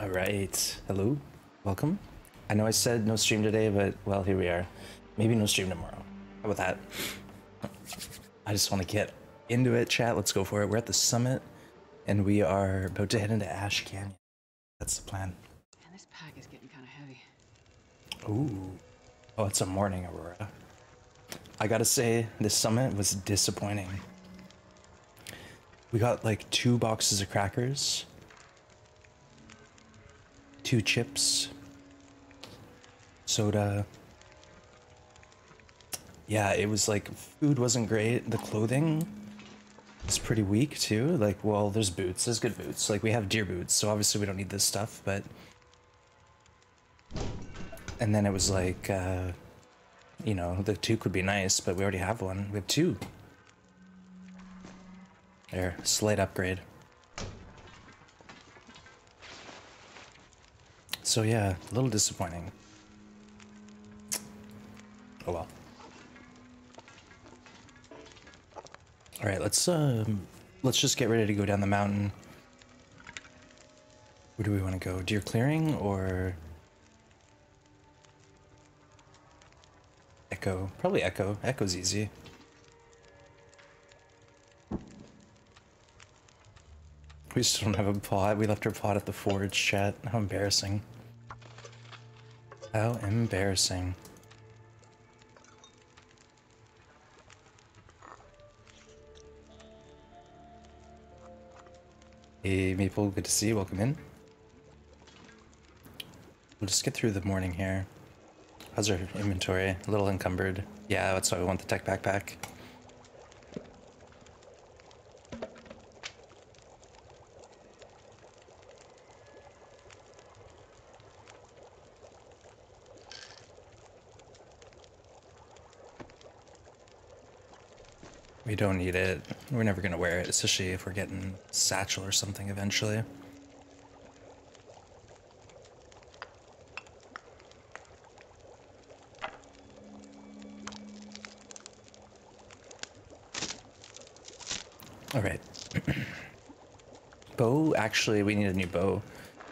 All right. Hello. Welcome. I know I said no stream today, but well, here we are. Maybe no stream tomorrow. How about that? I just want to get into it, chat. Let's go for it. We're at the summit and we are about to head into Ash Canyon. That's the plan. Man, this pack is getting kind of heavy. Ooh. Oh, it's a morning aurora. I gotta say, this summit was disappointing. We got like two boxes of crackers, two chips, soda. Yeah, it was like food wasn't great. The clothing was pretty weak too. Like, well, there's boots. There's good boots. Like we have deer boots, so obviously we don't need this stuff. But and then it was like, uh, you know, the two could be nice, but we already have one. We have two. There, slight upgrade. So yeah, a little disappointing. Oh well. All right, let's um, let's just get ready to go down the mountain. Where do we want to go? Deer clearing or Echo? Probably Echo. Echo's easy. We still don't have a pot. We left our pot at the forge chat. How embarrassing. How embarrassing. Hey Maple, good to see you. Welcome in. We'll just get through the morning here. How's our inventory? A little encumbered. Yeah, that's why we want the tech backpack. We don't need it. We're never gonna wear it, especially if we're getting satchel or something eventually. All right. bow, actually, we need a new bow.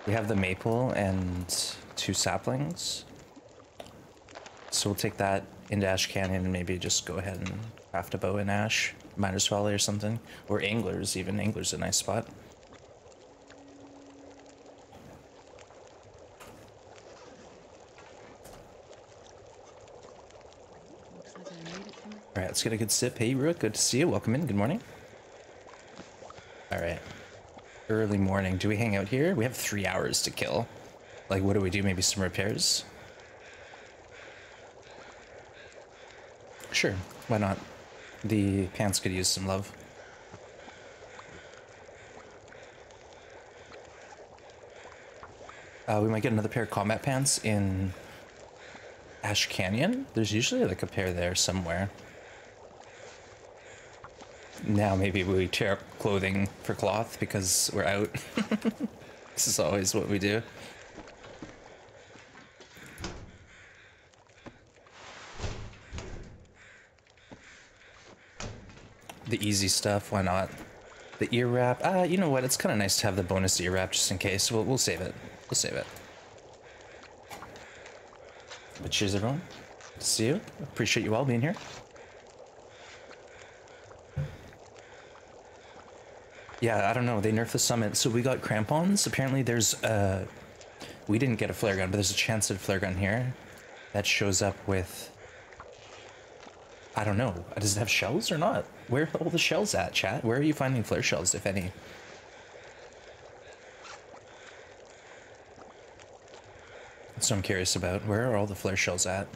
We have the maple and two saplings. So we'll take that into Ash Canyon and maybe just go ahead and craft a bow in Ash. Miner's Folly or something. Or Anglers, even. Anglers a nice spot. All right, let's get a good sip. Hey, Rook, good to see you. Welcome in. Good morning. All right. Early morning. Do we hang out here? We have three hours to kill. Like, what do we do? Maybe some repairs? Sure. Why not? The pants could use some love. Uh, we might get another pair of combat pants in Ash Canyon. There's usually like a pair there somewhere. Now maybe we tear up clothing for cloth because we're out. this is always what we do. The easy stuff, why not? The ear wrap, ah, you know what? It's kind of nice to have the bonus ear wrap just in case. We'll, we'll save it. We'll save it. But cheers, everyone. Good to see you. Appreciate you all being here. Yeah, I don't know. They nerfed the summit, so we got crampons. Apparently, there's uh, we didn't get a flare gun, but there's a chance at a flare gun here that shows up with. I don't know. Does it have shells or not? Where are all the shells at, chat? Where are you finding flare shells, if any? That's what I'm curious about. Where are all the flare shells at?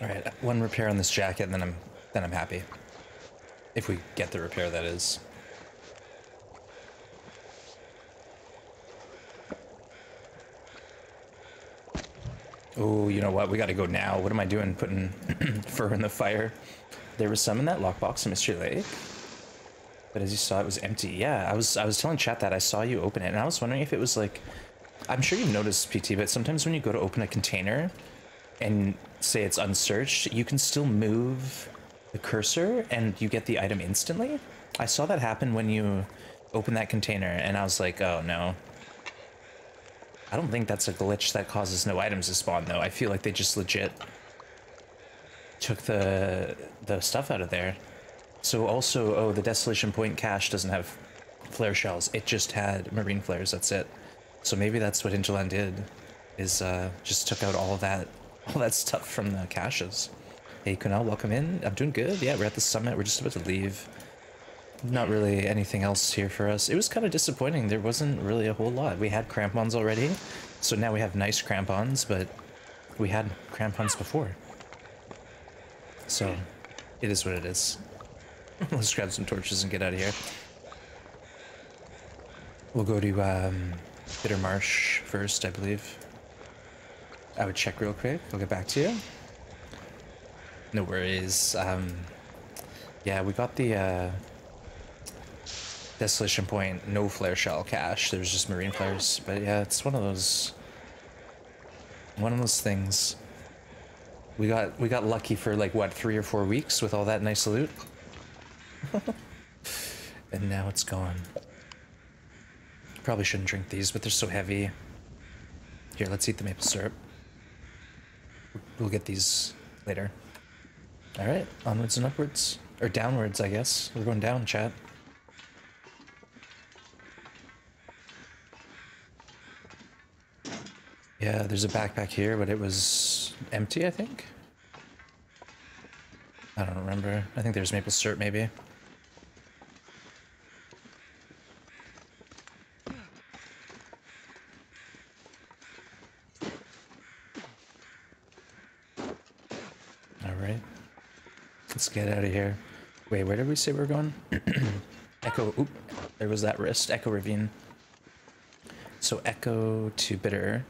All right, one repair on this jacket, and then I'm then I'm happy. If we get the repair, that is. Oh, you know what? We got to go now. What am I doing? Putting fur in the fire. There was some in that lockbox in Mystery Lake, but as you saw, it was empty. Yeah, I was I was telling chat that I saw you open it, and I was wondering if it was like I'm sure you've noticed, PT, but sometimes when you go to open a container and say it's unsearched, you can still move the cursor and you get the item instantly. I saw that happen when you open that container and I was like, oh no. I don't think that's a glitch that causes no items to spawn though. I feel like they just legit took the the stuff out of there. So also, oh, the Desolation Point cache doesn't have flare shells. It just had marine flares, that's it. So maybe that's what Hinterland did, is uh, just took out all that, all that stuff from the caches. Hey, Kunal, welcome in. I'm doing good. Yeah, we're at the summit. We're just about to leave. Not really anything else here for us. It was kind of disappointing. There wasn't really a whole lot. We had crampons already, so now we have nice crampons, but we had crampons before. So, it is what it is. Let's grab some torches and get out of here. We'll go to um, Bitter Marsh first, I believe. I would check real quick. I'll get back to you. No worries. Um, yeah, we got the uh, Desolation Point no flare shell cache. There's just marine flares, but yeah, it's one of those one of those things. We got we got lucky for like what three or four weeks with all that nice loot, and now it's gone. Probably shouldn't drink these, but they're so heavy. Here, let's eat the maple syrup. We'll get these later. All right, onwards and upwards. Or downwards, I guess. We're going down, chat. Yeah, there's a backpack here, but it was empty, I think. I don't remember. I think there's maple syrup, maybe. Alright. Let's get out of here. Wait, where did we say we are going? Echo, oop, there was that wrist. Echo Ravine. So Echo to Bitter.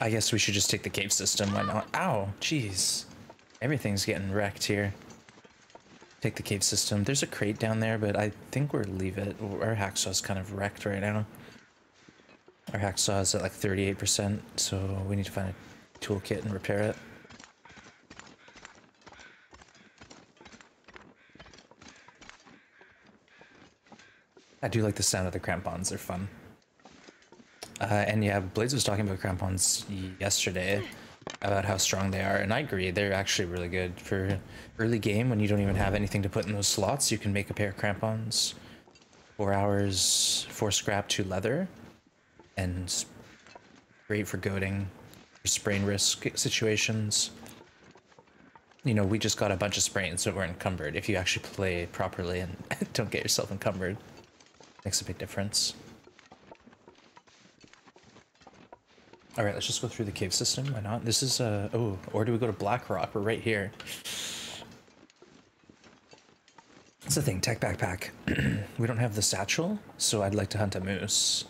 I guess we should just take the cave system, why not? Ow, jeez. Everything's getting wrecked here. Take the cave system. There's a crate down there, but I think we're leave it. Our hacksaw's kind of wrecked right now. Our hacksaw is at like 38%, so we need to find a toolkit and repair it. I do like the sound of the crampons, they're fun. Uh, and yeah, Blades was talking about crampons yesterday about how strong they are, and I agree. They're actually really good for early game when you don't even have anything to put in those slots. You can make a pair of crampons, four hours, four scrap, two leather, and great for goading, for sprain risk situations. You know, we just got a bunch of sprains, so we're encumbered. If you actually play properly and don't get yourself encumbered, makes a big difference. All right, let's just go through the cave system. Why not? This is, uh, oh, or do we go to Blackrock? We're right here. That's the thing, tech backpack. we don't have the satchel, so I'd like to hunt a moose.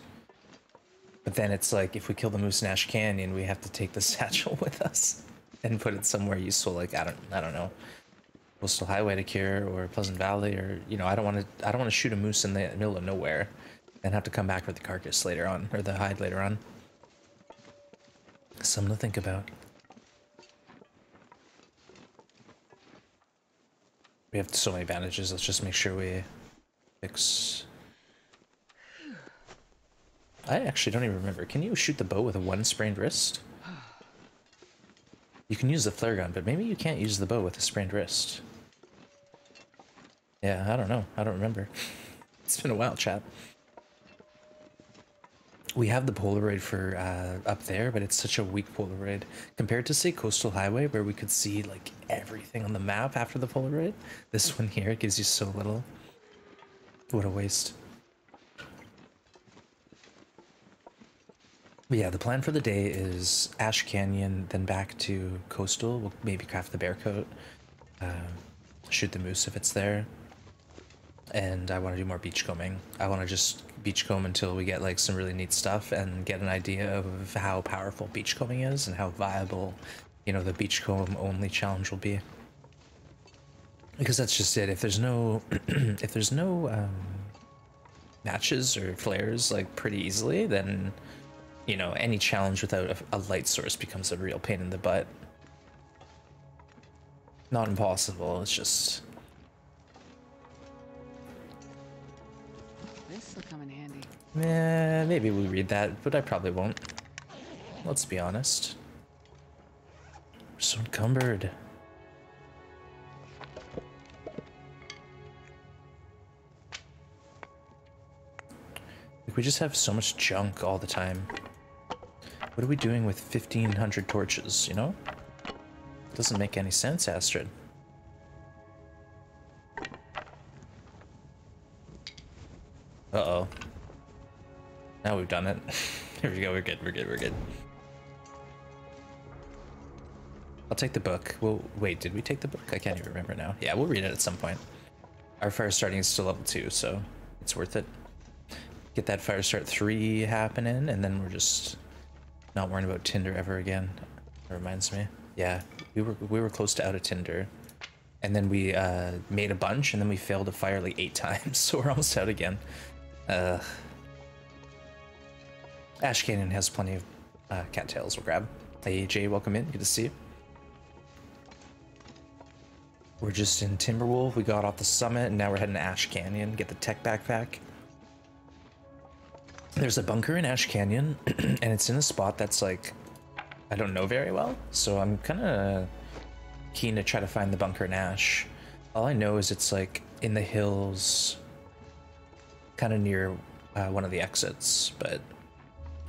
But then it's like, if we kill the moose in Ash Canyon, we have to take the satchel with us and put it somewhere useful. Like, I don't, I don't know, Coastal Highway to Cure or Pleasant Valley or, you know, I don't want to, I don't want to shoot a moose in the middle of nowhere and have to come back for the carcass later on, or the hide later on. Something to think about. We have so many bandages, let's just make sure we fix... I actually don't even remember. Can you shoot the bow with a one sprained wrist? You can use the flare gun, but maybe you can't use the bow with a sprained wrist. Yeah, I don't know. I don't remember. it's been a while, chat we have the Polaroid for uh, up there, but it's such a weak Polaroid compared to say Coastal Highway, where we could see like everything on the map after the Polaroid. This one here gives you so little. What a waste. But yeah, the plan for the day is Ash Canyon, then back to Coastal. We'll maybe craft the bear coat, uh, shoot the moose if it's there, and I want to do more beachcombing. I want to just beachcomb until we get like some really neat stuff and get an idea of how powerful beachcombing is and how viable, you know, the beachcomb only challenge will be. Because that's just it. If there's no, if there's no, um, matches or flares like pretty easily, then you know any challenge without a, a light source becomes a real pain in the butt. Not impossible. It's just Eh, maybe we'll read that, but I probably won't. Let's be honest. We're so encumbered. Like, we just have so much junk all the time. What are we doing with 1500 torches, you know? Doesn't make any sense, Astrid. Uh-oh. Now we've done it. Here we go, we're good, we're good, we're good. I'll take the book. Well, wait, did we take the book? I can't even remember now. Yeah, we'll read it at some point. Our fire starting is still level 2, so it's worth it. Get that fire start 3 happening, and then we're just not worrying about Tinder ever again. That reminds me. Yeah, we were we were close to out of Tinder. And then we uh, made a bunch, and then we failed to fire like eight times, so we're almost out again. Uh, Ash Canyon has plenty of uh, cattails we'll grab. Hey Jay, welcome in. Good to see you. We're just in Timberwolf. We got off the summit, and now we're heading to Ash Canyon. Get the tech backpack. There's a bunker in Ash Canyon, and it's in a spot that's like I don't know very well, so I'm kind of keen to try to find the bunker in Ash. All I know is it's like in the hills, kind of near uh, one of the exits, but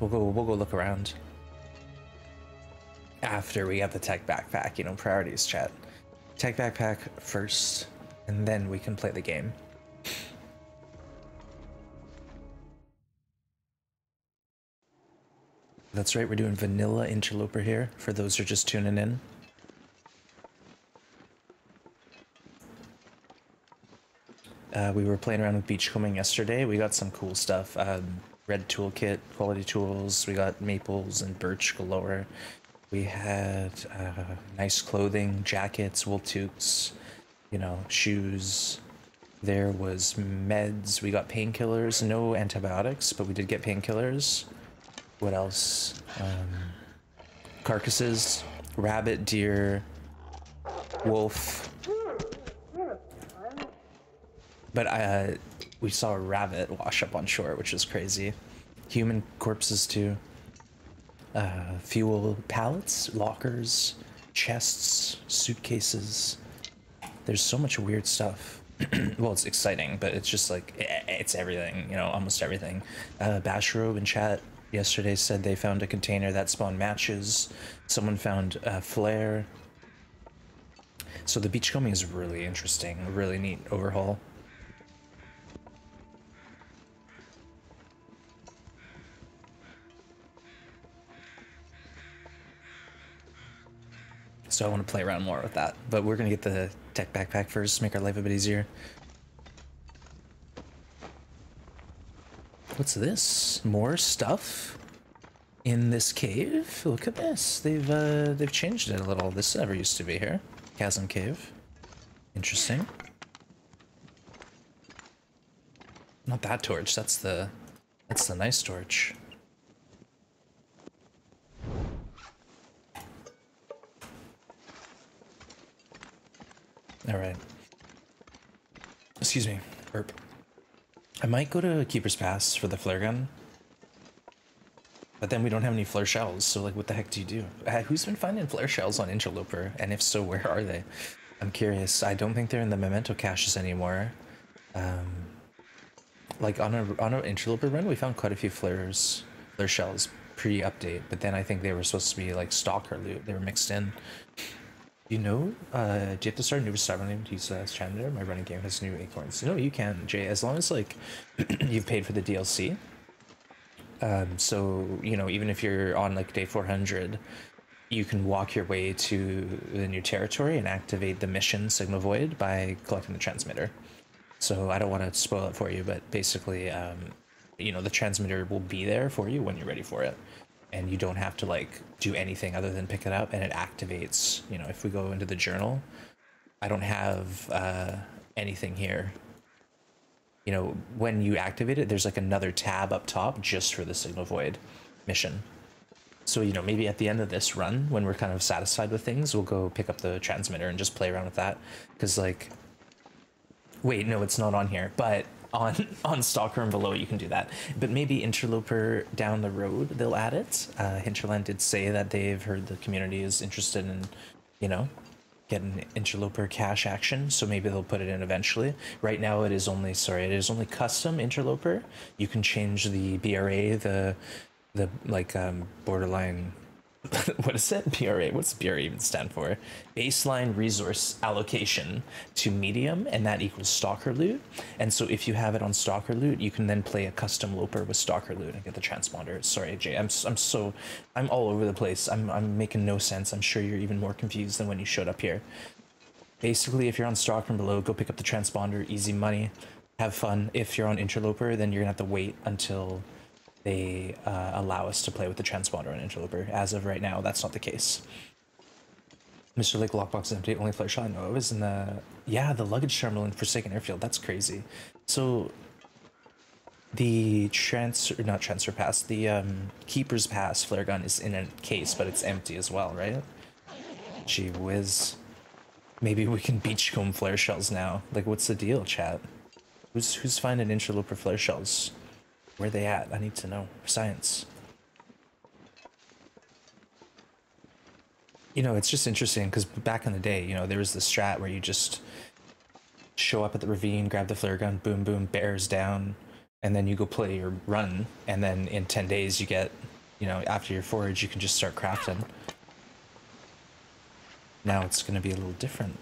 we'll go we'll go look around after we get the tech backpack. You know, priorities, chat. Tech backpack first, and then we can play the game. That's right, we're doing vanilla interloper here for those who are just tuning in. Uh, we were playing around with beachcombing yesterday. We got some cool stuff. Um, red toolkit, quality tools. We got maples and birch galore. We had uh, nice clothing, jackets, wool toques, you know, shoes. There was meds. We got painkillers. No antibiotics, but we did get painkillers. What else? Um, carcasses, rabbit, deer, wolf. But uh, we saw a rabbit wash up on shore, which is crazy. Human corpses too. Uh, fuel pallets, lockers, chests, suitcases. There's so much weird stuff. well, it's exciting, but it's just like it's everything, you know, almost everything. Uh, Bashrobe in chat yesterday said they found a container that spawned matches. Someone found a flare. So the beachcombing is really interesting, really neat overhaul. So I want to play around more with that. But we're going to get the tech backpack first, make our life a bit easier. What's this? More stuff in this cave? Look at this. They've uh, they've changed it a little. This never used to be here. Chasm Cave. Interesting. Not that torch. That's the that's the nice torch. All right. Excuse me. Burp. I might go to Keeper's Pass for the flare gun. But then we don't have any flare shells, so like what the heck do you do? Uh, who's been finding flare shells on Interloper? And if so, where are they? I'm curious. I don't think they're in the memento caches anymore. Um, like on a on an Interloper run, we found quite a few flares, flare shells pre-update, but then I think they were supposed to be like stalker loot. They were mixed in. You know, uh, do you have to start a new server starting to use uh, Chandler? My running game has new acorns. No, you can, Jay, as long as like you've paid for the DLC. Um, so you know, even if you're on like day 400, you can walk your way to the new territory and activate the mission Signal Void by collecting the transmitter. So I don't want to spoil it for you, but basically, um, you know, the transmitter will be there for you when you're ready for it and you don't have to like do anything other than pick it up and it activates you know if we go into the journal i don't have uh, anything here you know, when you activate it, there's like another tab up top just for the Signal Void mission. So, you know, maybe at the end of this run, when we're kind of satisfied with things, we'll go pick up the transmitter and just play around with that. Because, like, wait, no, it's not on here, but on on Stalker and below you can do that. But maybe Interloper down the road they'll add it. Uh, Hinterland did say that they've heard the community is interested in, you know, getting Interloper cash action, so maybe they'll put it in eventually. Right now it is only sorry, it is only custom Interloper. You can change the BRA, the the like um borderline what is it? BRA. What's BRA even stand for? Baseline resource allocation to medium, and that equals stalker loot. And so if you have it on stalker loot, you can then play a custom loper with stalker loot and get the transponder. Sorry, Jay. I'm I'm so I'm all over the place. I'm I'm making no sense. I'm sure you're even more confused than when you showed up here. Basically, if you're on stalker and below, go pick up the transponder. Easy money. Have fun. If you're on interloper, then you're gonna have to wait until they uh, allow us to play with the transponder and interloper. As of right now, that's not the case. Mystery Lake lockbox is empty, only flare shot. I know of is in the yeah the luggage terminal in Forsaken Airfield. That's crazy. So the transfer not transfer pass, the um, keeper's pass flare gun is in a case, but it's empty as well, right? Gee whiz. Maybe we can beachcomb flare shells now. Like, what's the deal, chat? Who's who's finding interloper flare shells? Where they at? I need to know. Science. You know, it's just interesting because back in the day, you know, there was the strat where you just show up at the ravine, grab the flare gun, boom, boom, bears down, and then you go play your run, and then in 10 days you get, you know, after your forage, you can just start crafting. Now it's going to be a little different.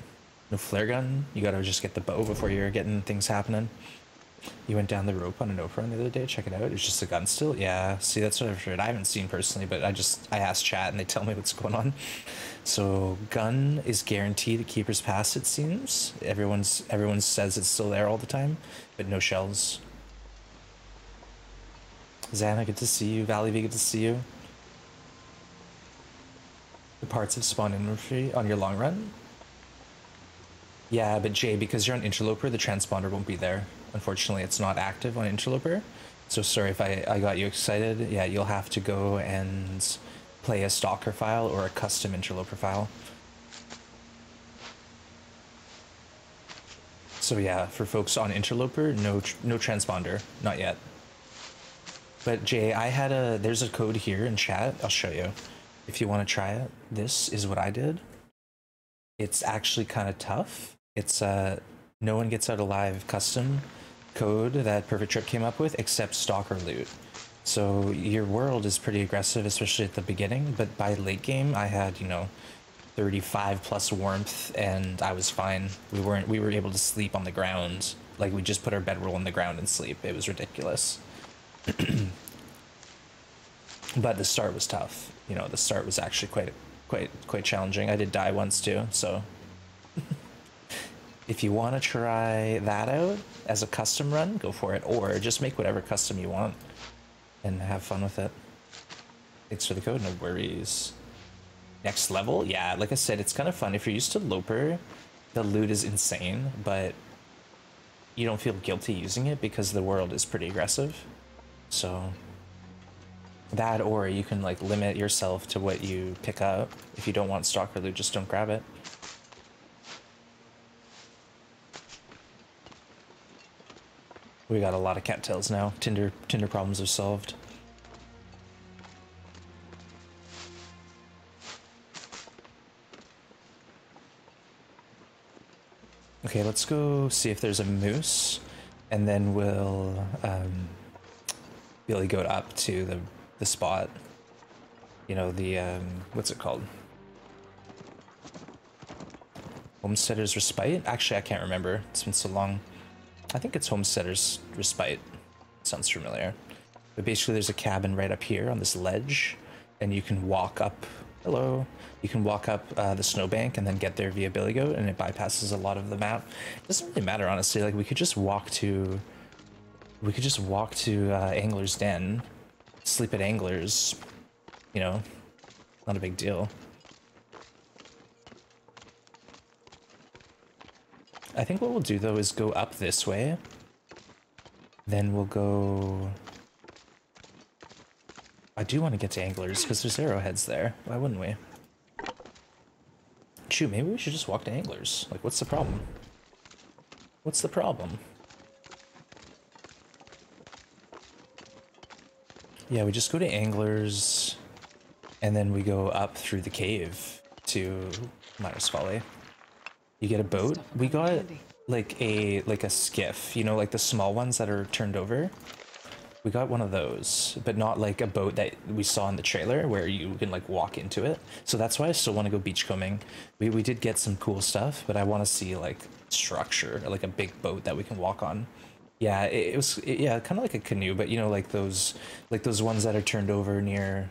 No flare gun, you gotta just get the bow before you're getting things happening. You went down the rope on an Oprah the other day. Check it out. It's just a gun still. Yeah. See, that's what I've heard. I haven't seen personally, but I just I asked chat and they tell me what's going on. So gun is guaranteed a keeper's pass. It seems everyone's everyone says it's still there all the time, but no shells. Xana, good to see you. Valley V, good to see you. The parts have spawned inventory on your long run. Yeah, but Jay, because you're on interloper, the transponder won't be there. Unfortunately, it's not active on Interloper. So sorry if I, I got you excited. Yeah, you'll have to go and play a stalker file or a custom interloper file. So yeah, for folks on interloper, no no transponder, not yet. But Jay, I had a there's a code here in chat. I'll show you. If you want to try it, this is what I did. It's actually kind of tough. It's uh no one gets out alive custom code that Perfect Trip came up with except Stalker loot. So your world is pretty aggressive, especially at the beginning, but by late game, I had, you know, 35 plus warmth and I was fine. We weren't, we were able to sleep on the ground. Like we just put our bedroll on the ground and sleep. It was ridiculous. but the start was tough. You know, the start was actually quite, quite, quite challenging. I did die once too, so if you want to try that out as a custom run, go for it. Or just make whatever custom you want and have fun with it. Thanks for the code, no worries. Next level? Yeah, like I said, it's kind of fun. If you're used to Loper, the loot is insane, but you don't feel guilty using it because the world is pretty aggressive. So that or you can like limit yourself to what you pick up. If you don't want stalker loot, just don't grab it. We got a lot of cattails now. Tinder Tinder problems are solved. Okay, let's go see if there's a moose, and then we'll um, Billy go up to the the spot. You know the um, what's it called? Homesteader's Respite. Actually, I can't remember. It's been so long. I think it's Homesteader's Respite. Sounds familiar. But basically there's a cabin right up here on this ledge, and you can walk up, hello, you can walk up uh, the snowbank and then get there via Billy Goat, and it bypasses a lot of the map. It doesn't really matter, honestly. Like, we could just walk to, we could just walk to uh, Angler's Den, sleep at Angler's, you know, not a big deal. I think what we'll do though is go up this way Then we'll go... I do want to get to anglers because there's arrowheads there. Why wouldn't we? Shoot, maybe we should just walk to anglers. Like, what's the problem? What's the problem? Yeah, we just go to anglers and then we go up through the cave to Miner's Folly. You get a boat. We got like a like a skiff, you know, like the small ones that are turned over. We got one of those, but not like a boat that we saw in the trailer where you can like walk into it. So that's why I still want to go beachcombing. We we did get some cool stuff, but I want to see like structure, like a big boat that we can walk on. Yeah, it, it was it- yeah, kind of like a canoe, but you know, like those like those ones that are turned over near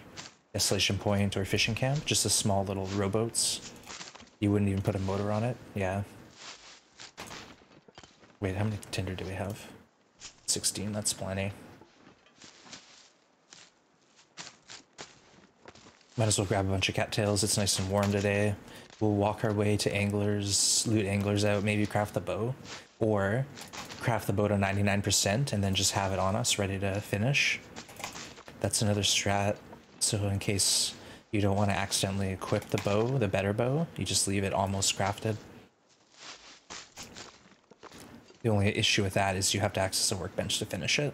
Desolation Point or fishing camp, just the small little rowboats. You wouldn't even put a motor on it. Yeah. Wait, how many tinder do we have? 16, that's plenty. Might as well grab a bunch of cattails. It's nice and warm today. We'll walk our way to anglers, loot anglers out, maybe craft the bow, or craft the bow to 99% and then just have it on us ready to finish. That's another strat. So in case you don't want to accidentally equip the bow, the better bow, you just leave it almost crafted. The only issue with that is you have to access a workbench to finish it.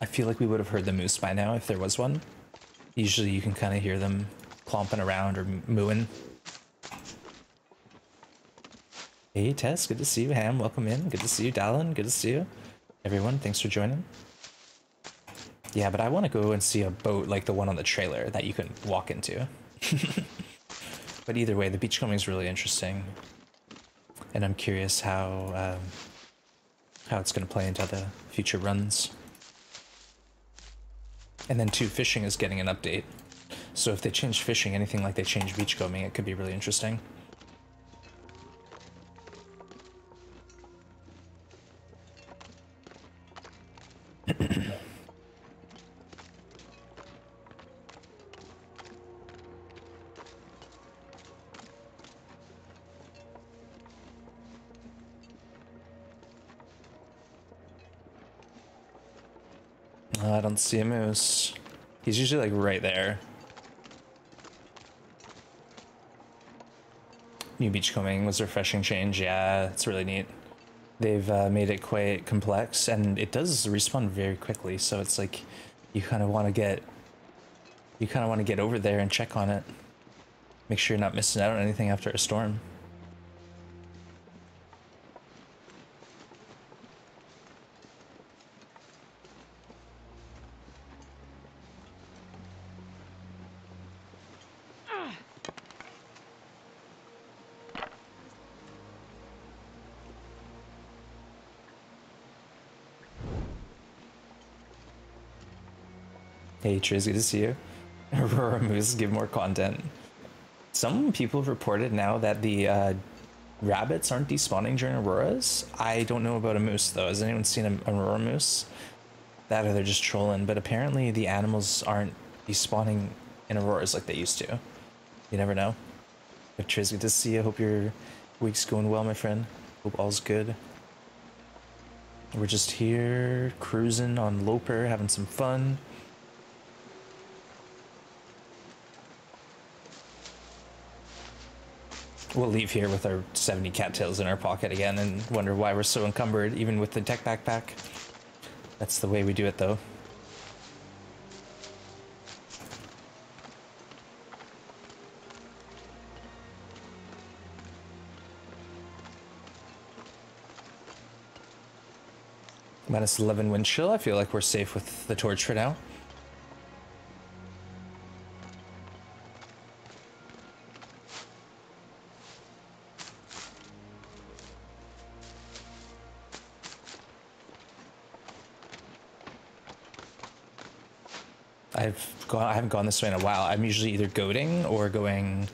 I feel like we would have heard the moose by now if there was one. Usually you can kind of hear them clomping around or mooing. Hey Tess, good to see you. Ham, welcome in. Good to see you. Dallin, good to see you. Everyone, thanks for joining. Yeah, but I want to go and see a boat like the one on the trailer that you can walk into. but either way, the beachcombing is really interesting, and I'm curious how um, how it's going to play into the future runs. And then two, fishing is getting an update, so if they change fishing, anything like they change beachcombing, it could be really interesting. I don't see a moose. He's usually like right there. New beachcombing was a refreshing change. Yeah, it's really neat. They've uh, made it quite complex, and it does respawn very quickly. So it's like you kind of want to get you kind of want to get over there and check on it. Make sure you're not missing out on anything after a storm. Hey, Triz, good to see you. Aurora Moose give more content. Some people have reported now that the uh, rabbits aren't despawning during auroras. I don't know about a moose though. Has anyone seen an aurora moose? That or they're just trolling. But apparently the animals aren't despawning in auroras like they used to. You never know. But Triz, good to see you. Hope your week's going well, my friend. Hope all's good. We're just here cruising on Loper, having some fun. We'll leave here with our 70 cattails in our pocket again and wonder why we're so encumbered, even with the tech backpack. That's the way we do it, though. Minus 11 wind chill. I feel like we're safe with the torch for now. I've gone. I haven't gone this way in a while. I'm usually either goading or going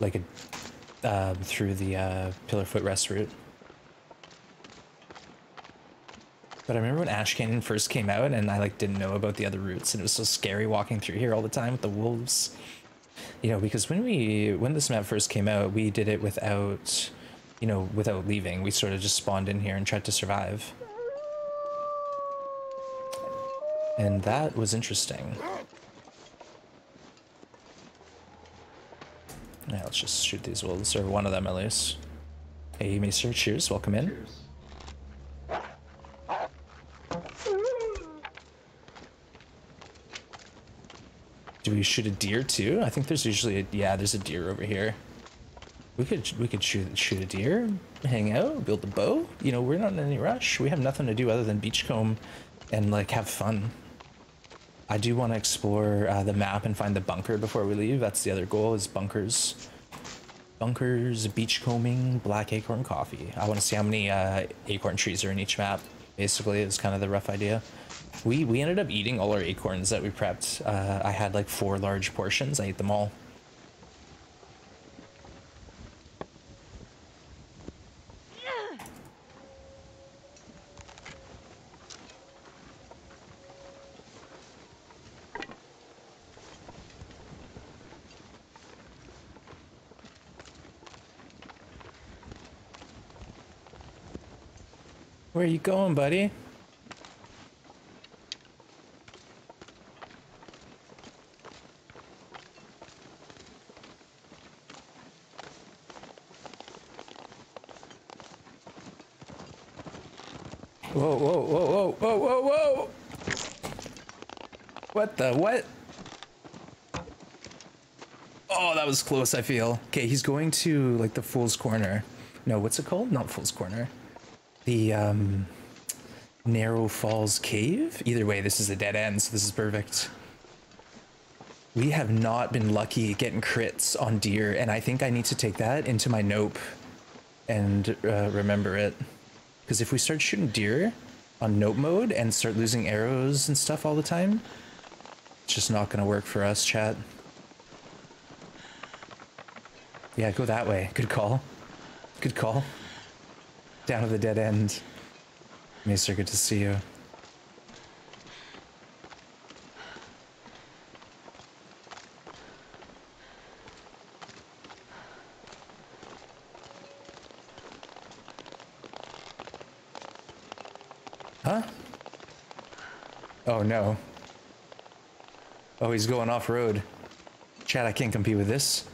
like a uh, through the uh, pillar foot rest route. But I remember when Ash Canyon first came out, and I like didn't know about the other routes, and it was so scary walking through here all the time with the wolves. You know, because when we when this map first came out, we did it without you know, without leaving. We sort of just spawned in here and tried to survive. And that was interesting. Yeah, let's just shoot these wolves, or one of them at least. Hey, Maester, cheers, welcome in. Cheers. Do we shoot a deer too? I think there's usually a, yeah, there's a deer over here. We could we could shoot shoot a deer, hang out, build a bow. You know, we're not in any rush. We have nothing to do other than beachcomb and like have fun. I do want to explore uh, the map and find the bunker before we leave. That's the other goal is bunkers. Bunkers, beachcombing, black acorn coffee. I want to see how many uh, acorn trees are in each map. Basically, is kind of the rough idea. We we ended up eating all our acorns that we prepped. Uh, I had like four large portions. I ate them all. Where are you going, buddy? Whoa, whoa, whoa, whoa, whoa, whoa, whoa! What the, what? Oh, that was close, I feel. Okay, he's going to, like, the Fool's Corner. No, what's it called? Not Fool's Corner. The, um... Narrow Falls Cave? Either way, this is a dead end, so this is perfect. We have not been lucky getting crits on deer, and I think I need to take that into my nope and uh, remember it. Because if we start shooting deer on nope mode and start losing arrows and stuff all the time, it's just not going to work for us, chat. Yeah, go that way. Good call. Good call. Down to the dead end. Maester, good to see you. Huh? Oh no. Oh, he's going off road. Chad, I can't compete with this.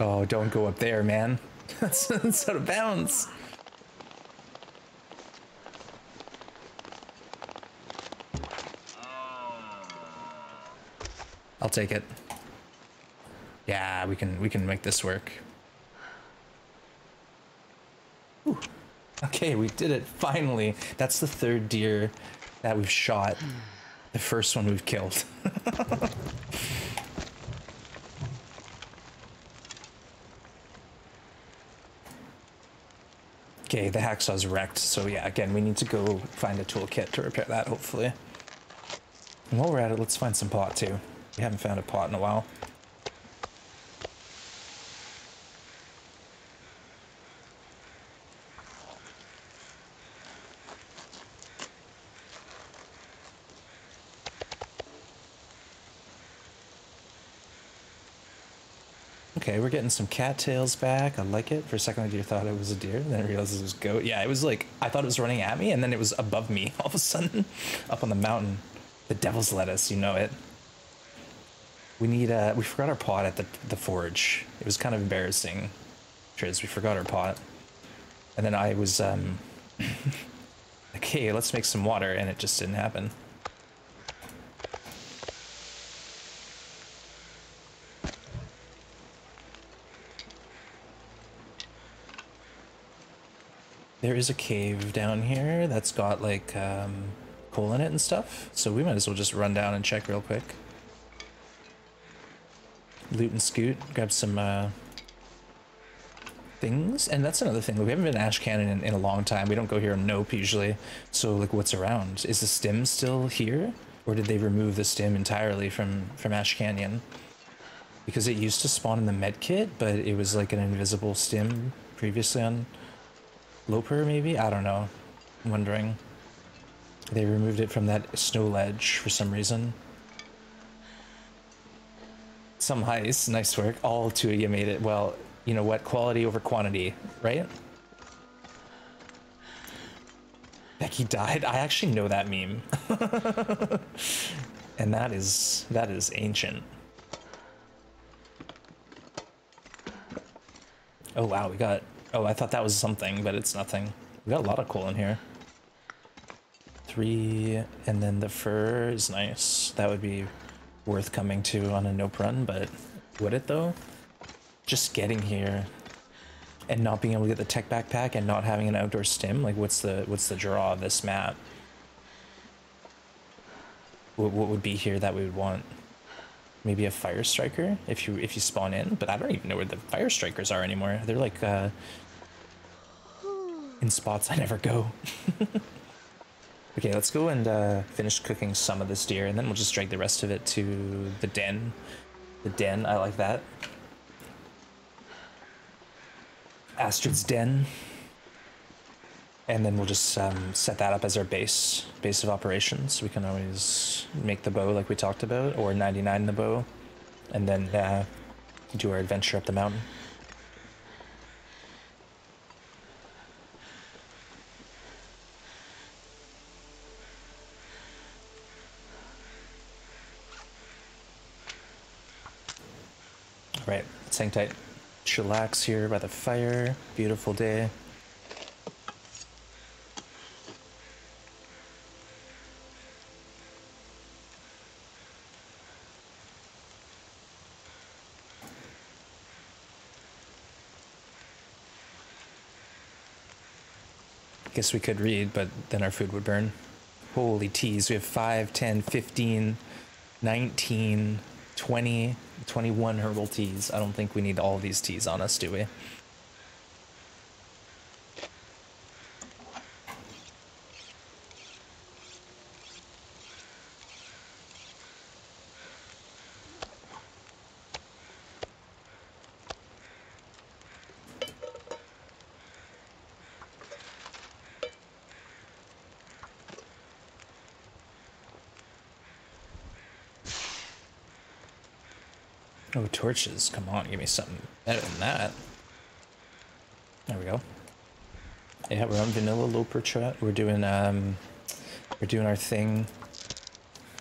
Oh, don't go up there, man. that's, out of bounds. I'll take it. Yeah, we can we can make this work. Okay, we did it finally. That's the third deer that we've shot. The first one we've killed. okay, the hacksaw's wrecked, so yeah, again, we need to go find a toolkit to repair that, hopefully. And while we're at it, let's find some pot, too. We haven't found a pot in a while. Okay, we're getting some cattails back. I like it. For a second, I thought it was a deer, and then I realized it was goat. Yeah, it was like I thought it was running at me, and then it was above me all of a sudden, up on the mountain. The devil's lettuce, you know it. We need uh we forgot our pot at the the forge. It was kind of embarrassing. Triz, we forgot our pot. And then I was um hey, let's make some water, and it just didn't happen. There is a cave down here that's got like um, coal in it and stuff, so we might as well just run down and check real quick. Loot and scoot, grab some uh, things, and that's another thing. We haven't been to Ash Canyon in, in a long time. We don't go here on Nope usually, so like what's around? Is the stim still here, or did they remove the stim entirely from from Ash Canyon? Because it used to spawn in the med kit, but it was like an invisible stim previously on Loper, maybe? I don't know. I'm wondering. They removed it from that snow ledge for some reason. Some heist, nice work. All two of you made it. Well, you know what? Quality over quantity, right? Becky died. I actually know that meme. and that is that is ancient. Oh wow, we got oh I thought that was something, but it's nothing. We got a lot of coal in here. Three and then the fur is nice. That would be worth coming to on a nope run, but would it though? Just getting here and not being able to get the tech backpack and not having an outdoor stim, like what's the what's the draw of this map? What, what would be here that we would want? Maybe a fire striker if you if you spawn in, but I don't even know where the fire strikers are anymore. They're like uh, in spots I never go. okay, let's go and uh, finish cooking some of this deer, and then we'll just drag the rest of it to the den. The den, I like that. Astrid's Den. And then we'll just um, set that up as our base base of operations. We can always make the bow like we talked about, or 99 the bow, and then uh, do our adventure up the mountain. All right, hang tight chillax here by the fire. Beautiful day. Guess we could read, but then our food would burn. Holy teas. We have 5, 10, 15, 19, 20, 21 herbal teas. I don't think we need all these teas on us, do we? Oh, torches. Come on, give me something better than that. There we go. Yeah, we're on vanilla low perchat. We're doing um we're doing our thing.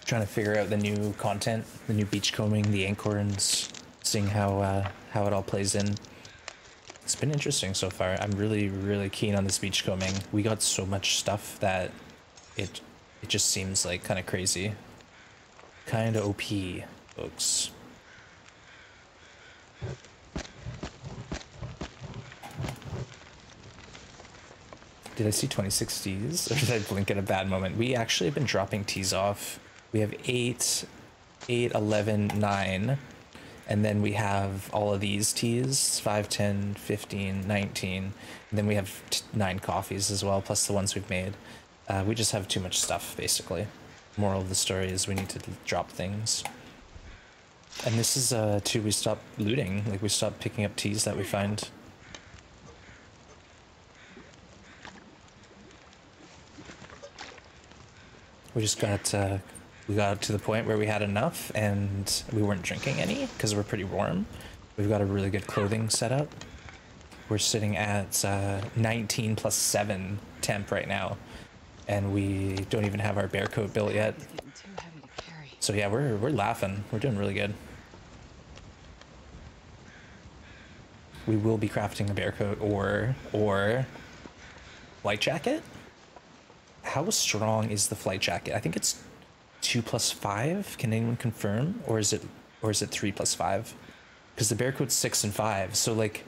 Trying to figure out the new content, the new beachcombing, the acorns, seeing how uh how it all plays in. It's been interesting so far. I'm really, really keen on this beachcombing. We got so much stuff that it it just seems like kind of crazy. Kind of OP, folks. Did I see 26 Ts? Or did I blink at a bad moment? We actually have been dropping Ts off. We have 8, 8, 11, 9. And then we have all of these Ts 5, 10, 15, 19. And then we have 9 coffees as well, plus the ones we've made. Uh, we just have too much stuff, basically. Moral of the story is we need to drop things. And this is uh, too, we stop looting. Like, we stop picking up Ts that we find. We just got uh, we got to the point where we had enough and we weren't drinking any because we're pretty warm. We've got a really good clothing setup. We're sitting at uh, 19 plus 7 temp right now, and we don't even have our bear coat built yet. So yeah, we're we're laughing. We're doing really good. We will be crafting a bear coat or or light jacket how strong is the flight jacket? I think it's two plus five. Can anyone confirm, or is it or is it three plus five? Because the bear coat's six and five. So like,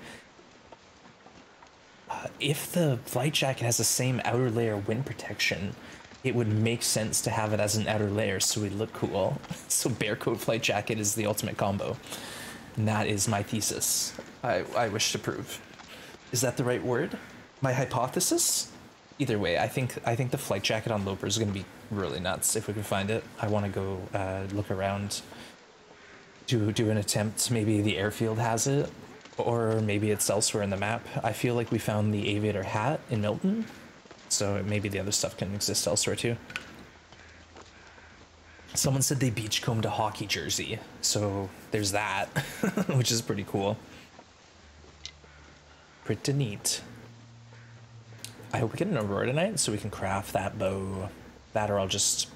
uh, if the flight jacket has the same outer layer wind protection, it would make sense to have it as an outer layer so we look cool. So bear coat flight jacket is the ultimate combo. And that is my thesis. I, I wish to prove. Is that the right word? My hypothesis? Either way, I think I think the flight jacket on Loper is going to be really nuts if we can find it. I want to go uh, look around, do do an attempt. Maybe the airfield has it, or maybe it's elsewhere in the map. I feel like we found the aviator hat in Milton, so maybe the other stuff can exist elsewhere too. Someone said they beachcombed a hockey jersey, so there's that, which is pretty cool. Pretty neat. I hope we get an aurora tonight so we can craft that bow. That or I'll just,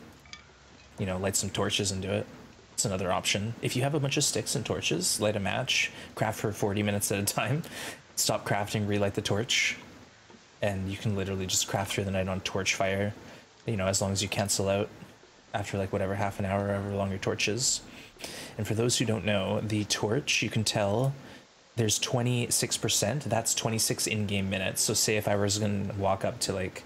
you know, light some torches and do it. It's another option. If you have a bunch of sticks and torches, light a match, craft for 40 minutes at a time, stop crafting, relight the torch, and you can literally just craft through the night on torch fire, you know, as long as you cancel out after like whatever half an hour, however long your torch is. And for those who don't know, the torch, you can tell there's 26%, that's 26 in-game minutes. So say if I was gonna walk up to like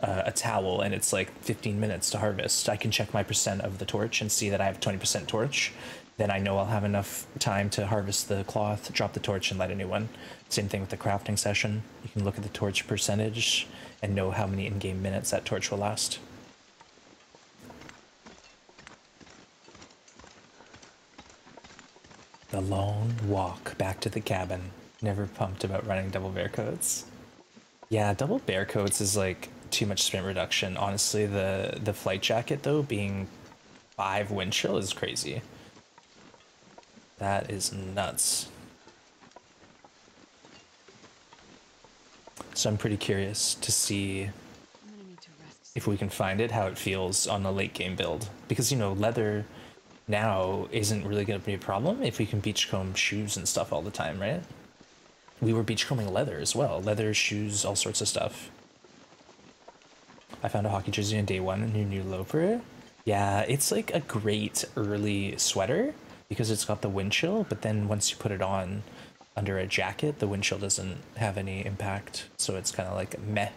uh, a towel and it's like 15 minutes to harvest, I can check my percent of the torch and see that I have 20% torch. Then I know I'll have enough time to harvest the cloth, drop the torch, and light a new one. Same thing with the crafting session. You can look at the torch percentage and know how many in-game minutes that torch will last. The long walk back to the cabin. Never pumped about running double bear coats. Yeah, double bear coats is like too much sprint reduction. Honestly, the the flight jacket though being five wind chill is crazy. That is nuts. So I'm pretty curious to see if we can find it, how it feels on a late game build. Because, you know, leather now isn't really going to be a problem if we can beachcomb shoes and stuff all the time, right? We were beachcombing leather as well. Leather, shoes, all sorts of stuff. I found a hockey jersey on day one and your new loafer. Yeah, it's like a great early sweater because it's got the wind chill, but then once you put it on under a jacket, the wind chill doesn't have any impact. So it's kind of like meh.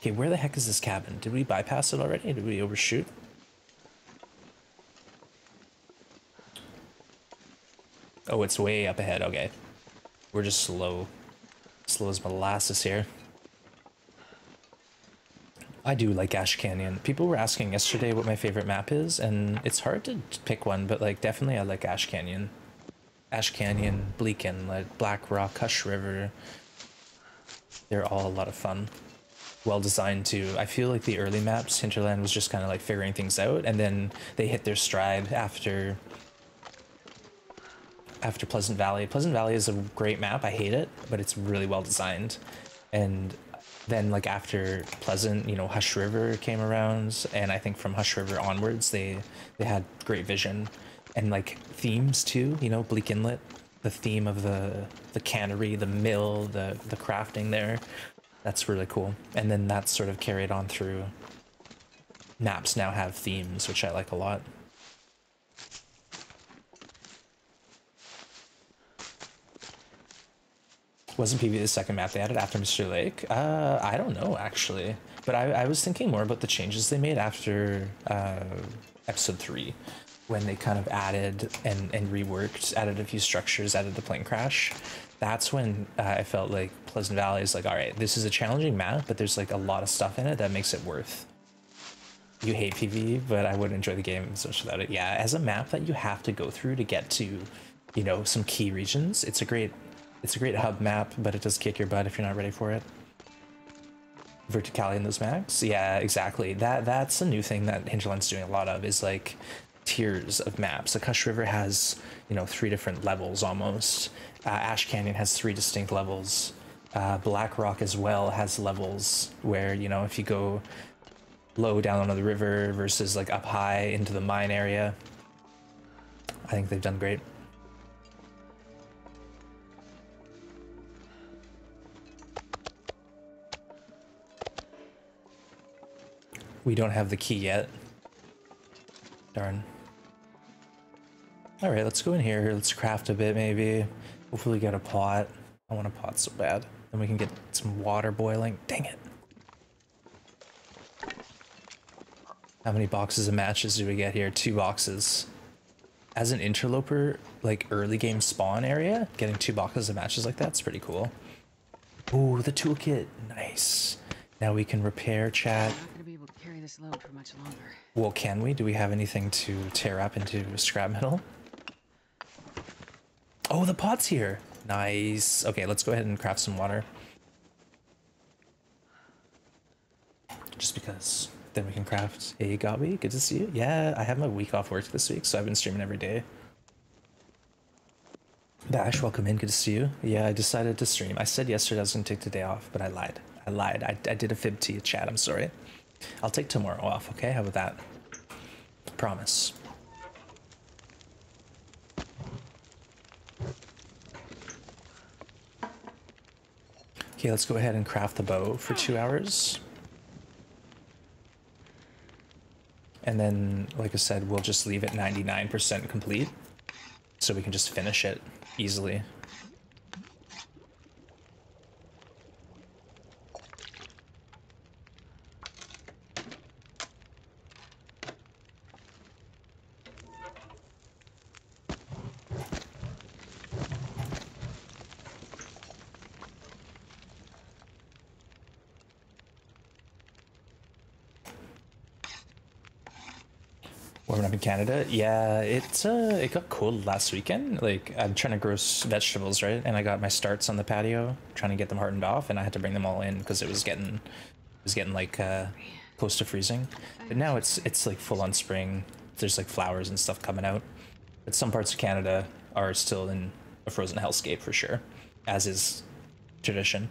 Okay, where the heck is this cabin? Did we bypass it already? Did we overshoot? Oh, it's way up ahead. Okay. We're just slow. Slow as molasses here. I do like Ash Canyon. People were asking yesterday what my favorite map is, and it's hard to pick one, but like definitely I like Ash Canyon. Ash Canyon, mm. Bleak like Black Rock, Hush River. They're all a lot of fun. Well designed too. I feel like the early maps, Hinterland was just kind of like figuring things out, and then they hit their stride after after Pleasant Valley. Pleasant Valley is a great map. I hate it, but it's really well designed. And then like after Pleasant, you know, Hush River came around, and I think from Hush River onwards, they they had great vision and like themes too. You know, Bleak Inlet, the theme of the the cannery, the mill, the the crafting there. That's really cool. And then that's sort of carried on through. Maps now have themes, which I like a lot. Wasn't PV the second map they added after Mystery Lake? Uh, I don't know actually, but I, I was thinking more about the changes they made after uh, episode three, when they kind of added and and reworked, added a few structures, added the plane crash. That's when uh, I felt like Pleasant Valley is like, all right, this is a challenging map, but there's like a lot of stuff in it that makes it worth. You hate PV, but I would enjoy the game so much without it. Yeah, as a map that you have to go through to get to, you know, some key regions, it's a great it's a great hub map, but it does kick your butt if you're not ready for it. Verticality in those maps? Yeah, exactly. That That's a new thing that Hinterland's doing a lot of, is like tiers of maps. The Hush River has, you know, three different levels almost. Uh, Ash Canyon has three distinct levels. Uh, Black Rock as well has levels where, you know, if you go low down onto the river versus like up high into the mine area. I think they've done great. We don't have the key yet. Darn. Alright, let's go in here. Let's craft a bit maybe. Hopefully get a pot. I want a pot so bad. Then we can get some water boiling. Dang it. How many boxes of matches do we get here? Two boxes. As an interloper, like early game spawn area, getting two boxes of matches like that's pretty cool. Ooh, the toolkit. Nice. Now we can repair chat. I'm not gonna be able to carry this load for much longer. Well, can we? Do we have anything to tear up into scrap metal? Oh, the pot's here. Nice. Okay, let's go ahead and craft some water. Just because then we can craft. Hey, Gobby, good to see you. Yeah, I have my week off work this week, so I've been streaming every day. Dash, welcome in. Good to see you. Yeah, I decided to stream. I said yesterday I was going to take the day off, but I lied. I lied. I, I did a fib to you, chat. I'm sorry. I'll take tomorrow off, okay? How about that? Promise. Okay, let's go ahead and craft the bow for two hours. And then, like I said, we'll just leave it 99% complete so we can just finish it easily. Canada, yeah, it's uh, it got cold last weekend. Like I'm trying to grow vegetables, right? And I got my starts on the patio, trying to get them hardened off, and I had to bring them all in because it was getting, it was getting like uh, close to freezing. But now it's it's like full on spring. There's like flowers and stuff coming out. But some parts of Canada are still in a frozen hellscape for sure, as is tradition.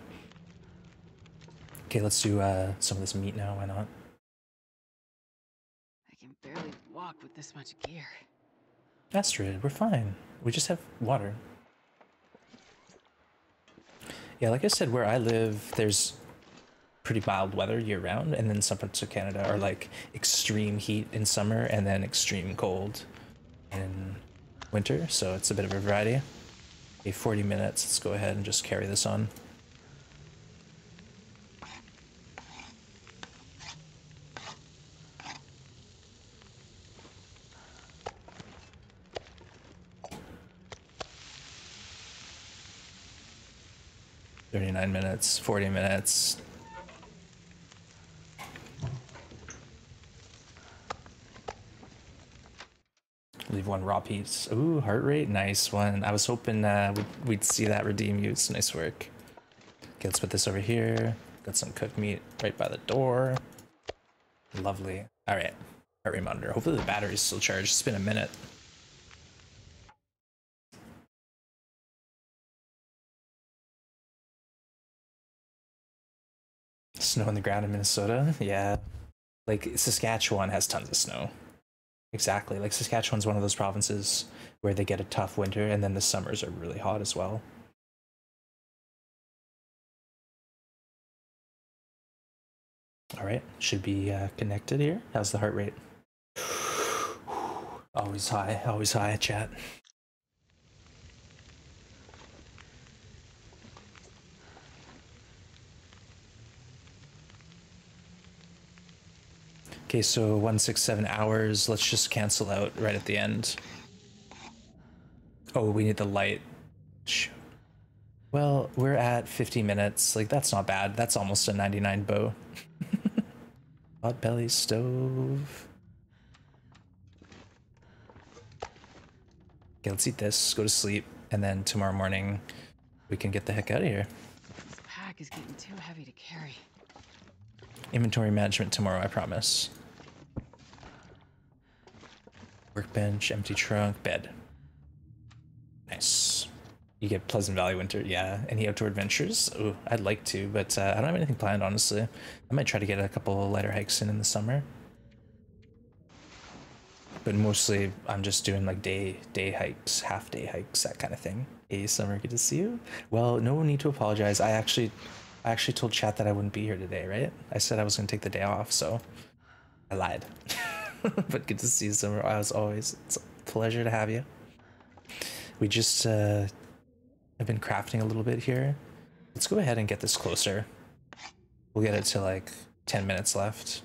Okay, let's do uh, some of this meat now. Why not? I can barely walk with this much gear. Astrid, we're fine. We just have water. Yeah, like I said, where I live, there's pretty mild weather year round, and then some parts of Canada are like extreme heat in summer and then extreme cold in winter. So it's a bit of a variety. Okay, 40 minutes. Let's go ahead and just carry this on. Thirty-nine minutes, forty minutes. Leave one raw piece. Ooh, heart rate, nice one. I was hoping uh, we'd, we'd see that redeem use. Nice work. Okay, let's put this over here. Got some cooked meat right by the door. Lovely. All right, heart rate monitor. Hopefully the battery's still charged. It's been a minute. Snow on the ground in Minnesota? Yeah. Like Saskatchewan has tons of snow. Exactly. Like Saskatchewan's one of those provinces where they get a tough winter and then the summers are really hot as well. All right, should be uh, connected here. How's the heart rate? always high, always high, chat. Okay, so 167 hours. Let's just cancel out right at the end. Oh, we need the light. Shoot. Well, we're at 50 minutes. Like, that's not bad. That's almost a 99 bow. Hot belly stove. Okay, let's eat this, go to sleep, and then tomorrow morning we can get the heck out of here. This pack is getting too heavy to carry. Inventory management tomorrow, I promise. Workbench, empty trunk, bed. Nice. You get Pleasant Valley Winter, yeah. Any outdoor adventures? Oh, I'd like to, but uh, I don't have anything planned, honestly. I might try to get a couple lighter hikes in in the summer. But mostly, I'm just doing like day day hikes, half day hikes, that kind of thing. Hey, summer, good to see you. Well, no need to apologize. I actually, I actually told chat that I wouldn't be here today, right? I said I was gonna take the day off, so I lied. but good to see you, summer. As always, it's a pleasure to have you. We just uh, have been crafting a little bit here. Let's go ahead and get this closer. We'll get it to like 10 minutes left.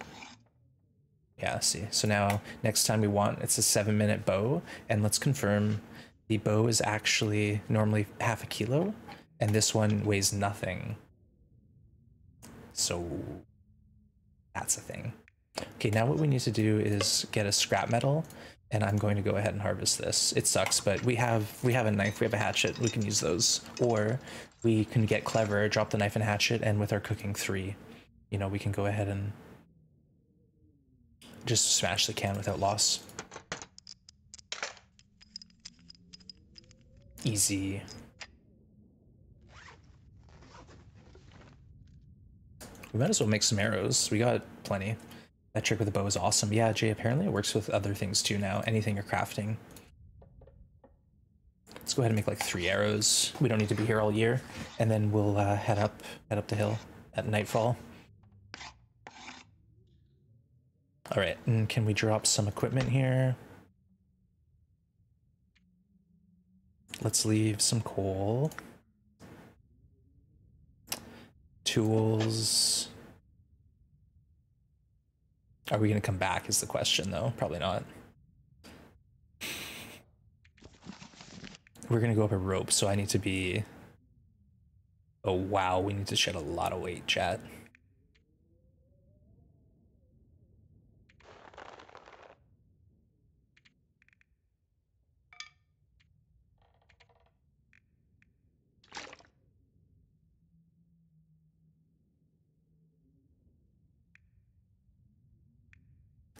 Yeah, see. So now next time we want it's a seven minute bow, and let's confirm the bow is actually normally half a kilo, and this one weighs nothing. So that's a thing. Okay, now what we need to do is get a scrap metal, and I'm going to go ahead and harvest this. It sucks, but we have we have a knife, we have a hatchet, we can use those. Or we can get clever, drop the knife and hatchet, and with our cooking three, you know, we can go ahead and just smash the can without loss. Easy. We might as well make some arrows. We got plenty. That trick with the bow is awesome. Yeah, Jay, apparently it works with other things too now. Anything you're crafting. Let's go ahead and make like three arrows. We don't need to be here all year. And then we'll uh, head up head up the hill at nightfall. All right, and can we drop some equipment here? Let's leave some coal. Tools. Are we going to come back is the question though. Probably not. We're going to go up a rope, so I need to be... Oh wow, we need to shed a lot of weight, chat.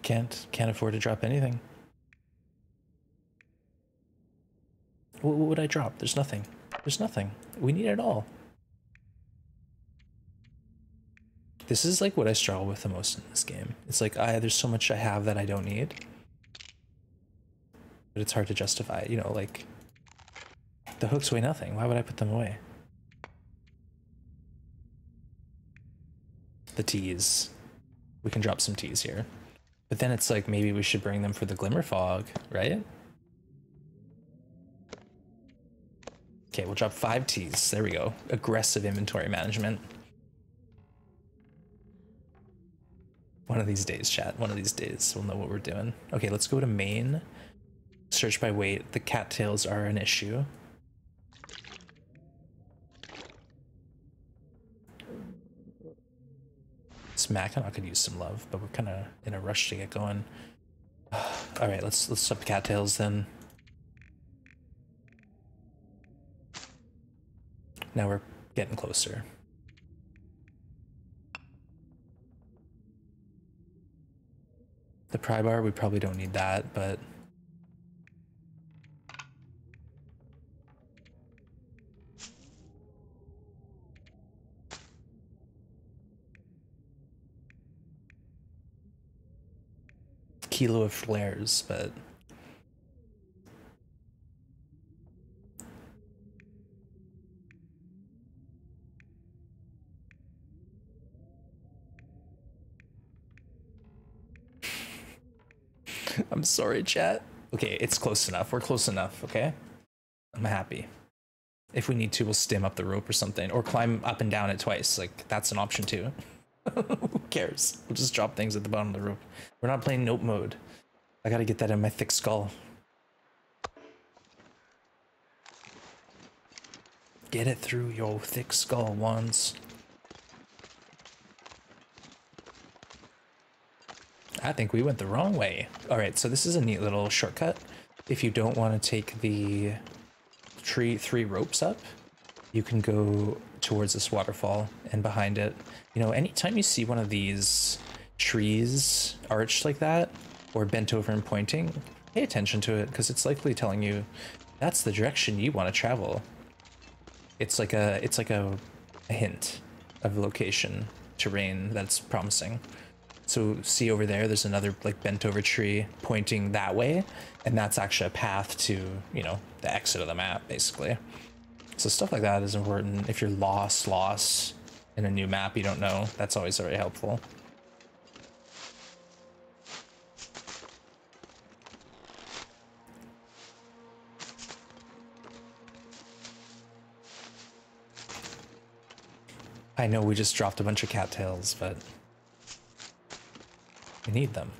Can't can't afford to drop anything. What, what would I drop? There's nothing. There's nothing. We need it all. This is like what I struggle with the most in this game. It's like I there's so much I have that I don't need. But it's hard to justify, you know, like the hooks weigh nothing. Why would I put them away? The teas. We can drop some teas here. But then it's like maybe we should bring them for the glimmer fog, right? Okay, we'll drop five T's. There we go. Aggressive inventory management. One of these days, chat. One of these days, we'll know what we're doing. Okay, let's go to main. Search by weight. The cattails are an issue. Mackinac could use some love, but we're kind of in a rush to get going. All right, let's let's up cattails then. Now we're getting closer. The pry bar, we probably don't need that, but kilo of flares, but I'm sorry, chat. Okay, it's close enough. We're close enough, okay? I'm happy. If we need to, we'll stem up the rope or something, or climb up and down it twice. Like, that's an option too. Who cares? We'll just drop things at the bottom of the rope. We're not playing nope mode. I gotta get that in my thick skull. Get it through your thick skull once. I think we went the wrong way. All right, so this is a neat little shortcut. If you don't want to take the tree three ropes up, you can go towards this waterfall and behind it. You know, anytime you see one of these trees arched like that or bent over and pointing, pay attention to it because it's likely telling you that's the direction you want to travel. It's like a it's like a, a hint of location, terrain that's promising. So see over there, there's another like bent over tree pointing that way, and that's actually a path to, you know, the exit of the map, basically. So stuff like that is important. If you're lost, lost in a new map you don't know, that's always very helpful. I know we just dropped a bunch of cattails, but we need them.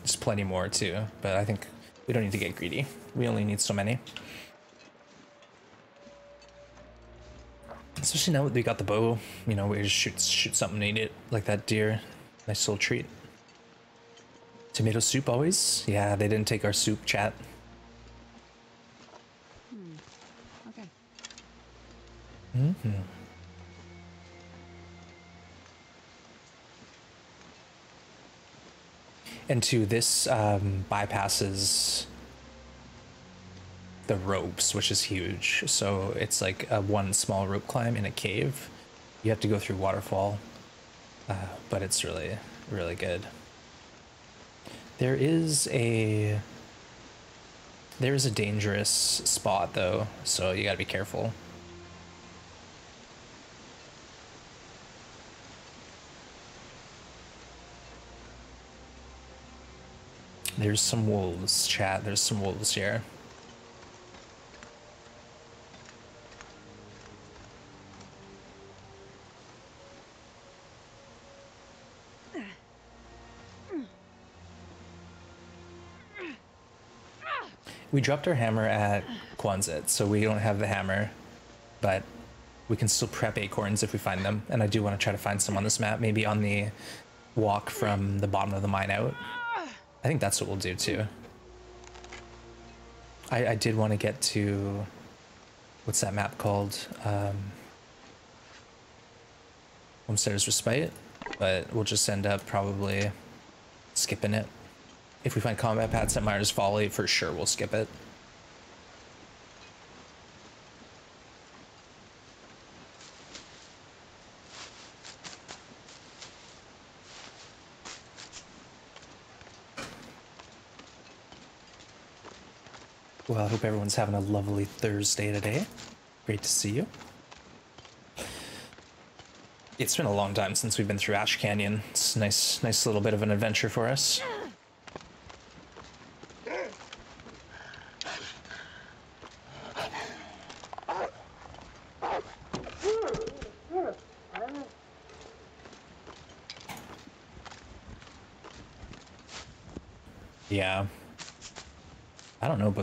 There's plenty more too, but I think we don't need to get greedy. We only need so many. Especially now that we got the bow, you know, we just shoot shoot something and eat it like that deer. Nice little treat. Tomato soup always? Yeah, they didn't take our soup chat. Hmm. Okay. Mm-hmm. And two, this um, bypasses the ropes, which is huge. So it's like a one small rope climb in a cave. You have to go through waterfall, uh, but it's really, really good. There is a there is a dangerous spot though, so you gotta be careful. There's some wolves, chat. There's some wolves here. We dropped our hammer at Quonset, so we don't have the hammer, but we can still prep acorns if we find them. And I do want to try to find some on this map, maybe on the walk from the bottom of the mine out. I think that's what we'll do too. I, I did want to get to what's that map called? Um, Homesteader's Respite, but we'll just end up probably skipping it. If we find combat paths at Miner's Folly, for sure we'll skip it. Well, I hope everyone's having a lovely Thursday today. Great to see you. It's been a long time since we've been through Ash Canyon. It's a nice, nice little bit of an adventure for us. Yeah.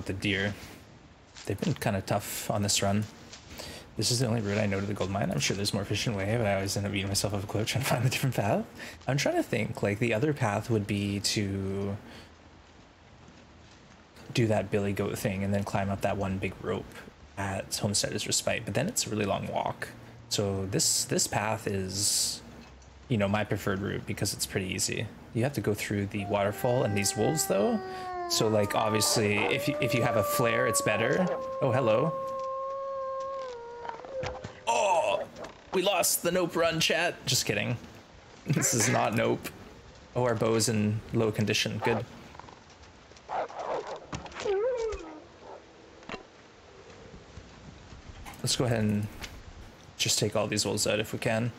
The deer. They've been kind of tough on this run. This is the only route I know to the gold mine. I'm sure there's more efficient way, but I always end up eating myself up a cliff trying to find a different path. I'm trying to think, like, the other path would be to do that billy goat thing and then climb up that one big rope at Homesteader's Respite, but then it's a really long walk. So this this path is, you know, my preferred route because it's pretty easy. You have to go through the waterfall and these wolves though. So like obviously if you, if you have a flare, it's better. Oh, hello. Oh, we lost the nope run chat. Just kidding. This is not nope. Oh, our bow's in low condition. Good. Let's go ahead and just take all these wolves out if we can.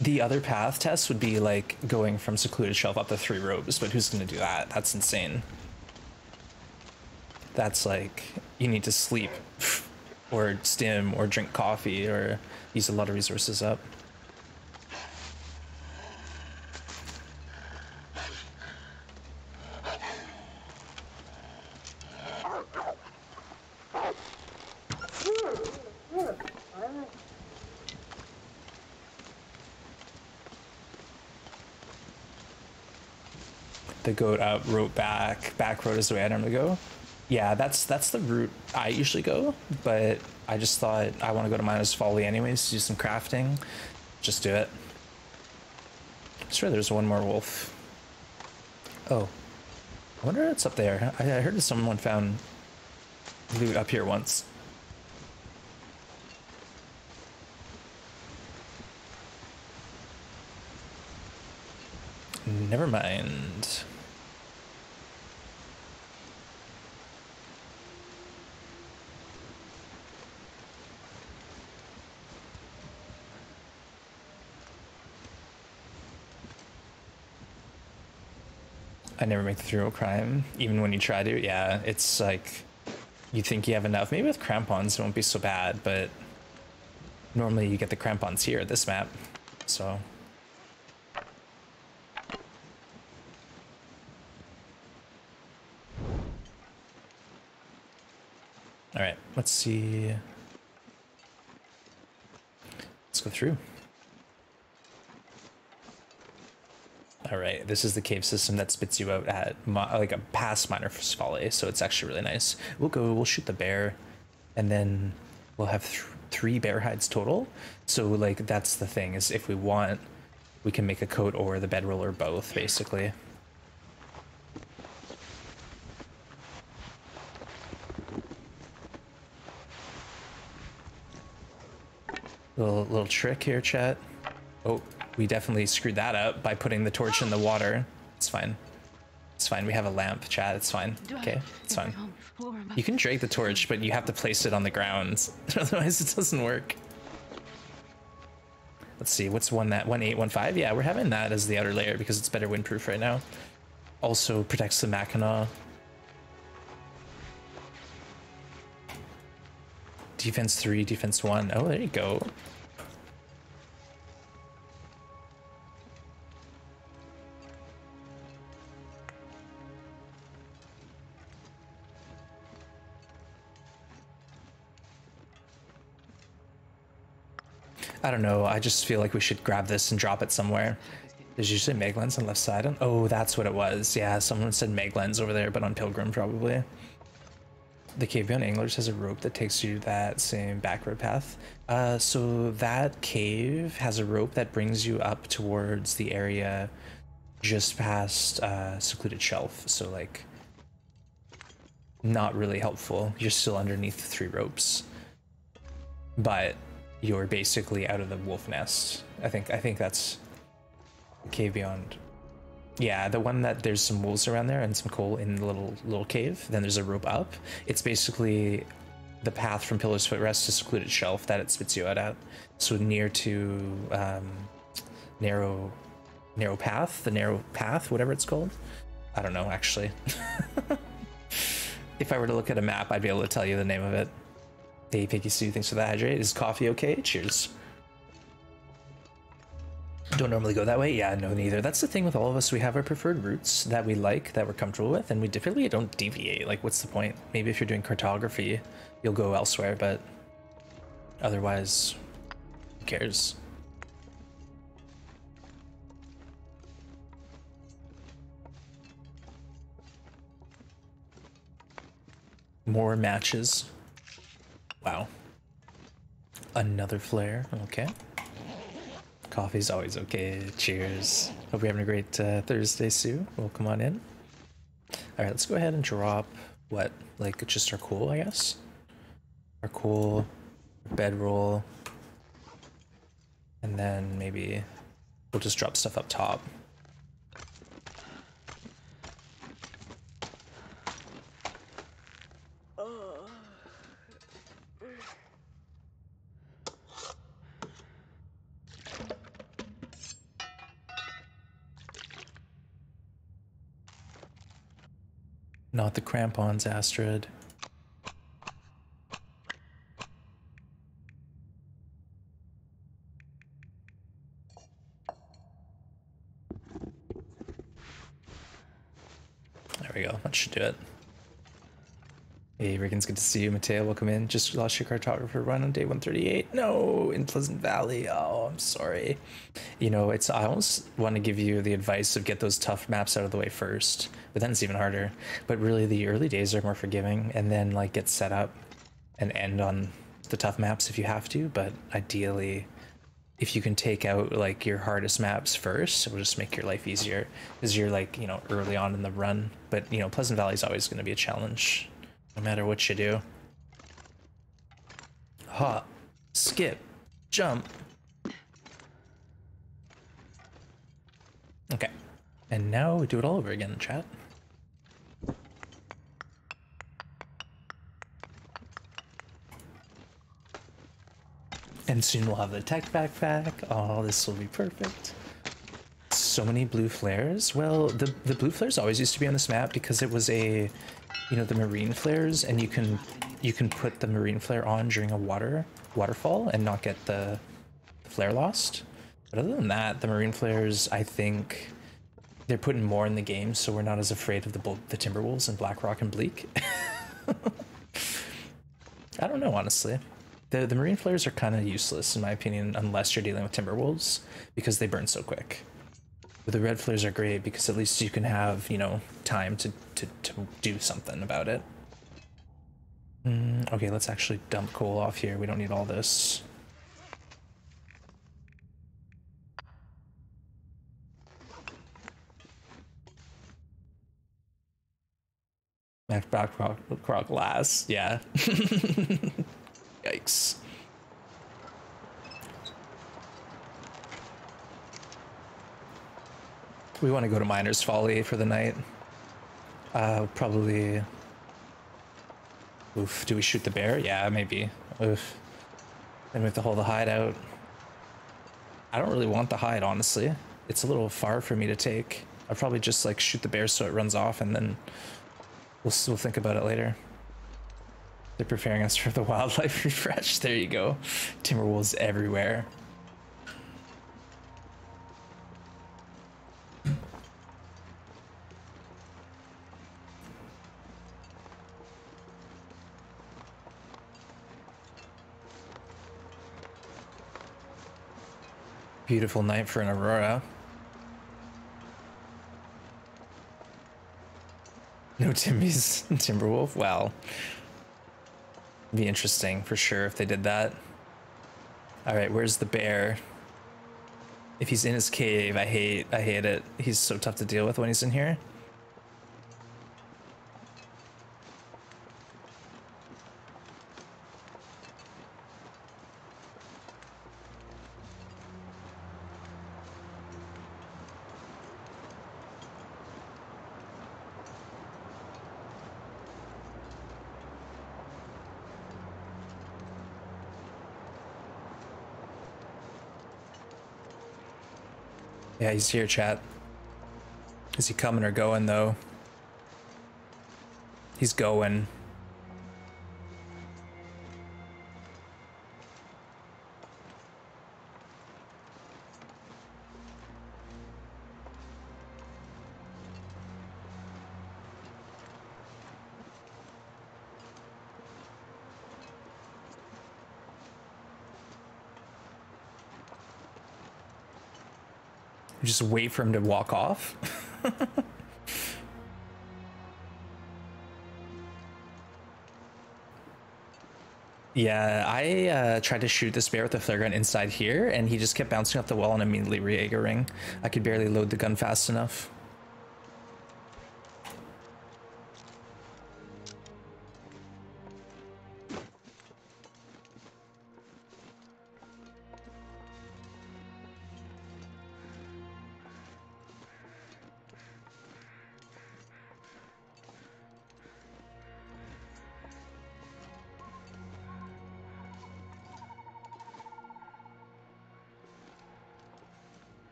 The other path test would be like going from secluded shelf up the three robes, but who's gonna do that? That's insane. That's like you need to sleep or stim or drink coffee or use a lot of resources up. Goat up, rope back, back road is the way I normally go. Yeah, that's that's the route I usually go, but I just thought I want to go to Miner's Folly anyways, to do some crafting. Just do it. I swear there's one more wolf. Oh. I wonder what's up there. I, I heard someone found loot up here once. Never mind. I never make the through a crime, even when you try to. Yeah, it's like you think you have enough. Maybe with crampons it won't be so bad, but normally you get the crampons here at this map, so. All right, let's see. Let's go through. All right, this is the cave system that spits you out at like a past Miner's Folly, so it's actually really nice. We'll go, we'll shoot the bear, and then we'll have th three bear hides total. So like that's the thing is if we want we can make a coat or the bedroll or both, basically. Little little trick here, chat. Oh, we definitely screwed that up by putting the torch in the water. It's fine. It's fine. We have a lamp, chat. It's fine. Okay, it's fine. You can drag the torch, but you have to place it on the ground. Otherwise, it doesn't work. Let's see. What's one that one eight one five? Yeah, we're having that as the outer layer because it's better windproof right now. Also protects the Mackinaw. Defense three, defense one. Oh, there you go. I don't know. I just feel like we should grab this and drop it somewhere. There's usually mag lens on left side. Oh, that's what it was. Yeah, someone said mag lens over there, but on Pilgrim probably. The Cave Beyond Anglers has a rope that takes you that same back road path. Uh, so that cave has a rope that brings you up towards the area just past uh, Secluded Shelf. So like, not really helpful. You're still underneath the three ropes, but you're basically out of the wolf nest. I think I think that's cave beyond. Yeah, the one that there's some wolves around there and some coal in the little little cave. Then there's a rope up. It's basically the path from Pillar's Footrest to Secluded Shelf that it spits you out at. So near to um, narrow narrow path, the narrow path, whatever it's called. I don't know actually. if I were to look at a map, I'd be able to tell you the name of it. Hey, Picky Sue, thanks for the hydrate. Is coffee okay? Cheers. Don't normally go that way? Yeah, no, neither. That's the thing with all of us. We have our preferred routes that we like, that we're comfortable with, and we definitely don't deviate. Like, what's the point? Maybe if you're doing cartography, you'll go elsewhere, but otherwise, who cares? More matches. Wow. Another flare. Okay. Coffee's always okay. Cheers. Hope you're having a great uh, Thursday, Sue. Welcome on in. All right, let's go ahead and drop what, like just our cool, I guess. Our cool bedroll, and then maybe we'll just drop stuff up top. Not the crampons, Astrid. There we go. That should do it. Hey, Riggins, good to see you. Mateo, welcome in. Just lost your cartographer run on day 138. No, in Pleasant Valley. Oh, I'm sorry. You know, it's I almost want to give you the advice of get those tough maps out of the way first, but then it's even harder. But really, the early days are more forgiving, and then like get set up and end on the tough maps if you have to. But ideally, if you can take out like your hardest maps first, it will just make your life easier because you're like you know early on in the run. But you know, Pleasant Valley is always going to be a challenge no matter what you do. Hop, skip, jump. Okay. And now we do it all over again, chat. And soon we'll have the tech backpack. Oh, this will be perfect. So many blue flares. Well, the, the blue flares always used to be on this map because it was a you know the marine flares and you can you can put the marine flare on during a water waterfall and not get the, flare lost. But other than that the marine flares i think they're putting more in the game so we're not as afraid of the the timberwolves and blackrock and bleak. I don't know honestly. The, the marine flares are kind of useless in my opinion unless you're dealing with timberwolves because they burn so quick but the red flares are great because at least you can have, you know, time to, to, to do something about it. Mm, okay, let's actually dump coal off here. We don't need all this. Back Brock crawl Glass, yeah. Yikes. We want to go to Miner's Folly for the night. Uh, probably. Oof. Do we shoot the bear? Yeah, maybe. Oof. Then we have to hold the hide out. I don't really want the hide, honestly. It's a little far for me to take. I'll probably just like shoot the bear so it runs off and then we'll, we'll think about it later. They're preparing us for the wildlife refresh. There you go. Timberwolves everywhere. Beautiful night for an aurora. No Timmy's Timberwolf? Well, be interesting for sure if they did that. All right, where's the bear? If he's in his cave, I hate I hate it. He's so tough to deal with when he's in here. Yeah, he's here, chat. Is he coming or going, though? He's going. Just wait for him to walk off. yeah, I uh, tried to shoot this bear with the flare gun inside here, and he just kept bouncing off the wall and immediately re-eggering. I could barely load the gun fast enough.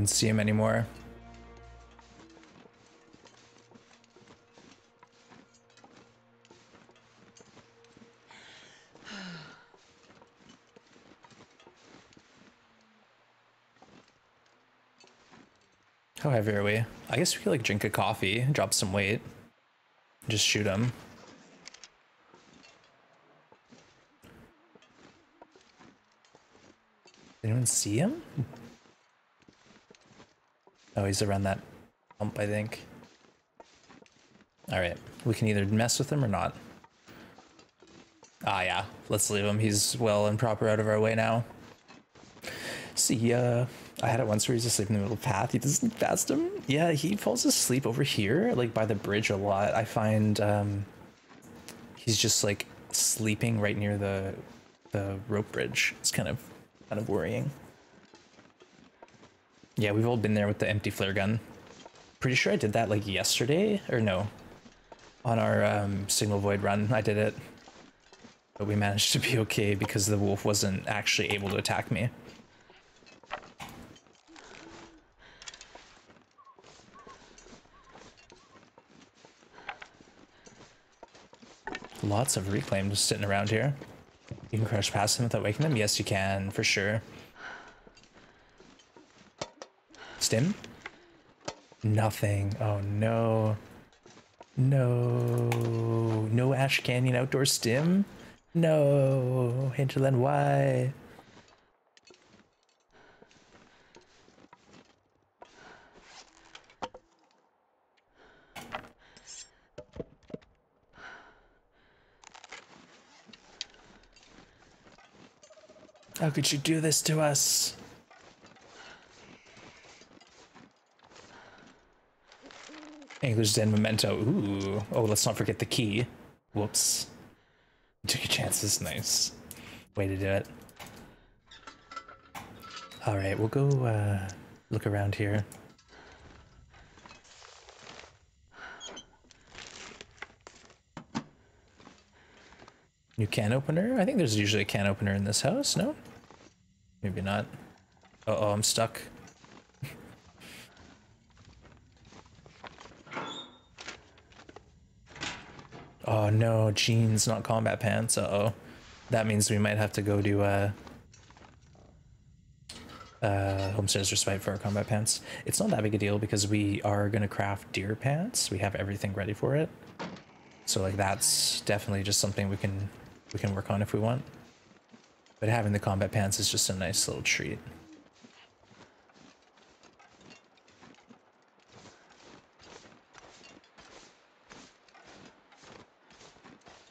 Even see him anymore. How heavy are we? I guess we could like drink a coffee, drop some weight, just shoot him. Anyone see him? Oh, he's around that pump, I think. Alright, we can either mess with him or not. Ah, yeah, let's leave him. He's well and proper out of our way now. See, uh, I had it once where he's asleep in the middle of the path. He doesn't fast him. Yeah, he falls asleep over here, like by the bridge a lot. I find um, he's just like sleeping right near the the rope bridge. It's kind of kind of worrying. Yeah, we've all been there with the empty flare gun. Pretty sure I did that like yesterday, or no. On our um, void run, I did it. But we managed to be okay because the wolf wasn't actually able to attack me. Lots of reclaim just sitting around here. You can crush past them without waking them? Yes, you can, for sure. Stim? Nothing. Oh no. No. No Ash Canyon outdoor stim? No. Hinterland, why? How could you do this to us? Angler's Den Memento. Ooh. Oh, let's not forget the key. Whoops. Took your chances. Nice. Way to do it. All right, we'll go uh, look around here. New can opener? I think there's usually a can opener in this house, no? Maybe not. Uh oh, I'm stuck. Oh no, jeans, not combat pants. Uh oh. That means we might have to go to uh, uh, Homestead's Respite for our combat pants. It's not that big a deal because we are going to craft deer pants. We have everything ready for it. So like that's definitely just something we can we can work on if we want. But having the combat pants is just a nice little treat.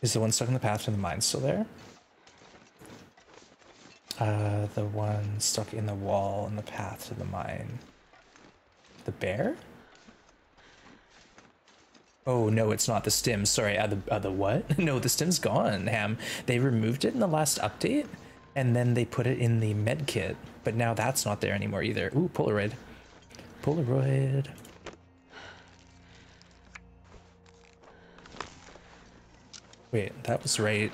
Is the one stuck in the path to the mine still there? Uh, the one stuck in the wall in the path to the mine. The bear? Oh no, it's not the stim. Sorry, uh, the uh, the what? no, the stim's gone. Ham. They removed it in the last update, and then they put it in the med kit. But now that's not there anymore either. Ooh, Polaroid. Polaroid. Wait, that was right.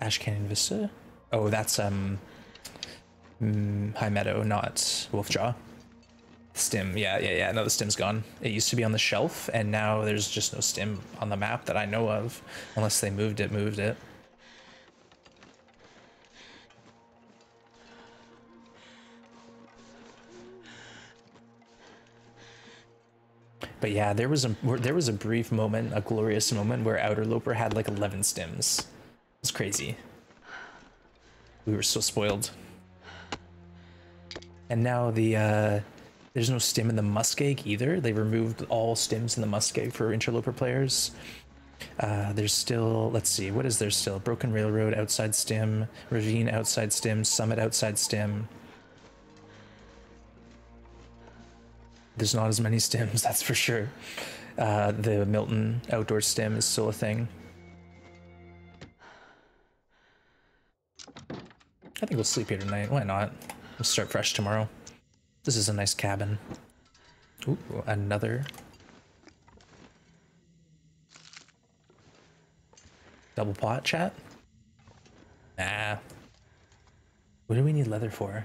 Ash Canyon Vista. Oh, that's um, mm, High Meadow, not Wolfjaw. Stim, yeah, yeah, yeah. No, the stim's gone. It used to be on the shelf, and now there's just no stim on the map that I know of, unless they moved it, moved it. But yeah, there was a there was a brief moment, a glorious moment where Interloper had like 11 stims. It was crazy. We were so spoiled. And now the uh, there's no stim in the muskeg either. They removed all stims in the muskeg for interloper players. Uh, there's still, let's see, what is there still? Broken Railroad outside stim, Ravine outside stim, Summit outside stim. There's not as many stims, that's for sure. Uh, the Milton outdoor stim is still a thing. I think we'll sleep here tonight. Why not? We'll start fresh tomorrow. This is a nice cabin. Ooh, another. Double pot chat? Nah. What do we need leather for?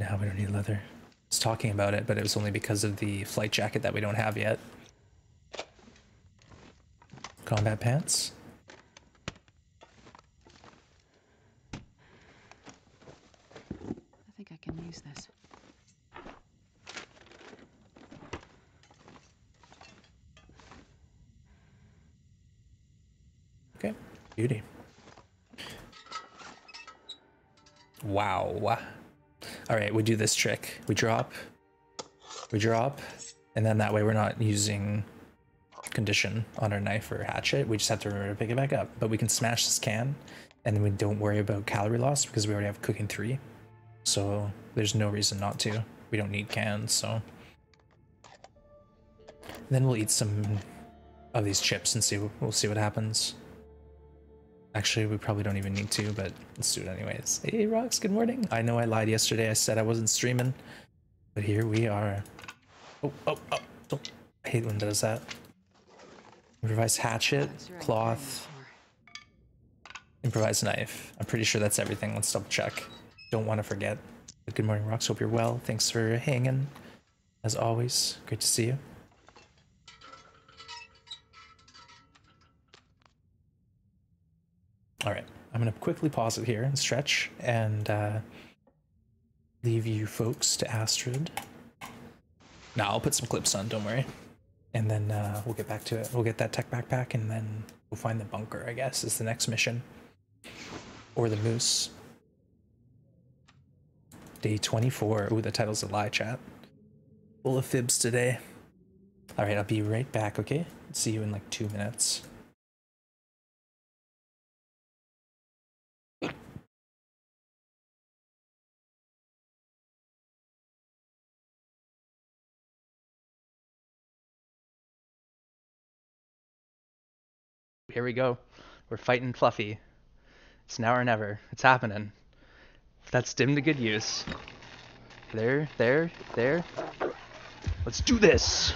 No, we don't need leather. Was talking about it, but it was only because of the flight jacket that we don't have yet. Combat pants? I think I can use this. Okay, beauty. Wow. All right, we do this trick. We drop, we drop, and then that way we're not using condition on our knife or hatchet. We just have to remember to pick it back up. But we can smash this can, and then we don't worry about calorie loss because we already have cooking three. So there's no reason not to. We don't need cans, so. Then we'll eat some of these chips and see. We'll see what happens. Actually, we probably don't even need to, but let's do it anyways. Hey, Rocks, good morning. I know I lied yesterday. I said I wasn't streaming, but here we are. Oh, oh, oh. Don't. I hate when it does that. Improvise hatchet, Sure I can cloth, carry this more. improvise knife. I'm pretty sure that's everything. Let's double check. Don't want to forget. Good morning, Rocks. Hope you're well. Thanks for hanging. As always, great to see you. All right, I'm gonna quickly pause it here and stretch and uh, leave you folks to Astrid. Now I'll put some clips on. Don't worry, and then uh, we'll get back to it. We'll get that tech backpack and then we'll find the bunker. I guess is the next mission, or the moose. Day 24. Ooh, the title's a lie, chat. Full of fibs today. All right, I'll be right back. Okay, see you in like two minutes. Here we go. We're fighting Fluffy. It's now or never. It's happening. That's dim to good use. There, there, there. Let's do this.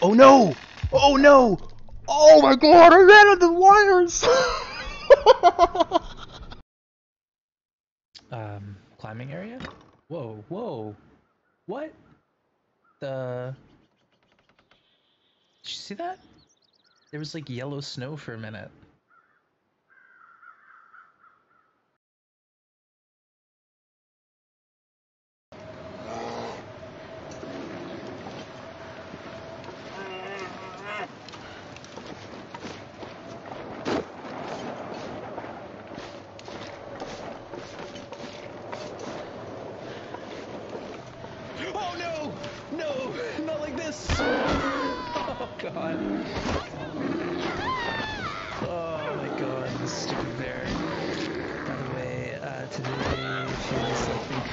Oh no! Oh no! Oh my god, I ran on the wires! Um, climbing area? Whoa, whoa. What? The... Did you see that? There was like yellow snow for a minute.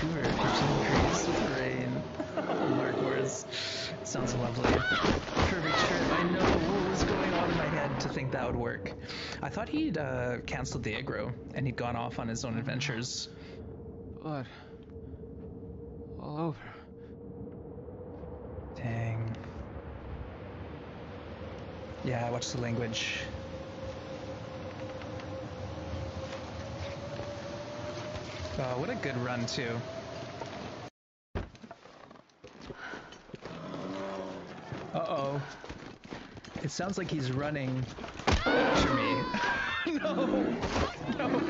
Vancouver, 15 degrees with rain. Mark Wars. Sounds lovely. Perfect shirt. I know what was going on in my head to think that would work. I thought he'd uh, canceled the aggro and he'd gone off on his own adventures. Blood. All over. Dang. Yeah, watch the language. Oh, what a good run, too. Uh-oh. It sounds like he's running after me. no! No!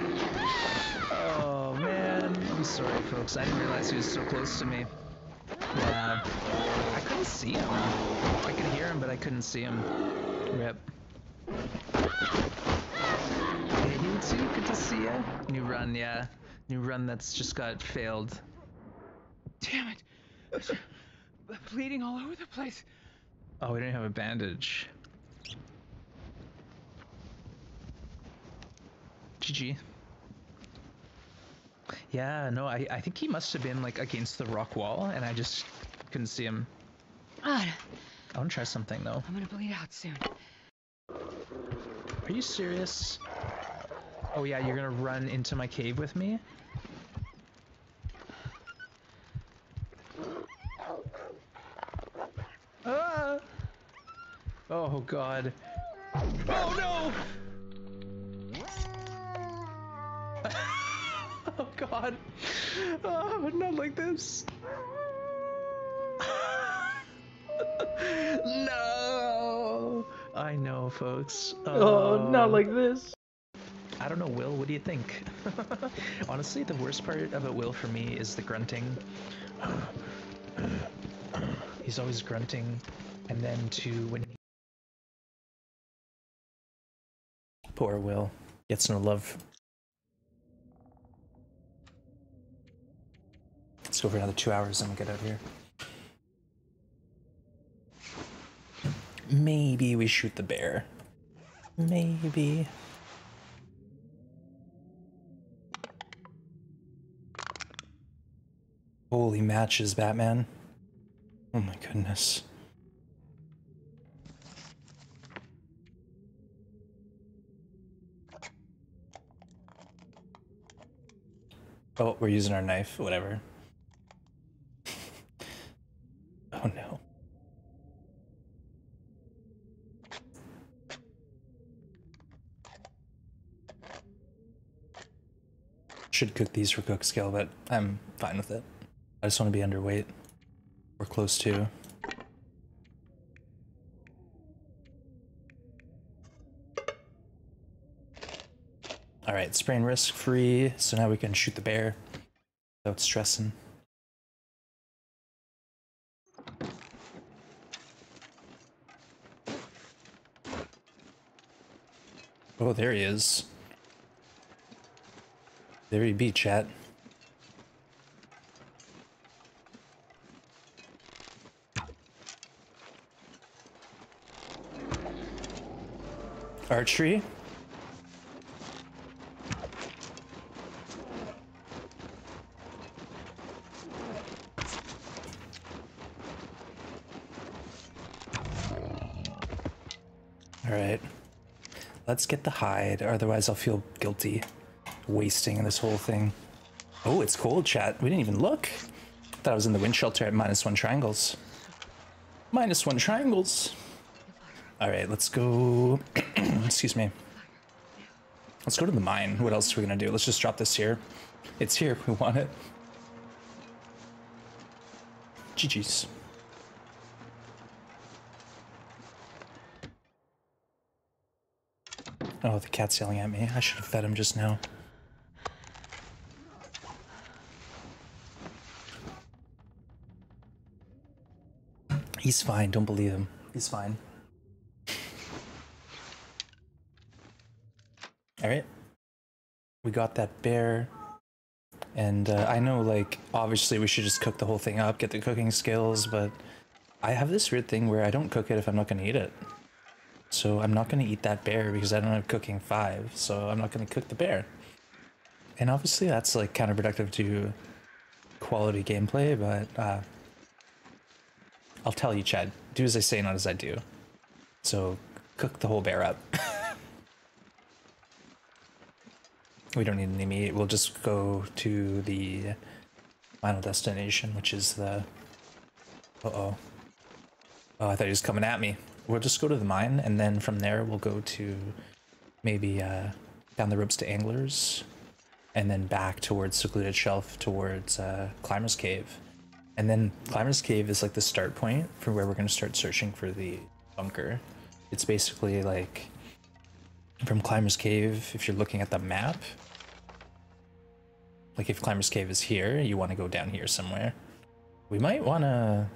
Oh, man. I'm sorry, folks. I didn't realize he was so close to me. Yeah. I couldn't see him. I could hear him, but I couldn't see him. Rip. Hey, you too. Good to see ya. New run, yeah. New run that's just got failed. Damn it! Bleeding all over the place. Oh, we don't have a bandage. GG. Yeah, no, I, I think he must have been like against the rock wall and I just couldn't see him. God, I want to try something though. I'm gonna bleed out soon. Are you serious? Oh yeah, you're gonna run into my cave with me? Ah! Oh god. Oh no! oh god. Oh, not like this. no! I know, folks. Oh, not Oh. like this. I don't know, Will. What do you think? Honestly, the worst part about Will for me is the grunting. He's always grunting, and then to when. Poor Will gets no love. Let's go for another two hours and we'll get out of here. Maybe we shoot the bear. Maybe. Holy matches, Batman. Oh my goodness. Oh, we're using our knife, whatever. oh no. Should cook these for cook skill, but I'm fine with it. I just want to be underweight. Or close to. Alright, sprain risk free, so now we can shoot the bear without stressing. Oh, there he is. There he be, chat. Archery. All right. Let's get the hide, otherwise I'll feel guilty wasting this whole thing. Oh, it's cold, chat. We didn't even look. Thought I was in the wind shelter at minus one triangles. Minus one triangles. All right, let's go. Excuse me. Let's go to the mine. What else are we gonna do? Let's just drop this here. It's here. We want it. GG's. Oh, the cat's yelling at me. I should have fed him just now. He's fine. Don't believe him. He's fine. All right. We got that bear. And uh, I know, like, obviously we should just cook the whole thing up, get the cooking skills, but I have this weird thing where I don't cook it if I'm not going to eat it. So I'm not going to eat that bear because I don't have cooking five, so I'm not going to cook the bear. And obviously that's, like, counterproductive to quality gameplay, but uh, I'll tell you, Chad, do as I say, not as I do. So cook the whole bear up. we don't need any meat. We'll just go to the final destination, which is the. Uh oh. Oh, I thought he was coming at me. We'll just go to the mine, and then from there we'll go to maybe uh, down the ropes to anglers, and then back towards secluded shelf towards uh, climbers cave, and then climbers cave is like the start point for where we're gonna start searching for the bunker. It's basically like from climbers cave if you're looking at the map like if climbers cave is here you want to go down here somewhere. We might want to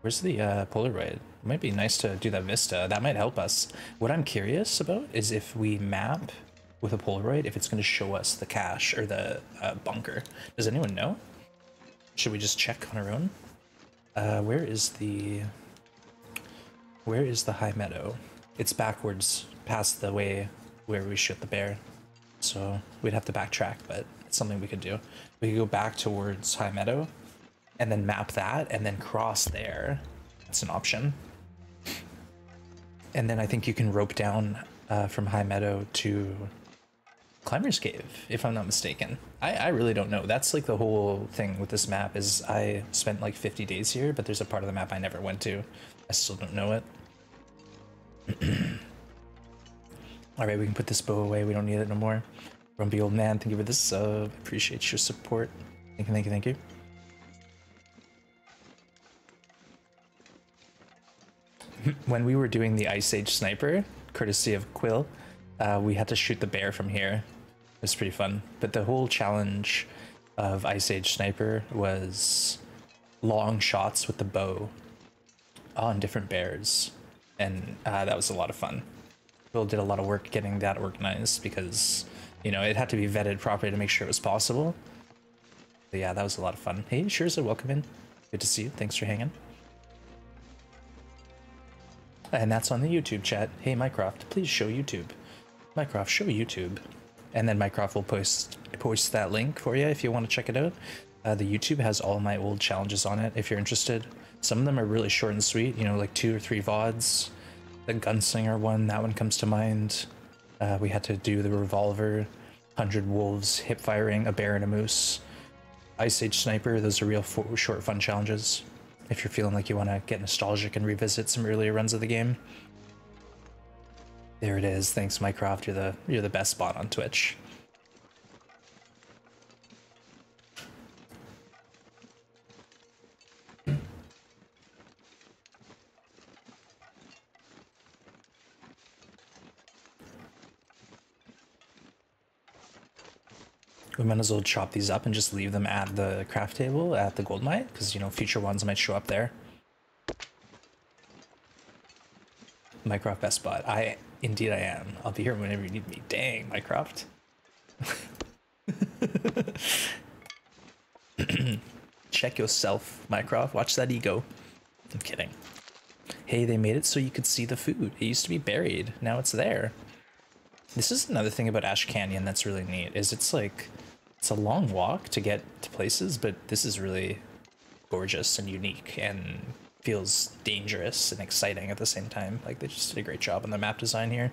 where's the uh, polaroid? It might be nice to do that vista. That might help us. What i'm curious about is if we map with a polaroid if it's going to show us the cache or the uh, bunker. Does anyone know? Should we just check on our own? Uh, where is the where is the high meadow? It's backwards past the way where we shoot the bear. So we'd have to backtrack, but it's something we could do. We could go back towards High Meadow and then map that and then cross there. That's an option. And then I think you can rope down uh, from High Meadow to Climber's Cave, if I'm not mistaken. I, I really don't know. That's like the whole thing with this map is I spent like 50 days here, but there's a part of the map I never went to. I still don't know it. All right, we can put this bow away. We don't need it no more. Grumpy old man, thank you for this sub. Appreciate your support. Thank you, thank you, thank you. when we were doing the Ice Age sniper, courtesy of Quill, uh, we had to shoot the bear from here. It was pretty fun. But the whole challenge of Ice Age sniper was long shots with the bow on different bears, and uh, that was a lot of fun. Will did a lot of work getting that organized because, you know, it had to be vetted properly to make sure it was possible. But yeah, that was a lot of fun. Hey, Shirza, welcome in. Good to see you. Thanks for hanging. And that's on the YouTube chat. Hey, Mycroft, please show YouTube. Mycroft, show YouTube. And then Mycroft will post post that link for you if you want to check it out. Uh, the YouTube has all my old challenges on it if you're interested. Some of them are really short and sweet, you know, like two or three VODs the gunslinger one, that one comes to mind. Uh, we had to do the revolver, 100 wolves, hip firing, a bear and a moose. Ice Age Sniper, those are real short, fun challenges. If you're feeling like you want to get nostalgic and revisit some earlier runs of the game. There it is. Thanks, Mycroft. You're the you're the best spot on Twitch. We might as well chop these up and just leave them at the craft table at the gold mine because you know future ones might show up there. Mycroft best spot. I indeed i am. I'll be here whenever you need me. Dang mycroft. Check yourself mycroft. Watch that ego. I'm kidding. Hey they made it so you could see the food. It used to be buried. Now it's there. This is another thing about ash canyon that's really neat is it's like it's a long walk to get to places, but this is really gorgeous and unique and feels dangerous and exciting at the same time. Like they just did a great job on the map design here.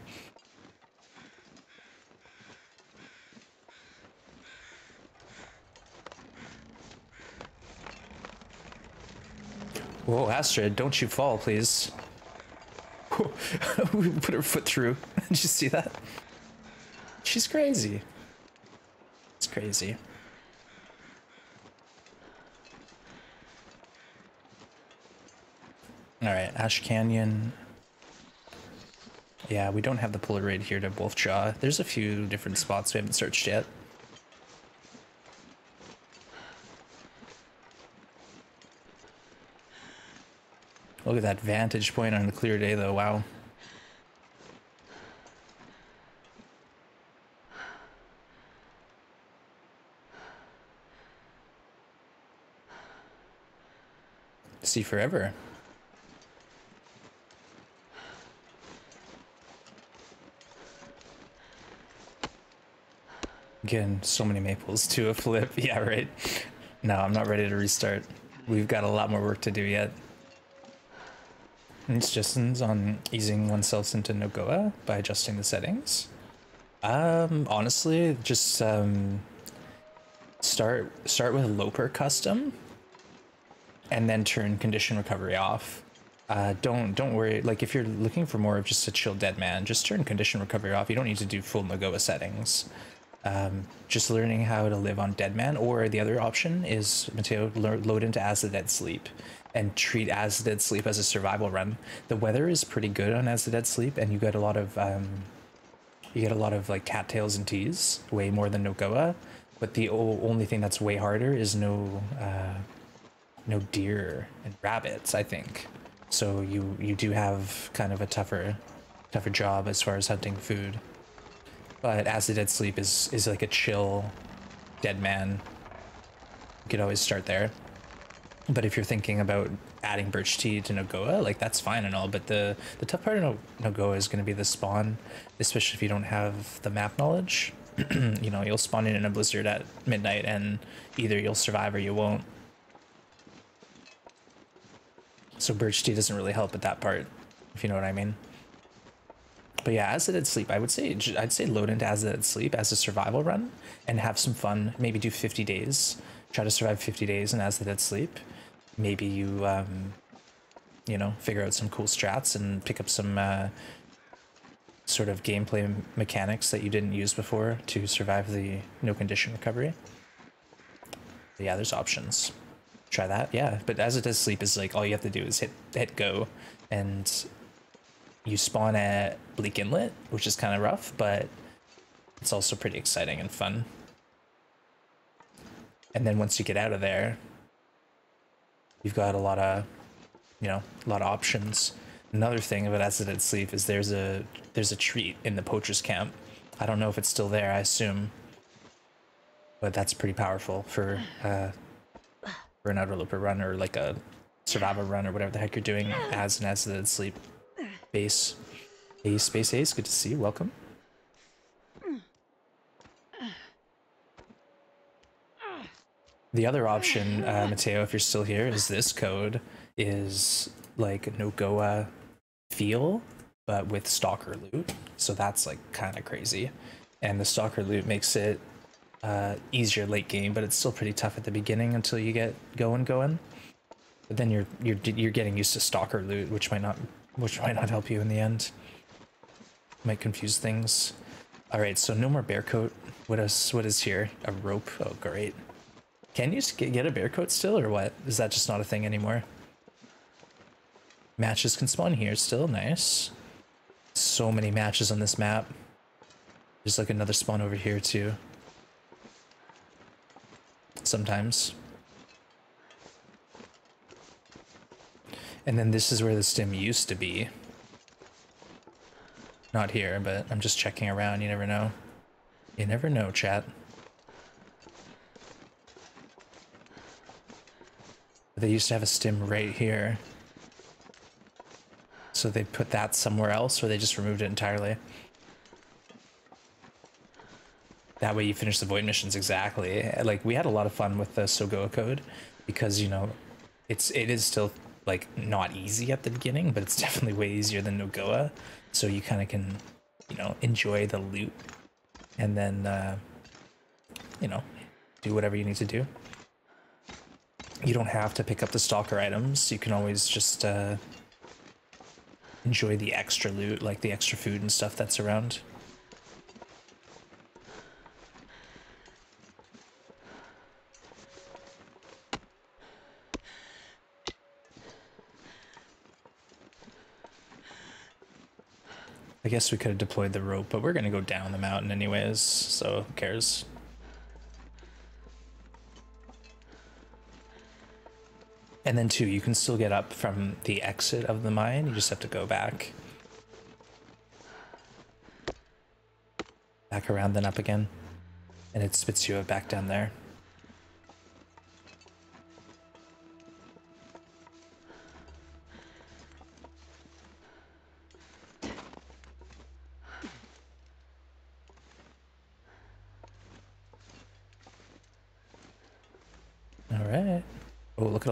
Whoa, Astrid, don't you fall, please. we put her foot through. Did you see that? She's crazy. Crazy. Alright, Ash Canyon. Yeah, we don't have the Polaroid here to Wolfjaw. There's a few different spots we haven't searched yet. Look at that vantage point on a clear day though, wow. See forever. Again, so many maples to a flip. Yeah, right. No, I'm not ready to restart. We've got a lot more work to do yet. Suggestions on easing oneself into Nogoa by adjusting the settings? Um, honestly, just um, start start with Loper custom, and then turn condition recovery off. Uh, don't don't worry. Like if you're looking for more of just a chill dead man, just turn condition recovery off. You don't need to do full Nogoa settings. Um, just learning how to live on dead man, or the other option is Mateo load into As the Dead Sleep and treat As the Dead Sleep as a survival run. The weather is pretty good on As the Dead Sleep, and you get a lot of um, you get a lot of like cattails and teas, way more than Nogoa. But the only thing that's way harder is no uh, no deer and rabbits. I think so. You you do have kind of a tougher tougher job as far as hunting food. But As the Dead Sleep is is like a chill dead man. You could always start there. But if you're thinking about adding birch tea to Nogoa, like that's fine and all. But the the tough part of no- Nogoa is going to be the spawn, especially if you don't have the map knowledge. you know, you'll spawn in in a blizzard at midnight, and either you'll survive or you won't. So birch tea doesn't really help at that part, if you know what I mean. But yeah, As the Dead Sleep, I would say I'd say load into As the Dead Sleep as a survival run and have some fun. Maybe do 50 days, try to survive 50 days and as did sleep. Maybe you um, you know figure out some cool strats and pick up some uh, sort of gameplay mechanics that you didn't use before to survive the no condition recovery. But yeah, there's options. Try that, yeah. But As the Dead Sleep is like all you have to do is hit hit go, and you spawn at Bleak Inlet, which is kind of rough, but it's also pretty exciting and fun. And then once you get out of there, you've got a lot of, you know, a lot of options. Another thing about As It Sleep is there's a there's a treat in the poachers camp. I don't know if it's still there. I assume, but that's pretty powerful for uh, an Interloper run or like a survival run or whatever the heck you're doing as an As Dead Sleep base. Hey, Space Ace, good to see you. Welcome. The other option, uh, Mateo, if you're still here, is this code is like Nogoa feel, but with stalker loot. So that's like kind of crazy. And the stalker loot makes it uh, easier late game, but it's still pretty tough at the beginning until you get going going. But then you're you're you're getting used to stalker loot, which might not which might not help you in the end. Might confuse things. All right, so no more bear coat. What is what is here? A rope. Oh, great. Can you get a bear coat still, or what? Is that just not a thing anymore? Matches can spawn here still. Nice. So many matches on this map. There's like another spawn over here too. Sometimes. And then this is where the stim used to be. Not here, but I'm just checking around. You never know. You never know, chat. They used to have a stim right here. So they put that somewhere else, or they just removed it entirely. That way you finish the void missions exactly. Like we had a lot of fun with the Sogoa code because you know, it's it is still like not easy at the beginning, but it's definitely way easier than Nogoa. So you kind of can, you know, enjoy the loot and then, uh, you know, do whatever you need to do. You don't have to pick up the stalker items. You can always just uh, enjoy the extra loot, like the extra food and stuff that's around. I guess we could have deployed the rope, but we're gonna go down the mountain anyways, so who cares? And then too, you can still get up from the exit of the mine, you just have to go back. Back around then up again. And it spits you back down there.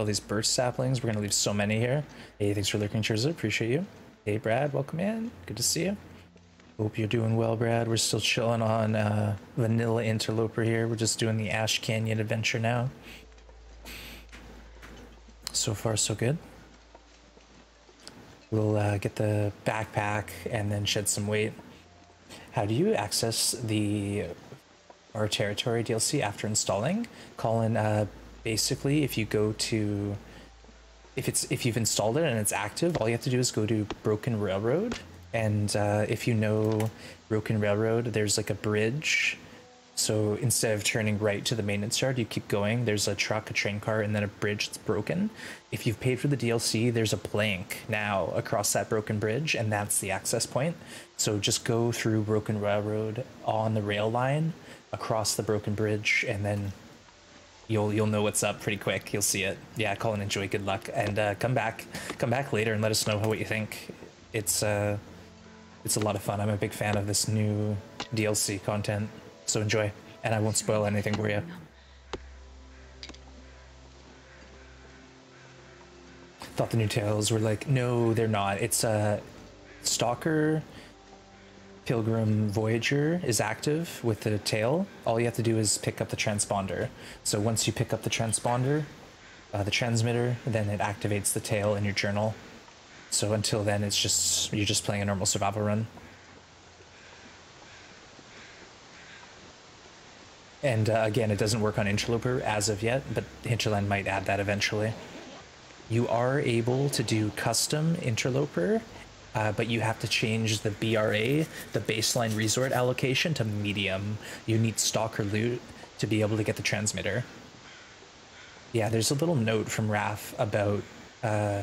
These birch saplings. We're gonna leave so many here. Hey, thanks for lurking, Churza. Appreciate you. Hey, Brad, welcome in. Good to see you. Hope you're doing well, Brad. We're still chilling on uh, Vanilla Interloper here. We're just doing the Ash Canyon adventure now. So far, so good. We'll uh, get the backpack and then shed some weight. How do you access the Far Territory DLC after installing? Colin, uh, basically, if you go to if it's if you've installed it and it's active, all you have to do is go to Broken Railroad, and uh, if you know Broken Railroad, there's like a bridge. So instead of turning right to the maintenance yard, you keep going. There's a truck, a train car, and then a bridge that's broken. If you've paid for the DLC, there's a plank now across that broken bridge, and that's the access point. So just go through Broken Railroad on the rail line across the broken bridge, and then you'll you'll know what's up pretty quick. You'll see it. Yeah, call and enjoy. Good luck, and uh, come back come back later and let us know what you think. It's uh, it's a lot of fun. I'm a big fan of this new DLC content, so enjoy. And I won't spoil anything for you. Thought the new tales were like, no, they're not. It's a uh, Stalker Pilgrim Voyager is active with the tale. All you have to do is pick up the transponder. So once you pick up the transponder, uh, the transmitter, then it activates the tale in your journal. So until then, it's just you're just playing a normal survival run. And uh, again, it doesn't work on Interloper as of yet, but Hinterland might add that eventually. You are able to do custom Interloper uh, but you have to change the BRA, the baseline resource allocation, to medium. You need stalker loot to be able to get the transmitter. Yeah, there's a little note from Raph about uh,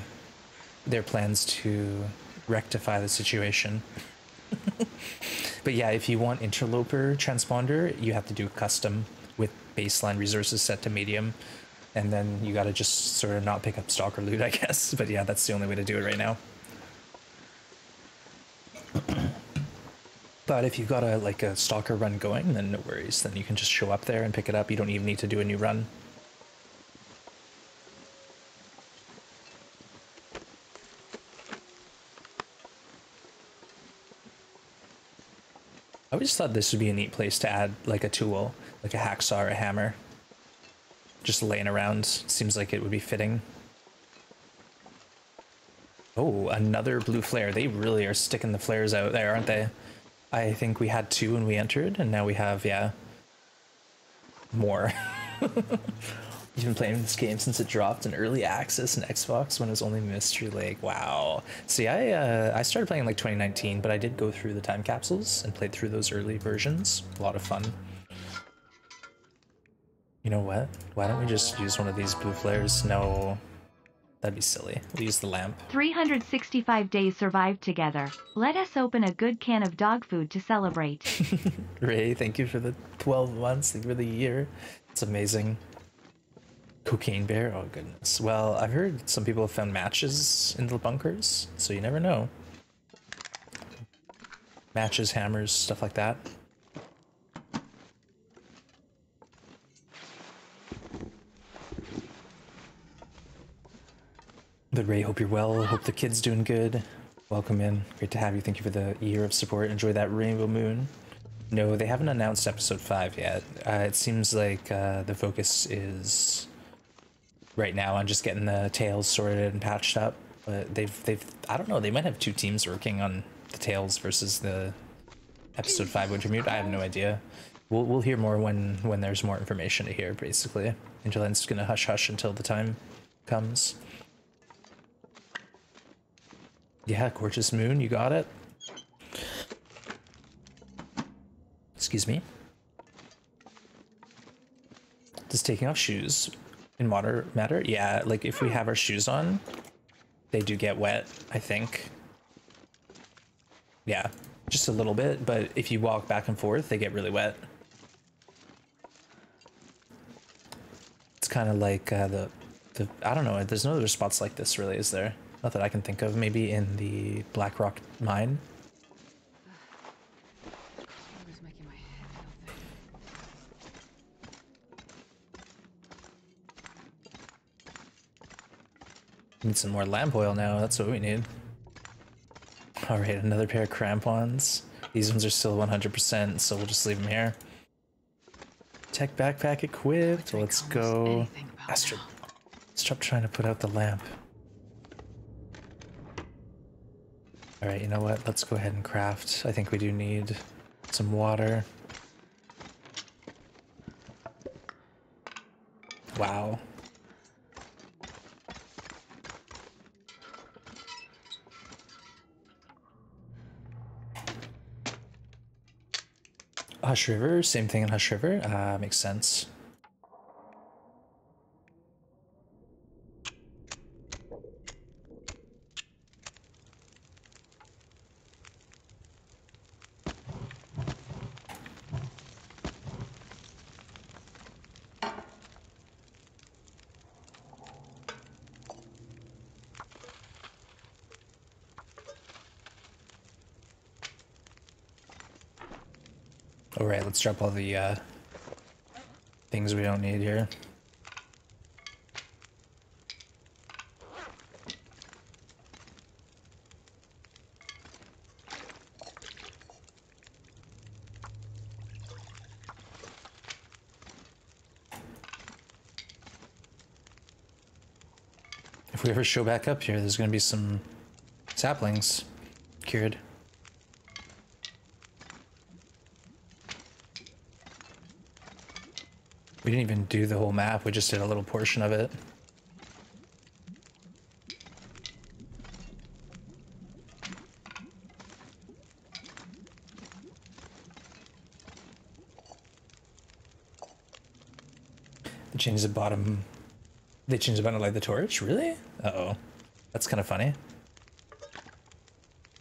their plans to rectify the situation. but yeah, if you want interloper transponder, you have to do custom with baseline resources set to medium. And then you gotta just sort of not pick up stalker loot, I guess. But yeah, that's the only way to do it right now. But if you've got a like a stalker run going, then no worries. Then you can just show up there and pick it up. You don't even need to do a new run. I always thought this would be a neat place to add like a tool, like a hacksaw or a hammer. Just laying around seems like it would be fitting. Oh, another blue flare. They really are sticking the flares out there, aren't they? I think we had two when we entered, and now we have, yeah, more. You've been playing this game since it dropped in early access in Xbox when it was only Mystery Lake. Wow. See, I uh, I started playing like 2019, but I did go through the time capsules and played through those early versions. A lot of fun. You know what? Why don't we just use one of these blue flares? No, That'd be silly. We'll use the lamp. 365 days survived together. Let us open a good can of dog food to celebrate. Ray, thank you for the 12 months, thank you for the year. It's amazing. Cocaine bear? Oh, goodness. Well, I've heard some people have found matches in the bunkers, so you never know. Matches, hammers, stuff like that. But Ray, hope you're well. Hope the kid's doing good. Welcome in. Great to have you. Thank you for the year of support. Enjoy that rainbow moon. No, they haven't announced episode five yet. Uh, it seems like uh, the focus is right now on just getting the tales sorted and patched up. But they've they've I don't know. They might have two teams working on the tales versus the episode five Wintermute. I have no idea. We'll we'll hear more when when there's more information to hear. Basically, Angelin's gonna hush hush until the time comes. Yeah, gorgeous moon. You got it. Excuse me. Does taking off shoes in water matter? Yeah, like if we have our shoes on, they do get wet, I think. Yeah, just a little bit, but if you walk back and forth, they get really wet. It's kind of like uh, the, the, I don't know, there's no other spots like this really, is there? Not that I can think of, maybe in the Black Rock mine. It was making my head filthy. Need some more lamp oil now, that's what we need. Alright, another pair of crampons. These ones are still 100%, so we'll just leave them here. Tech backpack equipped, let's go. anything about Astrid, now. stop trying to put out the lamp. Alright, you know what? Let's go ahead and craft. I think we do need some water. Wow. Hush River, same thing in Hush River. Uh, makes sense. All right, let's drop all the uh, things we don't need here. If we ever show back up here, there's gonna be some saplings cured. We didn't even do the whole map, we just did a little portion of it. They changed the bottom. They changed the button to light the torch? Really? Uh oh. That's kind of funny.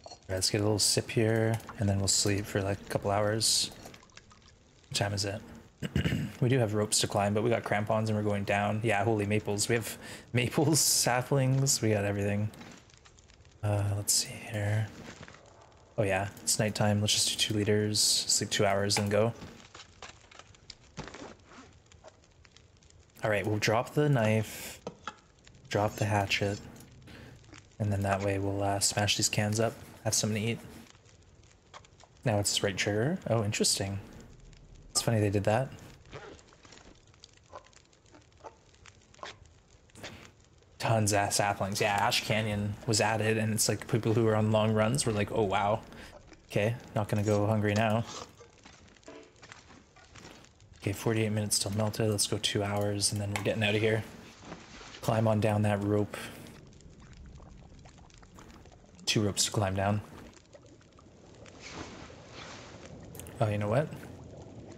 Alright, let's get a little sip here, and then we'll sleep for like a couple hours. What time is it? we do have ropes to climb, but we got crampons and we're going down. Yeah, holy maples. We have maples, saplings, we got everything. Uh, let's see here. Oh yeah, it's nighttime. Let's just do two liters, sleep two hours, and go. All right, we'll drop the knife, drop the hatchet, and then that way we'll uh, smash these cans up, have something to eat. Now it's right trigger. Oh, interesting. It's funny they did that. Tons of saplings. Yeah, Ash Canyon was added, and it's like people who were on long runs were like, oh wow. Okay, not gonna go hungry now. Okay, 48 minutes till melted. Let's go two hours, and then we're getting out of here. Climb on down that rope. Two ropes to climb down. Oh, you know what?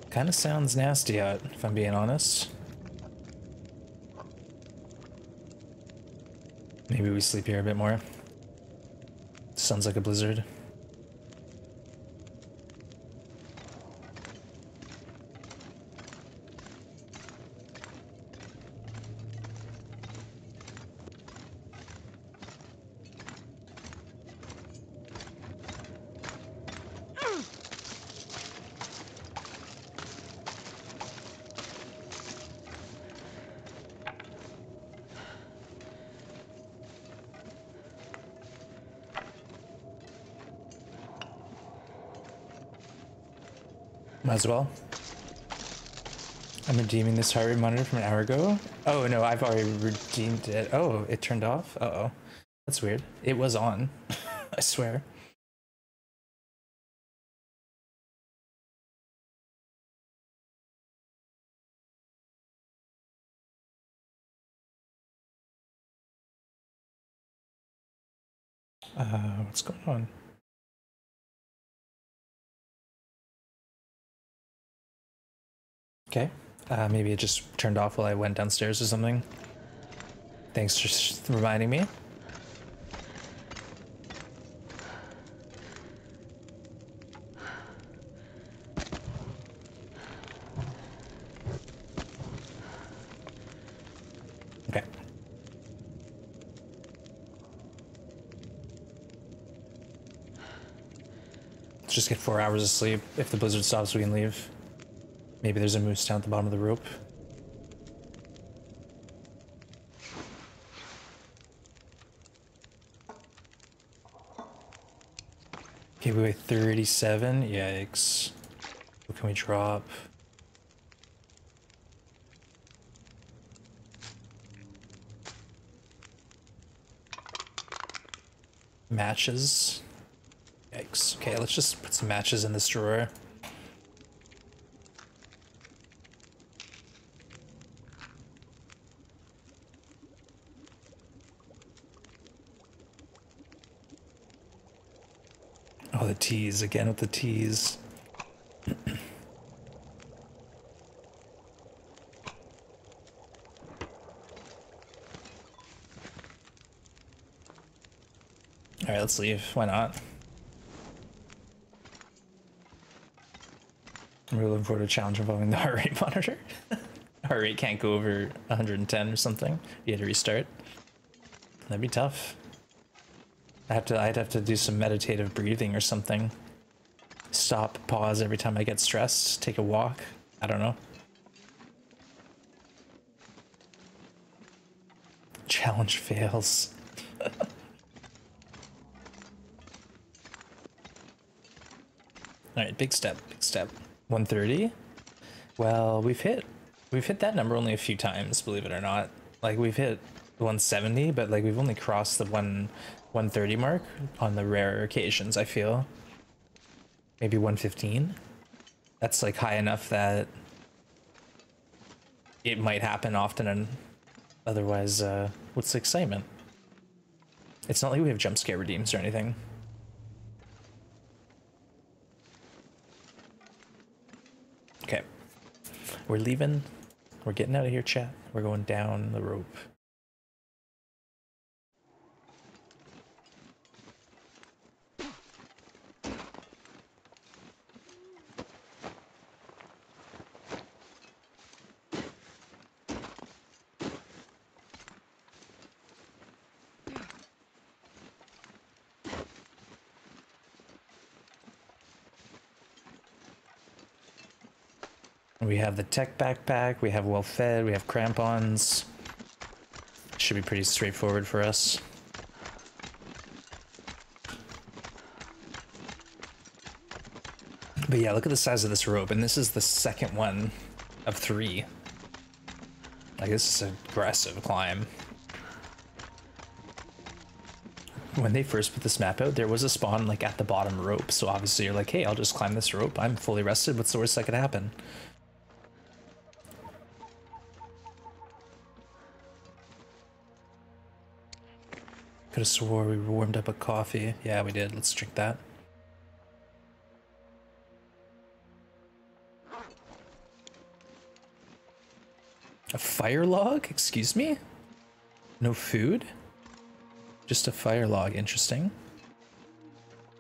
Kind of sounds nasty out, if I'm being honest. Maybe we sleep here a bit more. Sounds like a blizzard. Might as well. I'm redeeming this heart rate monitor from an hour ago. Oh no, I've already redeemed it. Oh, it turned off? Uh oh. That's weird. It was on. I swear. Uh, what's going on? Okay. Uh, maybe it just turned off while I went downstairs or something. Thanks for reminding me. Okay. Let's just get four hours of sleep. If the blizzard stops, we can leave. Maybe there's a moose down at the bottom of the rope. Okay, we weigh 37. Yikes. What can we drop? Matches. Yikes. Okay, let's just put some matches in this drawer. Teas again with the teas. All right, let's leave. Why not? Really looking forward to a challenge involving the heart rate monitor. heart rate can't go over 110 or something. You had to restart. That'd be tough. I have to. I'd have to do some meditative breathing or something. Stop, pause every time I get stressed. Take a walk. I don't know. Challenge fails. All right, big step, big step. 130. Well, we've hit we've hit that number only a few times, believe it or not. Like we've hit 170, but like we've only crossed the one 130 mark on the rarer occasions, I feel. Maybe 115. That's like high enough that it might happen often and otherwise uh what's the excitement? It's not like we have jump scare redeems or anything. Okay. We're leaving. We're getting out of here, chat. We're going down the rope. We have the tech backpack, we have well fed, we have crampons. Should be pretty straightforward for us. But yeah, look at the size of this rope, and this is the second one of three. Like, this is an aggressive climb. When they first put this map out, there was a spawn like at the bottom rope, so obviously you're like, hey, I'll just climb this rope. I'm fully rested. What's the worst that could happen? Could have swore we warmed up a coffee. Yeah, we did. Let's drink that. A fire log? Excuse me? No food? Just a fire log. Interesting.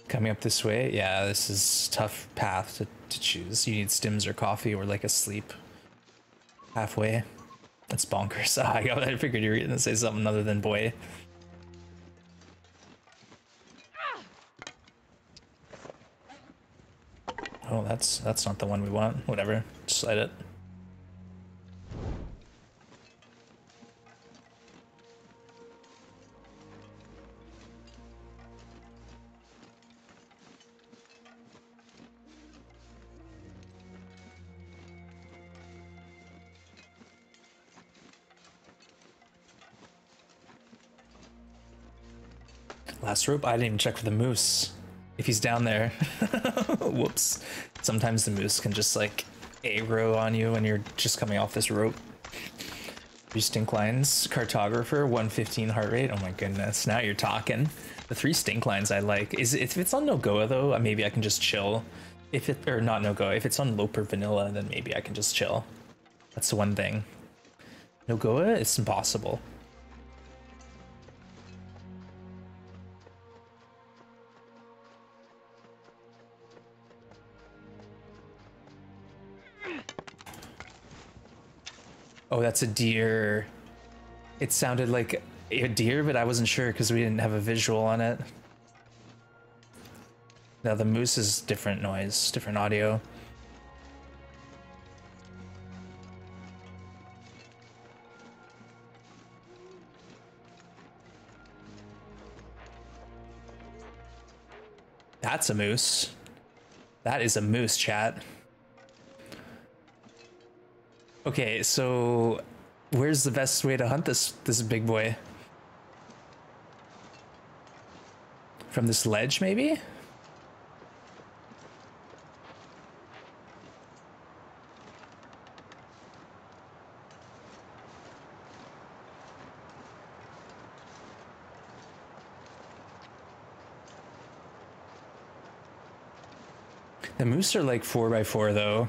Coming up this way? Yeah, this is tough path to, to choose. You need stims or coffee or like a sleep halfway. That's bonkers. Ah, I figured you were gonna say something other than boy. Oh, that's that's not the one we want. Whatever, slide it. Last rope? I didn't even check for the moose. If he's down there. Whoops. Sometimes the moose can just like aggro on you when you're just coming off this rope. Three stink lines, cartographer, 115 heart rate. Oh my goodness, now you're talking. The three stink lines I like. Is if it's on Nogoa though, uh, maybe I can just chill. If it or not Nogoa, if it's on Loper Vanilla, then maybe I can just chill. That's the one thing. Nogoa, it's impossible. Oh, that's a deer. It sounded like a deer, but I wasn't sure because we didn't have a visual on it. Now the moose is different noise, different audio. That's a moose. That is a moose, chat. Okay, so where's the best way to hunt this this big boy? From this ledge, maybe? The moose are like 4x4 though.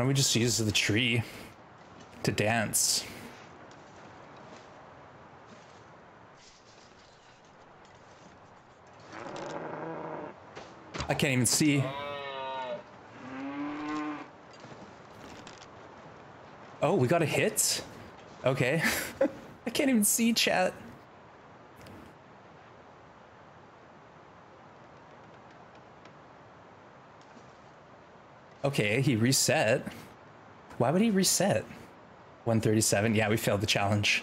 Don't we just use the tree to dance? I can't even see. Oh, we got a hit? Okay. I can't even see chat. Okay, he reset. Why would he reset? 137. Yeah, we failed the challenge.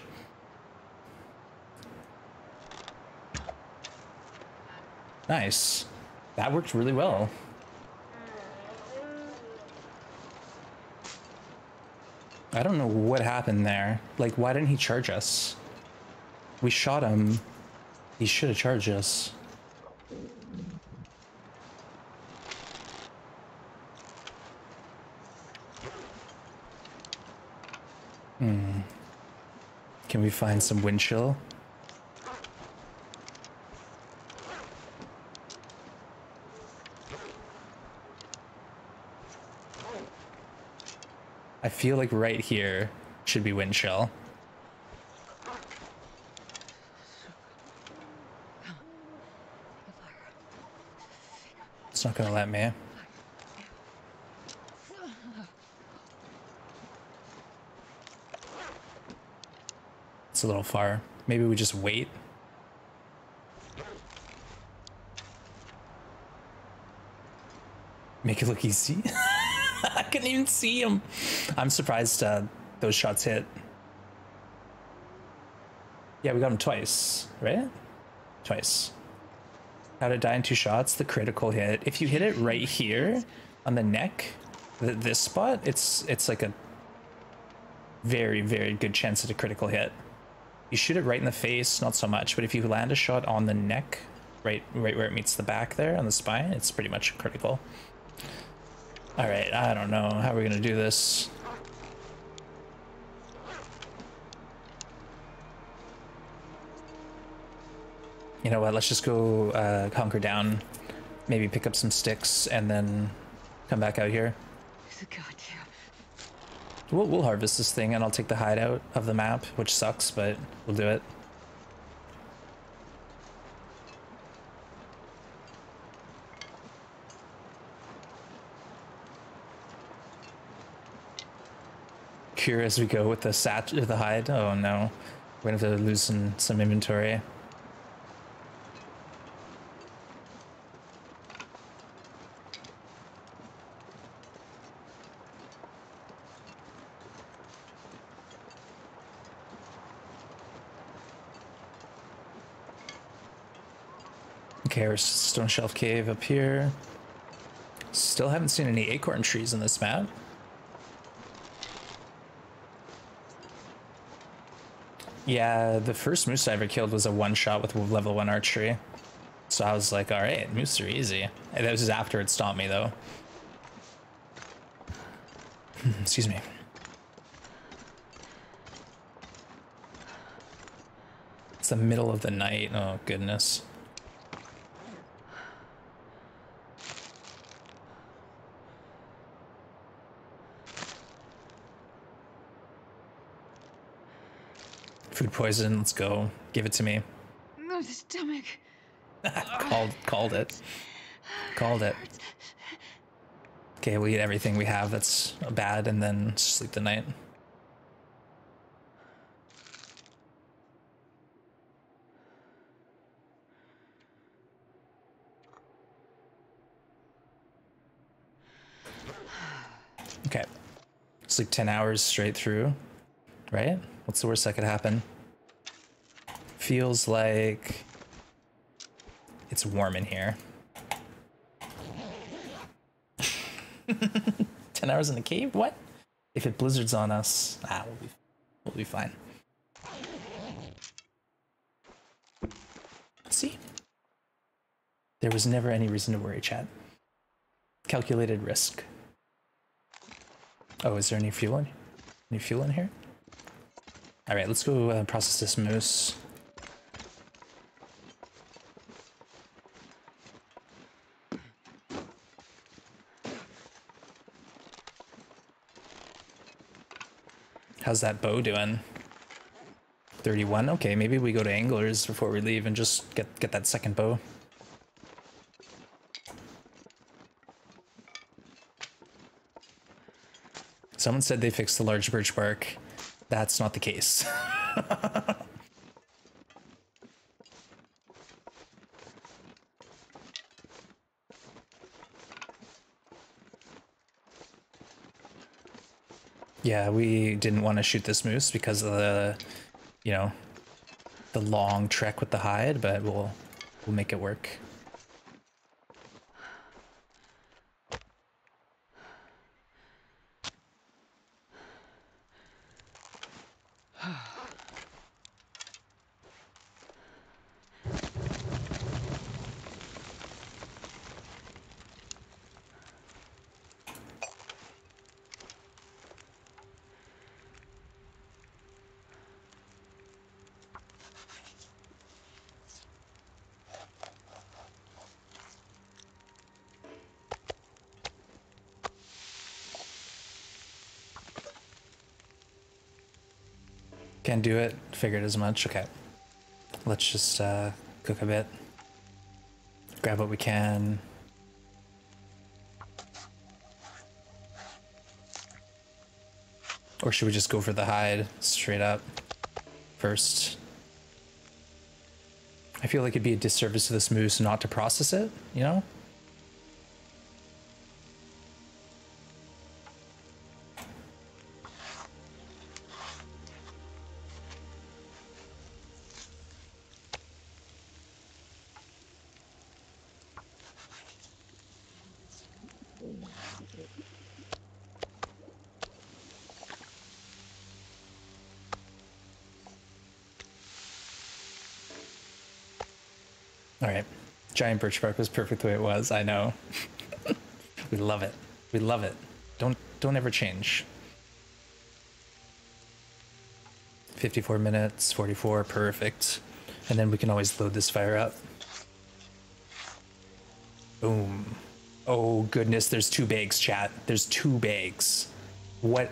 Nice. That worked really well. I don't know what happened there. Like, why didn't he charge us? We shot him. He should have charged us. Find some wind chill? I feel like right here should be wind chill. It's not gonna let me. It's a little far. Maybe we just wait. Make it look easy. I couldn't even see him. I'm surprised uh, those shots hit. Yeah, we got him twice, right? Twice. How to die in two shots, the critical hit. If you hit it right here on the neck, th this spot, it's it's like a very, very good chance at a critical hit. You shoot it right in the face, not so much, but if you land a shot on the neck, right right where it meets the back there on the spine, it's pretty much critical. All right, I don't know. How we're we gonna do this? You know what, let's just go uh, hunker down, maybe pick up some sticks, and then come back out here. Goddamn. We'll, we'll harvest this thing, and I'll take the hideout of the map, which sucks, but we'll do it. Cure as we go with the sat the hide. Oh no, we're gonna have to lose some, some inventory. Okay, stone shelf cave up here. Still haven't seen any acorn trees in this map. Yeah, the first moose I ever killed was a one shot with level one archery. So I was like, all right, moose are easy. And that was after it stopped me though. Hmm, excuse me. It's the middle of the night. Oh, goodness. Food poison, let's go. Give it to me. No stomach. called called it. Called it. Okay, we eat everything we have that's bad and then sleep the night. Okay. Sleep 10 hours straight through, right? What's the worst that could happen? Feels like it's warm in here. 10 hours in the cave? What? If it blizzards on us, ah, we'll be, we'll be fine. See? There was never any reason to worry, Chad. Calculated risk. Oh, is there any fuel in Any fuel in here? All right, let's go uh, process this moose. How's that bow doing? 31? Okay, maybe we go to Anglers before we leave and just get, get that second bow. Someone said they fixed the large birch bark. That's not the case. yeah, we didn't want to shoot this moose because of the, you know, the long trek with the hide, but we'll we'll make it work. Do it. Figured as much. Okay. Let's just uh, cook a bit. Grab what we can. Or should we just go for the hide straight up first? I feel like it'd be a disservice to this moose not to process it, you know? Giant birch bark was perfect the way it was. I know. we love it. We love it. Don't don't ever change. 54 minutes, 44, perfect. And then we can always load this fire up. Boom. Oh goodness, there's two bags, chat. There's two bags. What?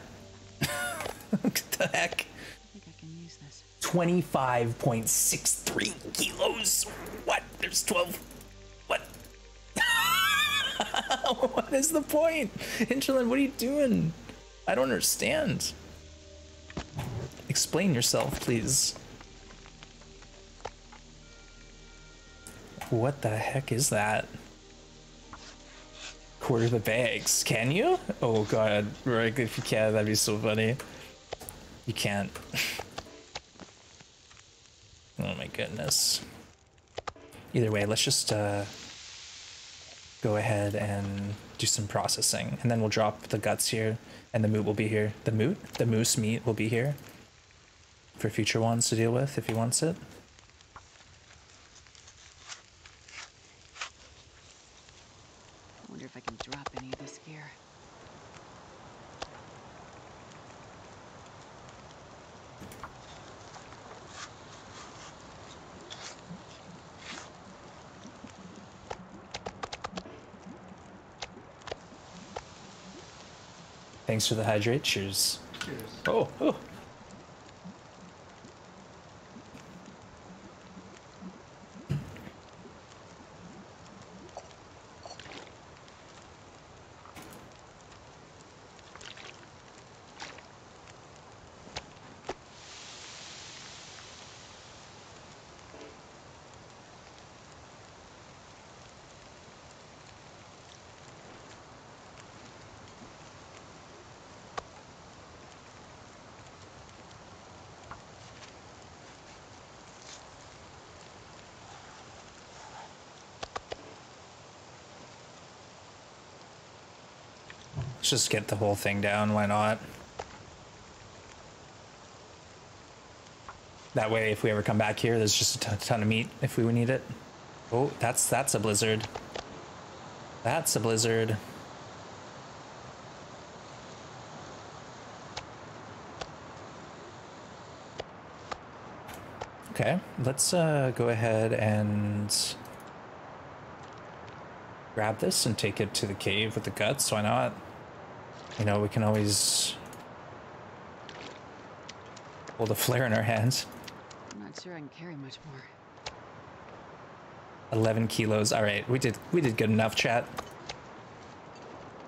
what the heck? I think I can use this. 25.63 kilos. What? There's 12. What is the point? Hinterland, what are you doing? I don't understand. Explain yourself, please. What the heck is that? Quarter the bags. Can you? Oh god, Rick, if you can, that'd be so funny. You can't. Oh my goodness. Either way, let's just uh, go ahead and do some processing, and then we'll drop the guts here, and the moot will be here. The moot, the moose meat will be here for future ones to deal with if he wants it. I wonder if I can drop any of this gear. Thanks for the hydrate. Cheers. Cheers. Oh, oh. Let's just get the whole thing down. Why not? That way, if we ever come back here, there's just a ton, of meat if we need it. Oh, that's that's a blizzard. That's a blizzard. Okay, let's uh, go ahead and grab this and take it to the cave with the guts. Why not? You know, we can always hold a flare in our hands. I'm not sure I can carry much more. 11 kilos. All right, we did we did good enough, chat.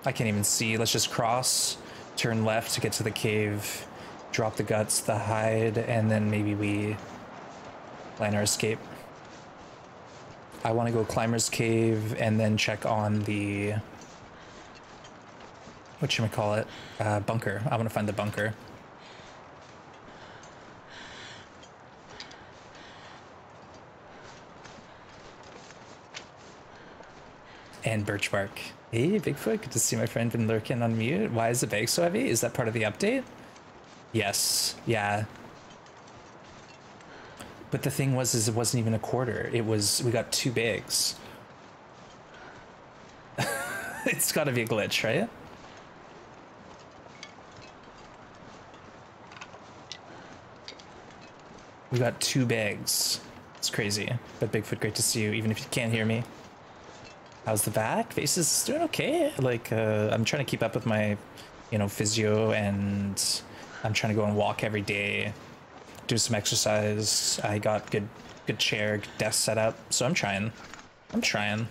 I can't even see. Let's just cross, turn left to get to the cave, drop the guts, the hide, and then maybe we plan our escape. I want to go climber's cave and then check on the what should we call it? Uh, bunker. I want to find the bunker. and birch bark. Hey, Bigfoot, good to see my friend been lurking on mute. Why is the bag so heavy? Is that part of the update? Yes, yeah. But the thing was, is it wasn't even a quarter. It was, we got two bags. it's gotta be a glitch, right? We got two bags. It's crazy. But Bigfoot, great to see you, even if you can't hear me. How's the back? Face is doing okay. Like, uh, I'm trying to keep up with my, you know, physio and I'm trying to go and walk every day, do some exercise. I got good, good chair, good desk set up. So I'm trying. I'm trying.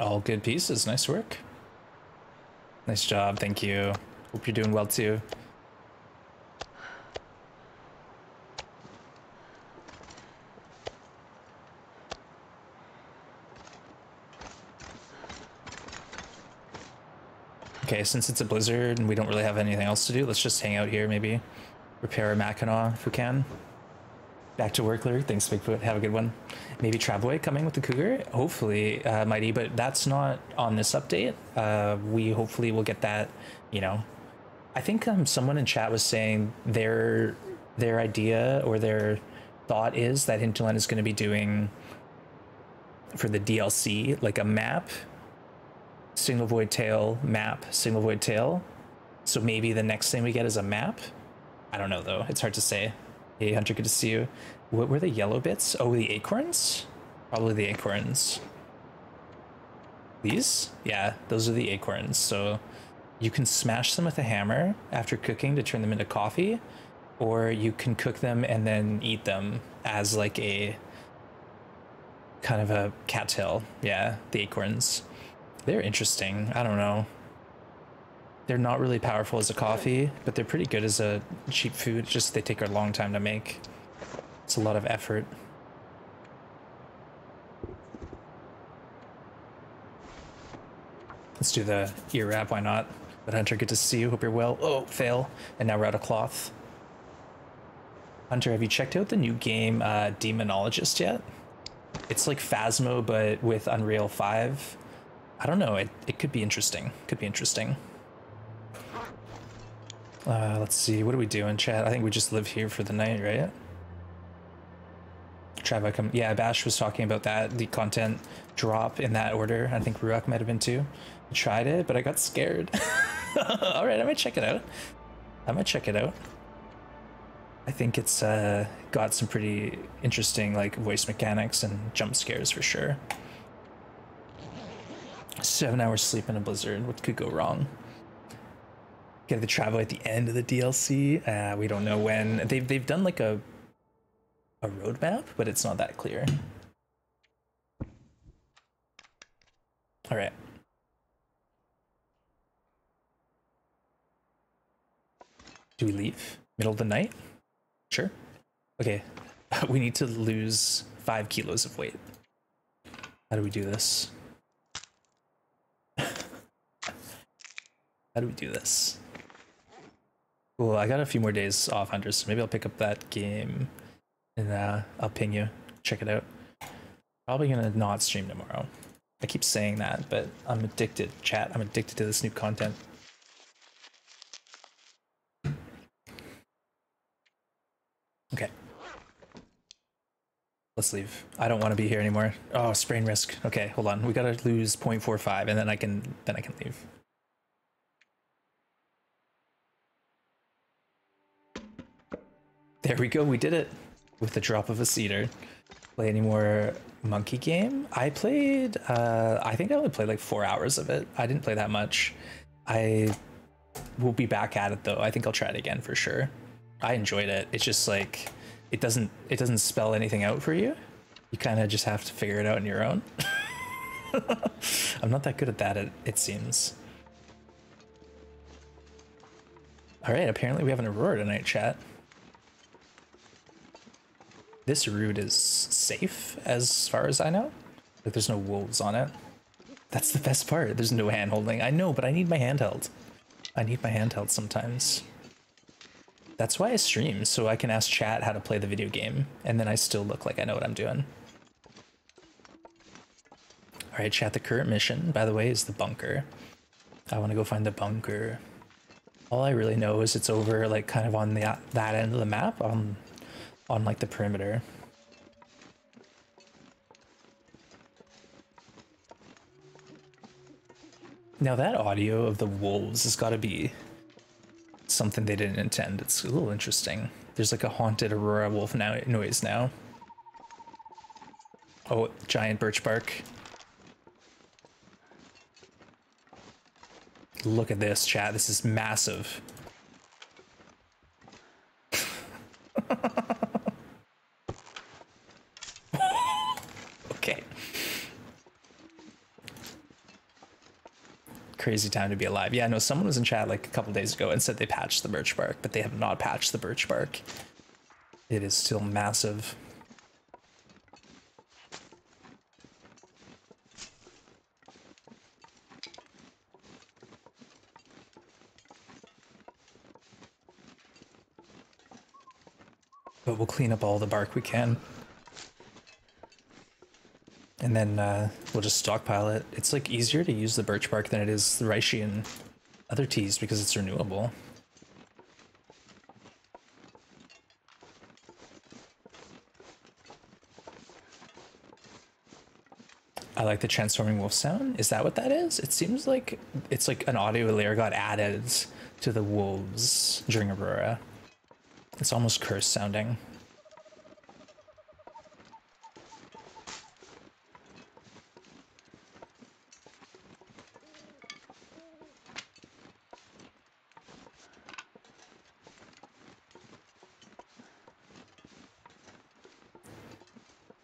All good pieces. Nice work. Nice job. Thank you. Hope you're doing well too. Okay, since it's a blizzard and we don't really have anything else to do, let's just hang out here maybe. Repair a Mackinaw if we can. Back to work, Larry. Thanks, Bigfoot. Have a good one. Maybe Travois coming with the Cougar. Hopefully, uh, Mighty, but that's not on this update. Uh, we hopefully will get that. You know, I think um, someone in chat was saying their their idea or their thought is that Hinterland is going to be doing for the DLC like a map, Signal Void Tale map, Signal Void Tale. So maybe the next thing we get is a map. I don't know though. It's hard to say. Hey Hunter, good to see you. What were the yellow bits? Oh, the acorns? Probably the acorns. These? Yeah, those are the acorns. So you can smash them with a hammer after cooking to turn them into coffee, or you can cook them and then eat them as like a kind of a cattail. Yeah, the acorns. They're interesting. I don't know. They're not really powerful as a coffee, but they're pretty good as a cheap food. It's just they take a long time to make. It's a lot of effort. Let's do the ear wrap, why not? But Hunter, good to see you. Hope you're well. Oh, fail. And now we're out of cloth. Hunter, have you checked out the new game uh, Demonologist yet? It's like Phasmo, but with Unreal 5. I don't know. It, it could be interesting. Could be interesting. Uh, let's see. What do we do in chat? I think we just live here for the night, right? Trav, come. Yeah, Bash was talking about that. The content drop in that order. I think Ruak might have been too. I tried it, but I got scared. All right, I might check it out. I might check it out. I think it's uh, got some pretty interesting like voice mechanics and jump scares for sure. Seven hours sleep in a blizzard. What could go wrong? Get the travel at the end of the DLC. Uh, we don't know when. They've they've done like a a roadmap, but it's not that clear. All right. Do we leave? Middle of the night? Sure. Okay. We need to lose five kilos of weight. How do we do this? How do we do this? Cool, I got a few more days off, Hunter, so maybe I'll pick up that game and uh, I'll ping you. Check it out. Probably gonna not stream tomorrow. I keep saying that, but I'm addicted, chat. I'm addicted to this new content. Okay. Let's leave. I don't want to be here anymore. Oh, sprain risk. Okay, hold on. We gotta lose 0.45 and then I can then I can leave. There we go, we did it. With the drop of a cedar. Play any more monkey game? I played uh I think I only played like four hours of it. I didn't play that much. I will be back at it though. I think I'll try it again for sure. I enjoyed it. It's just like it doesn't it doesn't spell anything out for you. You kind of just have to figure it out on your own. I'm not that good at that. It, it seems. All right. Apparently we have an aurora tonight, chat. This route is safe as far as I know. Like there's no wolves on it. That's the best part. There's no hand holding. I know, but I need my handheld. I need my handheld sometimes. That's why I stream, so I can ask chat how to play the video game, and then I still look like I know what I'm doing. Alright, chat, the current mission, by the way, is the bunker. I want to go find the bunker. All I really know is it's over, like, kind of on the that end of the map, on, on like, the perimeter. Now that audio of the wolves has got to be something they didn't intend. It's a little interesting. There's like a haunted Aurora wolf now noise now. Oh, giant birch bark. Look at this, chat. This is massive. okay. Crazy time to be alive. Yeah, no, someone was in chat like a couple days ago and said they patched the birch bark, but they have not patched the birch bark. It is still massive. But we'll clean up all the bark we can. And then uh, we'll just stockpile it. It's like easier to use the birch bark than it is the reishi and other teas because it's renewable. I like the transforming wolf sound. Is that what that is? It seems like it's like an audio layer got added to the wolves during Aurora. It's almost cursed sounding.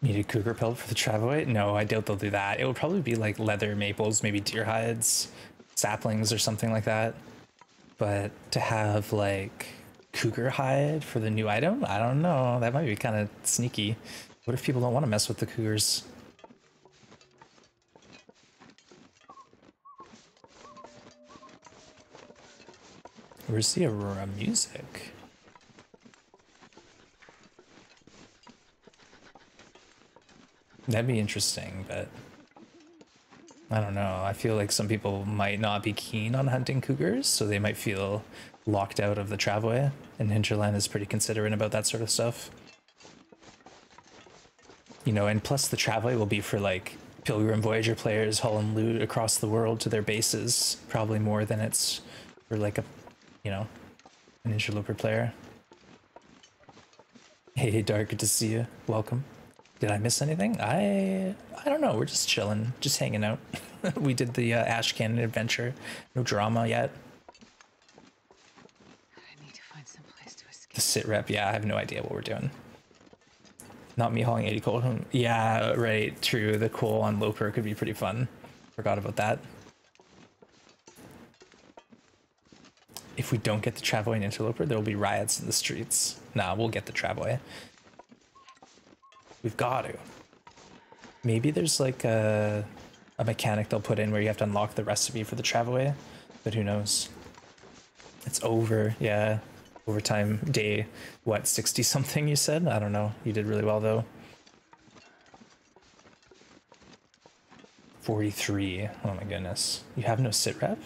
Needed cougar pelt for the Travoite? No, I doubt they'll do that. It would probably be like leather maples, maybe deer hides, saplings, or something like that. But to have like cougar hide for the new item, I don't know. That might be kind of sneaky. What if people don't want to mess with the cougars? Where's the Aurora music? That'd be interesting, but I don't know. I feel like some people might not be keen on hunting cougars, so they might feel locked out of the Travois, and Hinterland is pretty considerate about that sort of stuff. You know, and plus the Travois will be for like Pilgrim Voyager players hauling loot across the world to their bases, probably more than it's for like a, you know, an interloper player. Hey, Dark, good to see you. Welcome. Did I miss anything? I I don't know. We're just chilling, just hanging out. we did the uh, Ash Canyon adventure. No drama yet. I need to find some place to escape. The sit rep, yeah, I have no idea what we're doing. Not me hauling 80 coal home. Yeah, right, true. The coal on Loper could be pretty fun. Forgot about that. If we don't get the Travois and Interloper, there will be riots in the streets. Nah, we'll get the Travois. We've got to. Maybe there's like a, a mechanic they'll put in where you have to unlock the recipe for the Travois, but who knows? It's over, yeah. Overtime day, what, 60 something you said? I don't know. You did really well though. 43. Oh my goodness. You have no sit rep?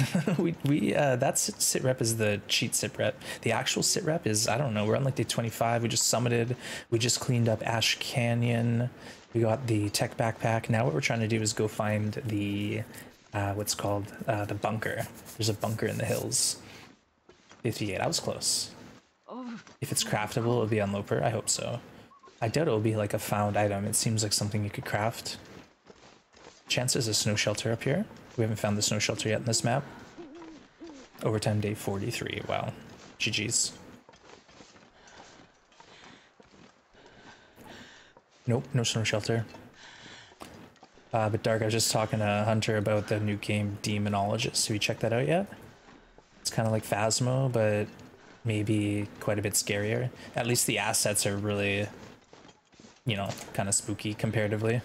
we we uh that's sit rep is the cheat sit rep. The actual sit rep is I don't know, we're on like day 25. We just summited. We just cleaned up Ash Canyon. We got the tech backpack. Now what we're trying to do is go find the uh what's called uh the bunker. There's a bunker in the hills. 58. I was close. Oh, If it's craftable, it'll be on Loper. I hope so. I doubt it'll be like a found item. It seems like something you could craft. Chances a snow shelter up here. We haven't found the snow shelter yet in this map. Overtime day 43. Wow. GG's. Nope, no snow shelter. Uh, but Dark, I was just talking to Hunter about the new game Demonologist. Have you checked that out yet? It's kind of like Phasmo, but maybe quite a bit scarier. At least the assets are really, you know, kind of spooky comparatively.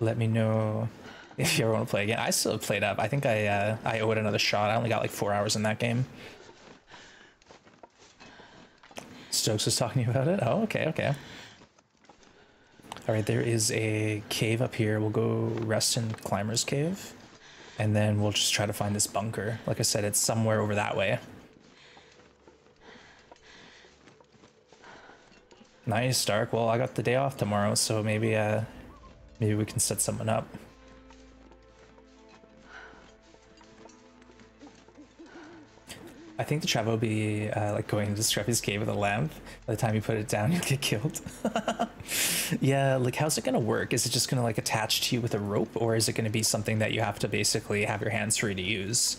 Let me know if you ever want to play again. I still played up. I think I uh, I owe it another shot. I only got like four hours in that game. Stokes was talking about it. Oh, okay, okay. All right, there is a cave up here. We'll go rest in Climber's Cave, and then we'll just try to find this bunker. Like I said, it's somewhere over that way. Nice, Dark. Well, I got the day off tomorrow, so maybe uh, maybe we can set someone up. I think the trap will be uh, like going into Scruffy's cave with a lamp. By the time you put it down, you'll get killed. yeah, like how's it gonna work? Is it just gonna like attach to you with a rope, or is it gonna be something that you have to basically have your hands free to use?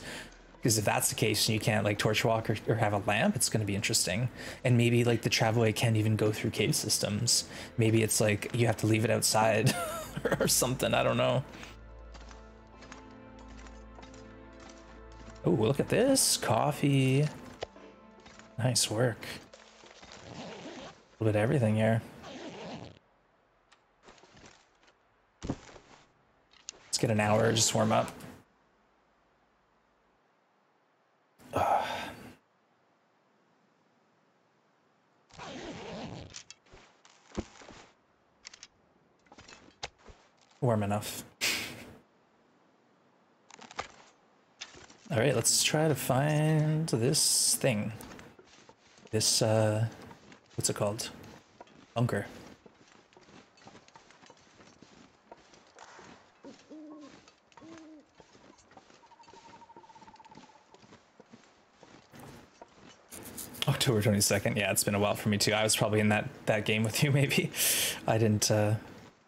Because if that's the case and you can't like torch walk or, or have a lamp, it's gonna be interesting. And maybe like the travelway can't even go through cave systems. Maybe it's like you have to leave it outside or something. I don't know. Oh, look at this. Coffee. Nice work. A little bit of everything here. Let's get an hour, just warm up. Warm enough. All right, let's try to find this thing. This, uh, what's it called? Bunker. October 22nd. Yeah, it's been a while for me too. I was probably in that that game with you maybe. I didn't uh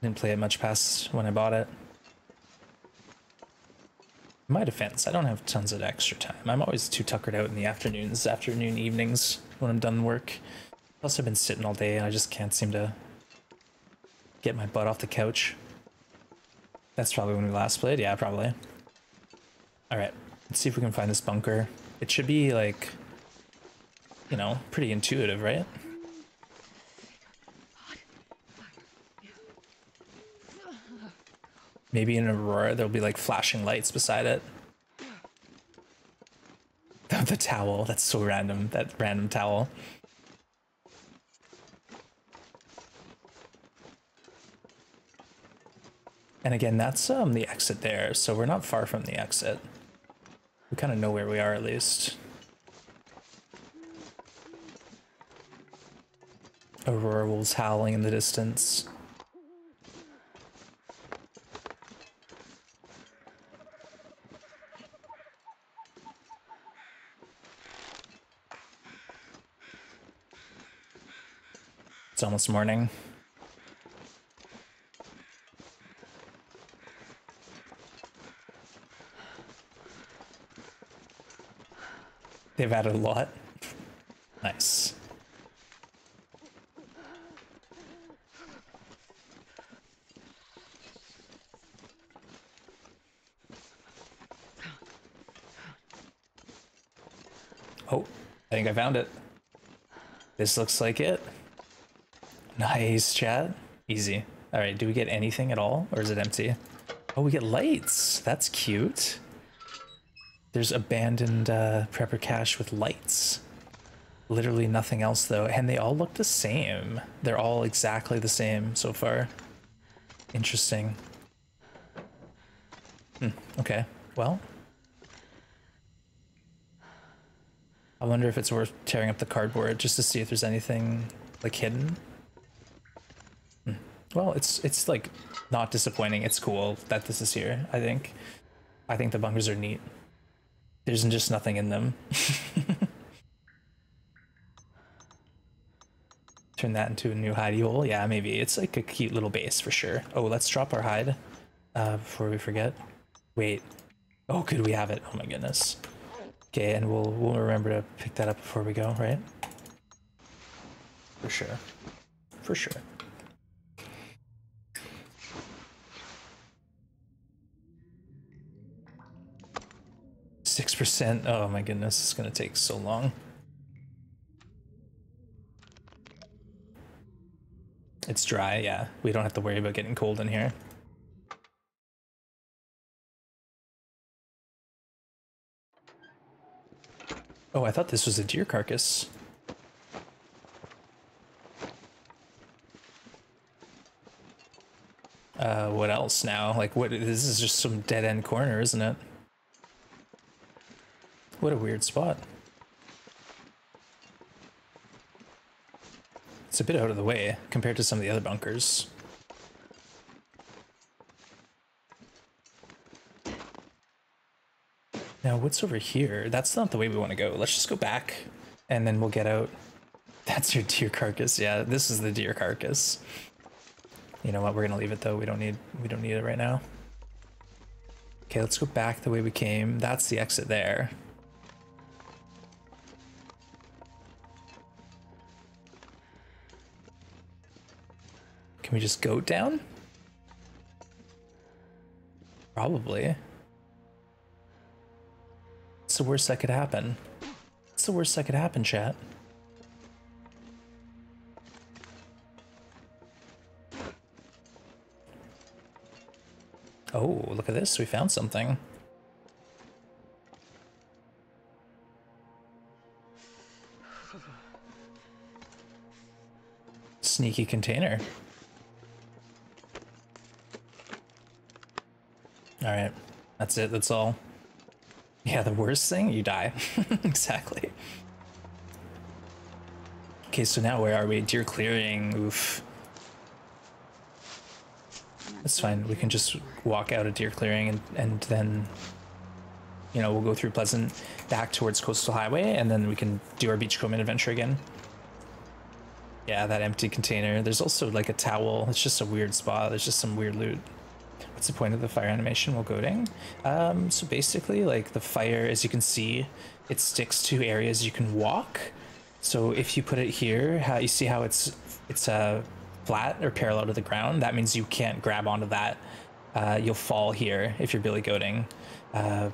didn't play it much past when I bought it. In my defense, I don't have tons of extra time. I'm always too tuckered out in the afternoons, afternoon evenings when I'm done work. Plus, I've been sitting all day and I just can't seem to get my butt off the couch. That's probably when we last played. Yeah, probably. All right, let's see if we can find this bunker. It should be like, you know, pretty intuitive, right? Maybe in Aurora there'll be like flashing lights beside it. The, towel, that's so random, that random towel. And again, that's um the exit there, so we're not far from the exit. We kind of know where we are at least. Aurora wolves howling in the distance. It's almost morning. They've added a lot. Nice. Oh, I think I found it. This looks like it. Nice, chat. Easy. All right, do we get anything at all, or is it empty? Oh, we get lights. That's cute. There's abandoned uh, prepper cache with lights. Literally nothing else though, and they all look the same. They're all exactly the same so far. Interesting. Hmm, okay, well. I wonder if it's worth tearing up the cardboard just to see if there's anything like hidden. Well, it's it's like not disappointing. It's cool that this is here. I think. I think the bunkers are neat. There's just nothing in them. Turn that into a new hidey hole. Yeah, maybe. It's like a cute little base for sure. Oh, let's drop our hide uh, before we forget. Wait. Oh, could we have it? Oh my goodness. Okay, and we'll we'll remember to pick that up before we go, right? For sure. For sure. Six percent. Oh my goodness, it's gonna take so long. It's dry, yeah. We don't have to worry about getting cold in here. Oh, I thought this was a deer carcass. Uh, what else now? Like, what? This is just some dead end corner, isn't it? What a weird spot. It's a bit out of the way compared to some of the other bunkers. Now, what's over here? That's not the way we want to go. Let's just go back and then we'll get out. That's your deer carcass. Yeah, this is the deer carcass. You know what? We're gonna leave it though. We don't need we don't need it right now. Okay, let's go back the way we came. That's the exit there. Can we just go down? Probably. It's the worst that could happen? It's the worst that could happen, chat? Oh, look at this. We found something. Sneaky container. Alright. That's it. That's all. Yeah, the worst thing? You die. exactly. Okay, so now where are we? Deer clearing. Oof. That's fine. We can just walk out of deer clearing and, and then, you know, we'll go through Pleasant back towards Coastal Highway and then we can do our Beachcombing adventure again. Yeah, that empty container. There's also like a towel. It's just a weird spot. There's just some weird loot. What's the point of the fire animation while goating? Um, so basically, like the fire, as you can see, it sticks to areas you can walk. So if you put it here, how you see how it's it's uh, flat or parallel to the ground, that means you can't grab onto that. Uh, you'll fall here if you're billy goating. Uh,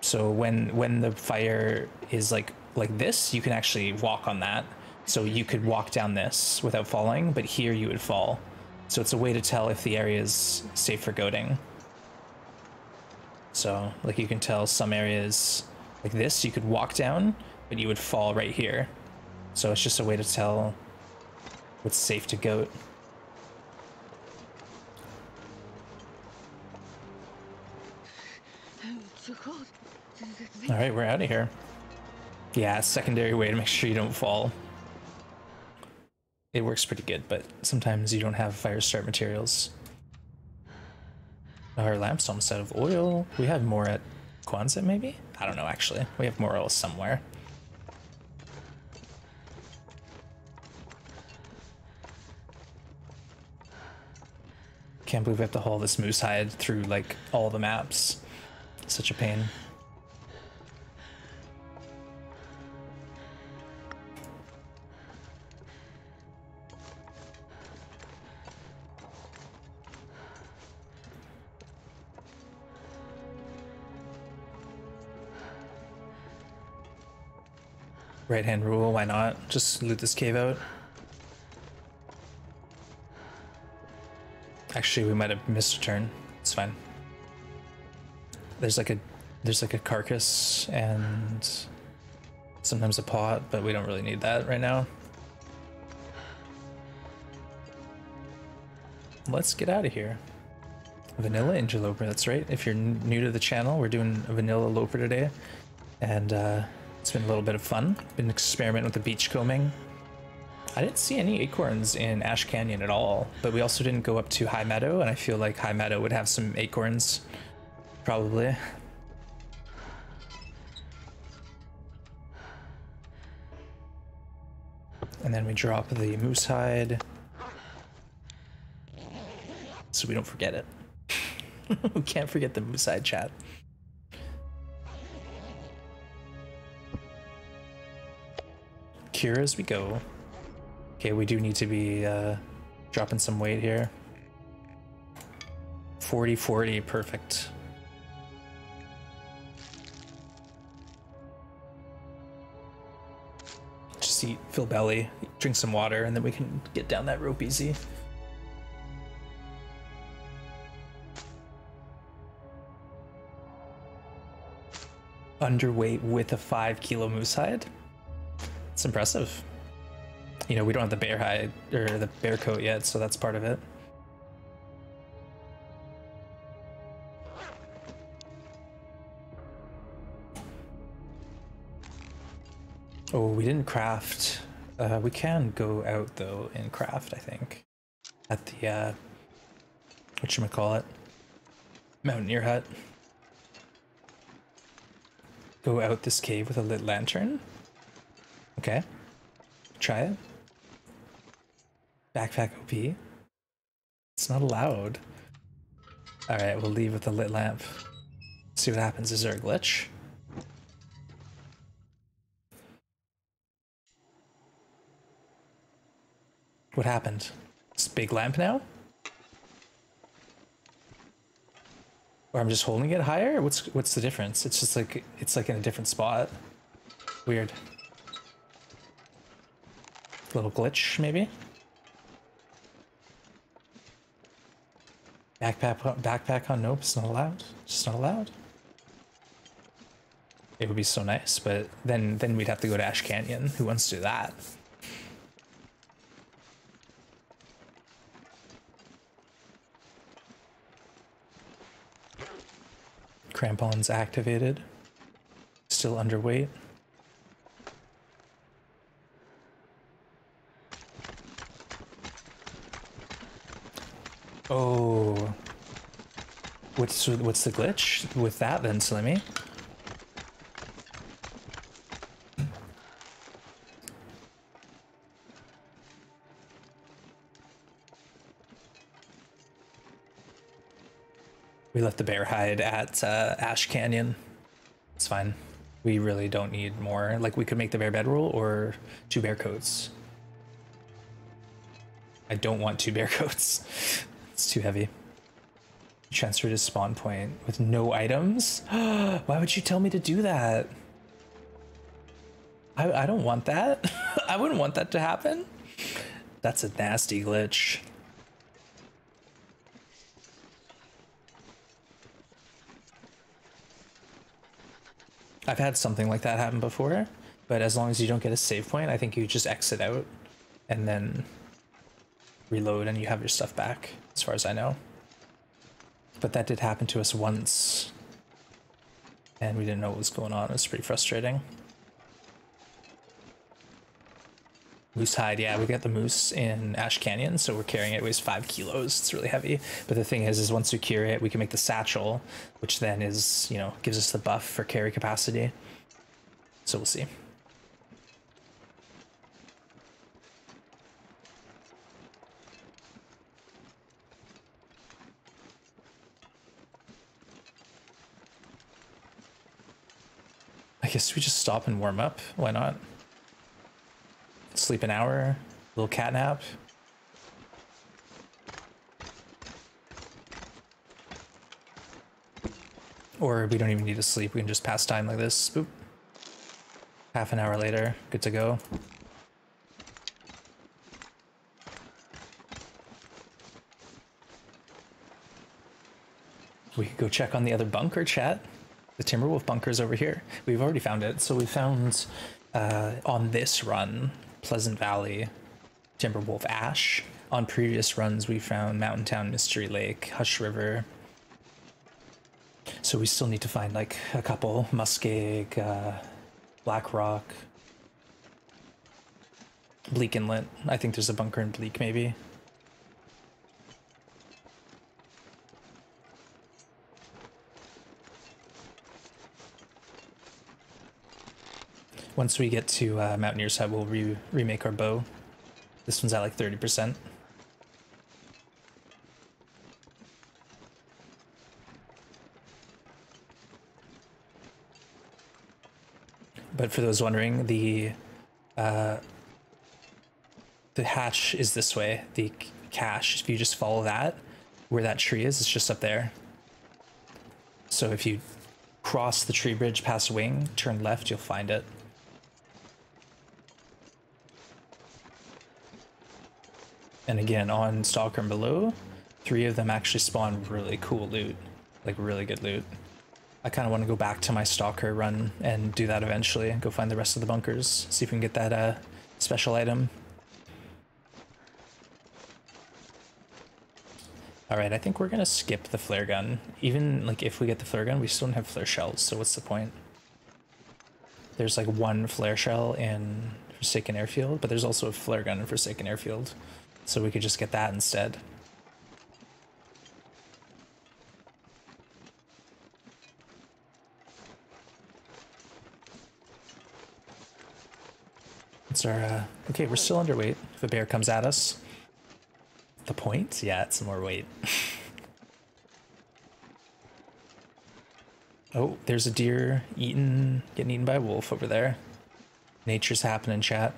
So when when the fire is like like this, you can actually walk on that. So you could walk down this without falling, but here you would fall. So it's a way to tell if the area is safe for goating. So like you can tell some areas like this, you could walk down, but you would fall right here. So it's just a way to tell what's safe to goat. All right, we're out of here. Yeah, secondary way to make sure you don't fall. It works pretty good, but sometimes you don't have fire start materials. Our lamp's almost out of oil. We have more at Quonset, maybe? I don't know, actually. We have more oil somewhere. Can't believe we have to haul this moose hide through, like, all the maps. Such a pain. Right hand rule, why not? Just loot this cave out. Actually, we might have missed a turn. It's fine. There's like a there's like a carcass and sometimes a pot, but we don't really need that right now. Let's get out of here. Vanilla interloper, that's right. If you're new to the channel, we're doing a vanilla loper today. And uh, it's been a little bit of fun. Been experimenting with the beach combing. I didn't see any acorns in Ash Canyon at all, but we also didn't go up to High Meadow, and I feel like High Meadow would have some acorns, probably. And then we drop the moose hide. So we don't forget it. we can't forget the moose hide chat. Cure as we go. Okay, we do need to be uh, dropping some weight here. 40 40, perfect. Just eat, fill belly, drink some water, and then we can get down that rope easy. Underweight with a five kilo moose hide. It's impressive. You know, we don't have the bear hide or the bear coat yet, so that's part of it. Oh, we didn't craft. Uh, we can go out though and craft, I think. At the uh what you call it? Mountaineer hut. Go out this cave with a lit lantern. Okay. Try it. Backpack OP. It's not allowed. Alright, we'll leave with the lit lamp. See what happens. Is there a glitch? What happened? It's big lamp now? Or I'm just holding it higher? What's what's the difference? It's just like it's like in a different spot. Weird. Little glitch, maybe? Backpack backpack on nope, it's not allowed. It's not allowed. It would be so nice, but then then we'd have to go to Ash Canyon. Who wants to do that? Crampons activated. Still underweight. Oh. What's what's the glitch with that then, Slimmy? We left the bear hide at uh, Ash Canyon. It's fine. We really don't need more. Like we could make the bear bedroll or two bear coats. I don't want two bear coats. It's too heavy. Transfer to spawn point with no items? Why would you tell me to do that? I, I don't want that. I wouldn't want that to happen. That's a nasty glitch. I've had something like that happen before, but as long as you don't get a save point, I think you just exit out and then reload and you have your stuff back, as far as I know. But that did happen to us once, and we didn't know what was going on. It was pretty frustrating. Moose hide, yeah, we got the moose in Ash Canyon, so we're carrying it. it weighs five kilos. It's really heavy. But the thing is, is once we carry it, we can make the satchel, which then is, you know, gives us the buff for carry capacity. So we'll see. I guess we just stop and warm up. Why not? Sleep an hour, little cat nap. Or we don't even need to sleep. We can just pass time like this. Boop. Half an hour later, good to go. We could go check on the other bunker chat. The Timberwolf bunker's over here. We've already found it. So we found uh, on this run Pleasant Valley, Timberwolf Ash. On previous runs, we found Mountain Town, Mystery Lake, Hush River. So we still need to find like a couple Muskeg, uh, Black Rock, Bleak Inlet. I think there's a bunker in Bleak, maybe. Once we get to uh, Mountaineer's Hut, we'll re remake our bow. This one's at like 30%. But for those wondering, the uh, the hatch is this way. The cache, if you just follow that, where that tree is, it's just up there. So if you cross the tree bridge past Wing, turn left, you'll find it. And again, on Stalker and below, three of them actually spawn really cool loot. Like really good loot. I kind of want to go back to my Stalker run and do that eventually. And go find the rest of the bunkers. See if we can get that uh, special item. Alright, I think we're going to skip the flare gun. Even like if we get the flare gun, we still don't have flare shells, so what's the point? There's like one flare shell in Forsaken Airfield, but there's also a flare gun in Forsaken Airfield. So we could just get that instead. It's our, uh, okay, we're still underweight. If a bear comes at us, the point? Yeah, it's more weight. oh, there's a deer eaten, getting eaten by a wolf over there. Nature's happening, chat.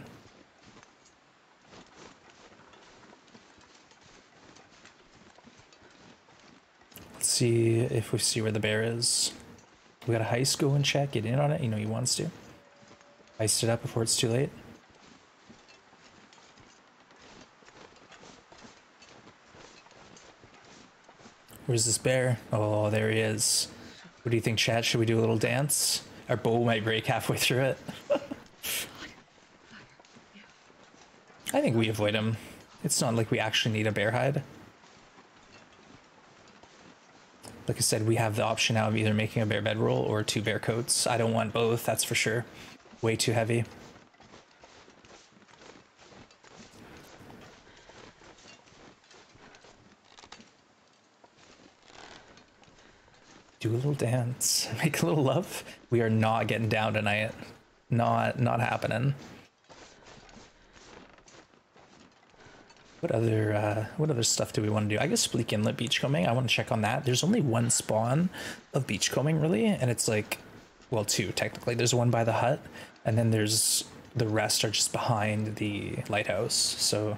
See if we see where the bear is. We got a heist, go and check, get in on it. You know he wants to. Heist it up before it's too late. Where's this bear? Oh, there he is. What do you think, chat? Should we do a little dance? Our bow might break halfway through it. I think we avoid him. It's not like we actually need a bear hide. Like I said, we have the option now of either making a bear bedroll or two bear coats. I don't want both, that's for sure. Way too heavy. Do a little dance, make a little love. We are not getting down tonight. Not, not happening. What other uh, what other stuff do we want to do? I guess Bleak Inlet Beachcombing. I want to check on that. There's only one spawn of beachcombing really, and it's like, well, two technically. There's one by the hut, and then there's the rest are just behind the lighthouse. So,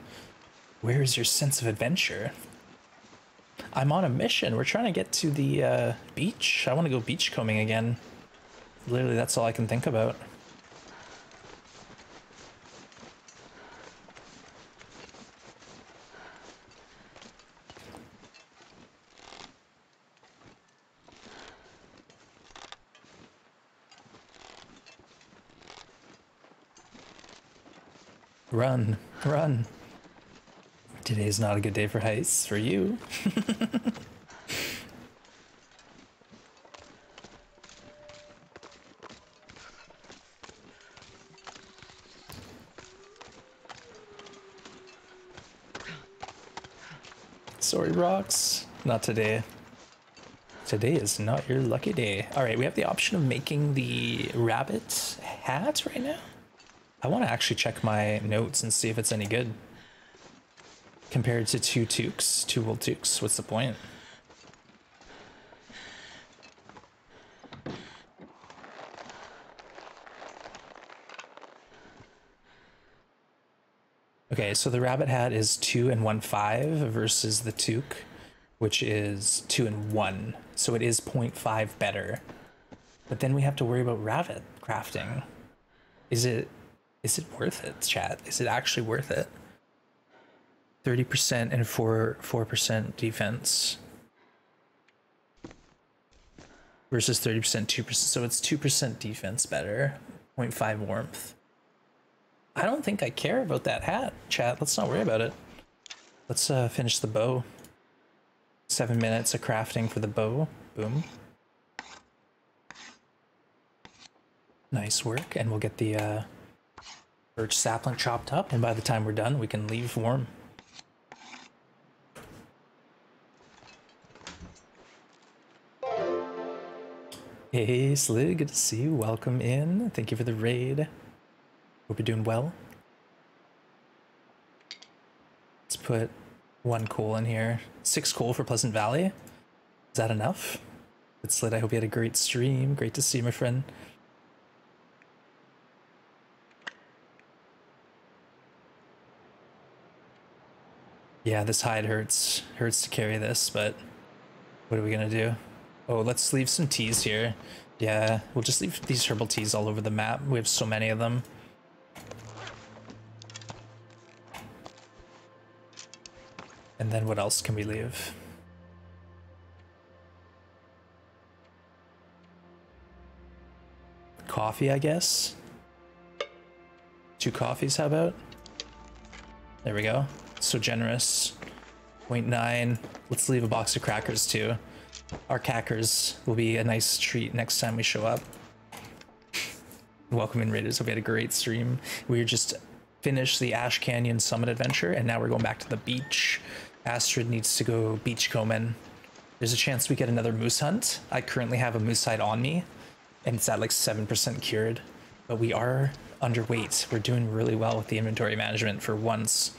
where is your sense of adventure? I'm on a mission. We're trying to get to the uh, beach. I want to go beachcombing again. Literally, that's all I can think about. Run, run. Today's not a good day for heists for you. Sorry, rocks. Not today. Today is not your lucky day. All right, we have the option of making the rabbit hat right now. I want to actually check my notes and see if it's any good. Compared to two toques, two wool toques, what's the point? Okay, so the rabbit hat is two and one five versus the toque, which is two and one. So it is 0.5 better. But then we have to worry about rabbit crafting. Is it is it worth it, chat? Is it actually worth it? 30% and 4 4% defense versus 30% 2%. So it's 2% defense better, 0.5 warmth. I don't think I care about that hat, chat. Let's not worry about it. Let's uh, finish the bow. Seven minutes of crafting for the bow. Boom. Nice work. And we'll get the uh, birch sapling chopped up. And by the time we're done, we can leave warm. Hey, Slid, good to see you. Welcome in. Thank you for the raid. Hope you're doing well. Let's put one coal in here. Six coal for Pleasant Valley. Is that enough? Good Slid, I hope you had a great stream. Great to see you, my friend. Yeah, this hide hurts. Hurts to carry this, but what are we gonna do? Oh, let's leave some teas here. Yeah, we'll just leave these herbal teas all over the map. We have so many of them. And then what else can we leave? Coffee, I guess? Two coffees, how about? There we go. So generous. 0.9. Let's leave a box of crackers too. Our cackers will be a nice treat next time we show up. Welcome in Raiders. Hope we had a great stream. We just finished the Ash Canyon Summit adventure and now we're going back to the beach. Astrid needs to go beach combing. There's a chance we get another moose hunt. I currently have a moose hide on me and it's at like 7% cured, but we are underweight. We're doing really well with the inventory management for once.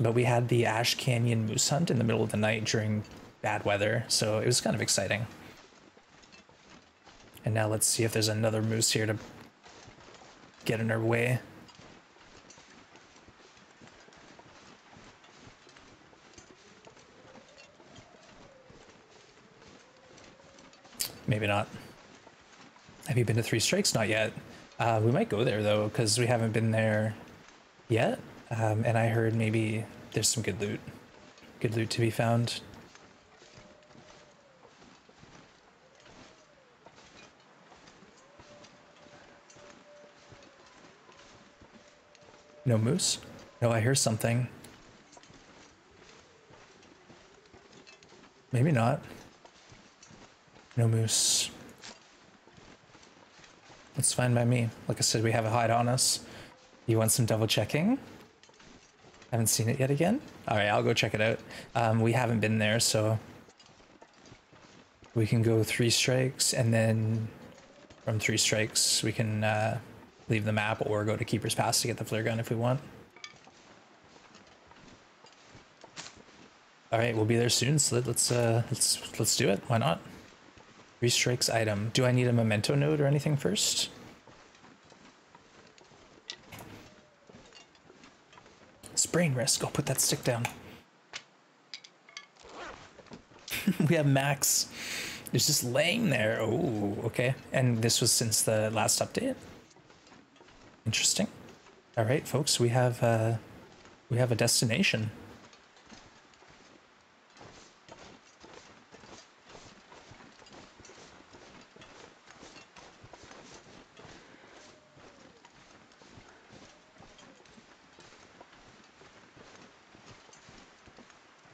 But we had the Ash Canyon moose hunt in the middle of the night during bad weather, so it was kind of exciting. And now let's see if there's another moose here to get in our way. Maybe not. Have you been to Three Strikes? Not yet. Uh, we might go there though, because we haven't been there yet. Um, and I heard maybe there's some good loot. Good loot to be found. No moose? No, I hear something. Maybe not. No moose. That's fine by me. Like I said, we have a hide on us. You want some double checking? Haven't seen it yet again? Alright, I'll go check it out. Um, we haven't been there, so... We can go three strikes, and then from three strikes, we can uh, leave the map or go to Keeper's Pass to get the flare gun if we want. Alright, we'll be there soon, so let's, uh, let's, let's do it. Why not? Three strikes item. Do I need a memento note or anything first? Sprain risk. I'll put that stick down. we have Max. It's just laying there. Oh, okay. And this was since the last update. Interesting. All right, folks, we have uh, we have a destination.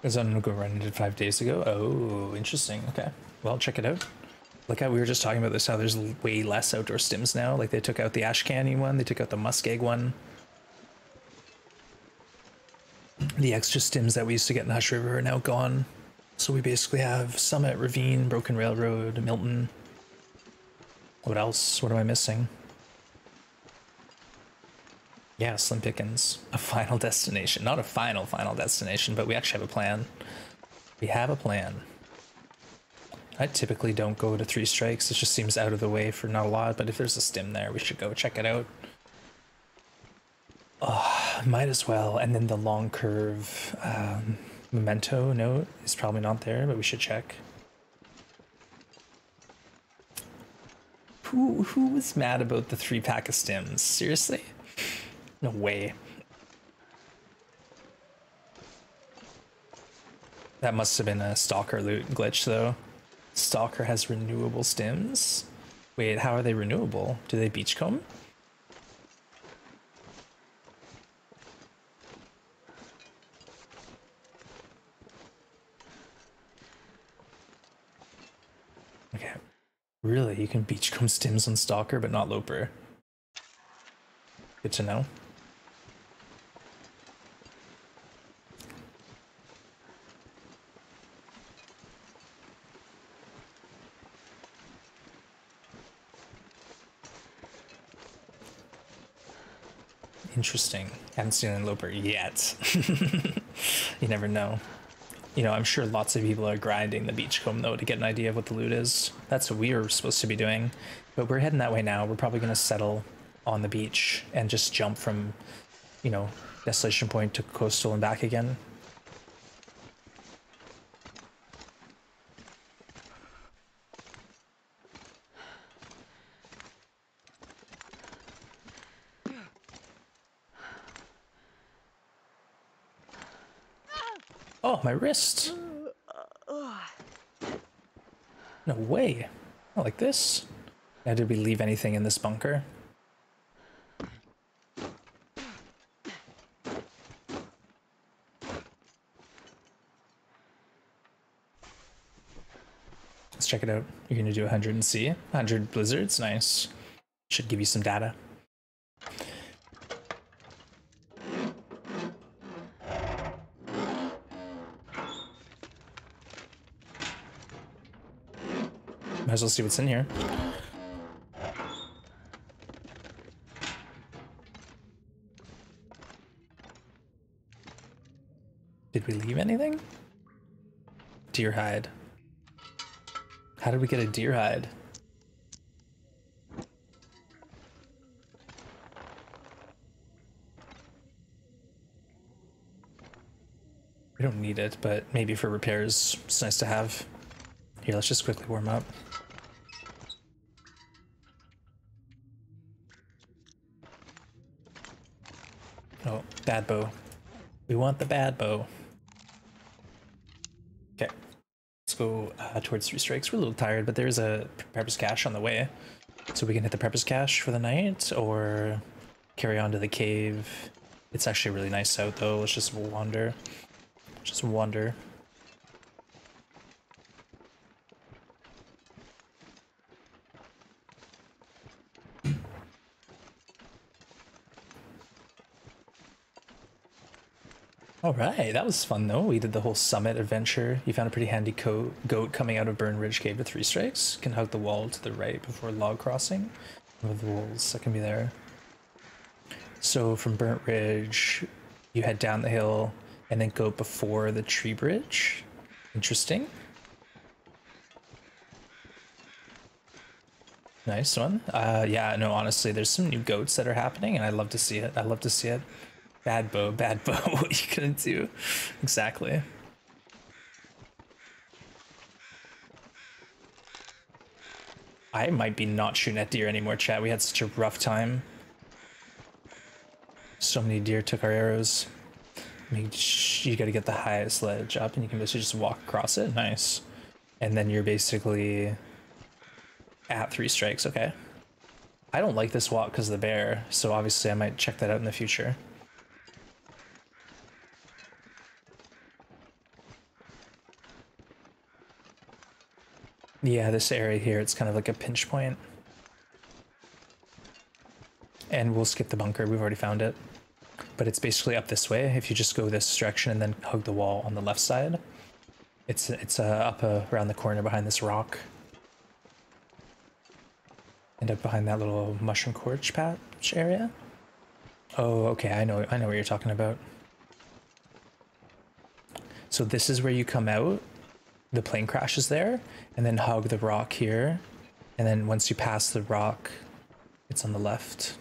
Because I don't go run into five days ago. Oh, interesting. Okay. Well, check it out. Like how we were just talking about this, how there's way less outdoor stims now. Like they took out the Ash Canyon one, they took out the Muskeg one. The extra stims that we used to get in Hush River are now gone. So we basically have Summit, Ravine, Broken Railroad, Milton. What else? What am I missing? Yeah, Slim Pickens. A final destination. Not a final, final destination, but we actually have a plan. We have a plan. I typically don't go to three strikes. It just seems out of the way for not a lot, but if there's a stim there, we should go check it out. Oh, might as well. And then the long curve um, memento note is probably not there, but we should check. Who who was mad about the three pack of stims? Seriously? No way. That must have been a stalker loot glitch though. Stalker has renewable stims. Wait, how are they renewable? Do they beachcomb? Okay. Really? You can beachcomb stims on Stalker but not Loper. Good to know. Interesting. Haven't seen an Loper yet. you never know. You know, I'm sure lots of people are grinding the beachcomb though to get an idea of what the loot is. That's what we were supposed to be doing. But we're heading that way now. We're probably going to settle on the beach and just jump from, you know, Desolation Point to Coastal and back again. My wrist. No way. Not like this. Now, did we leave anything in this bunker? Let's check it out. You're gonna do 100 and see 100 blizzards. Nice. Should give you some data. Might as well see what's in here. Did we leave anything? Deer hide. How did we get a deer hide? We don't need it, but maybe for repairs, it's nice to have. Here, let's just quickly warm up. Bad bow. We want the bad bow. Okay. Let's go uh, towards three strikes. We're a little tired, but there's a Prepper's Cache on the way. So we can hit the Prepper's Cache for the night or carry on to the cave. It's actually really nice out though. Let's just wander. Just wander. All right, that was fun though. We did the whole summit adventure. You found a pretty handy co- goat coming out of Burnt Ridge Cave to three strikes. Can hug the wall to the right before log crossing. With the wolves that can be there. So from Burnt Ridge, you head down the hill and then go before the tree bridge. Interesting. Nice one. Uh, yeah, no, honestly, there's some new goats that are happening, and I love to see it. I love to see it. Bad bow, bad bow. what you gonna do? Exactly. I might be not shooting at deer anymore, chat. We had such a rough time. So many deer took our arrows. I mean, you gotta get the highest ledge up and you can basically just walk across it. Nice. And then you're basically at three strikes. Okay. I don't like this walk because of the bear, so obviously I might check that out in the future. Yeah, this area here, it's kind of like a pinch point. And we'll skip the bunker, we've already found it. But it's basically up this way. If you just go this direction and then hug the wall on the left side, it's it's uh, up uh, around the corner behind this rock. And up behind that little mushroom quartz patch area. Oh, okay, I know I know what you're talking about. So this is where you come out. The plane crashes there, and then hug the rock here. And then once you pass the rock, it's on the left.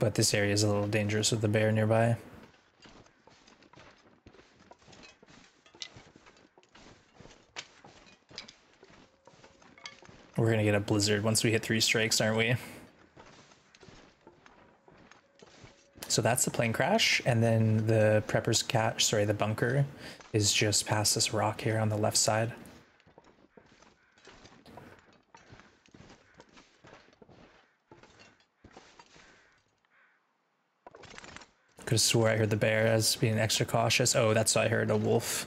But this area is a little dangerous with the bear nearby. We're gonna get a blizzard once we hit three strikes, aren't we? So that's the plane crash, and then the prepper's cache, sorry, the bunker is just past this rock here on the left side. Could have swore I heard the bear as being extra cautious. Oh, that's what I heard, a wolf.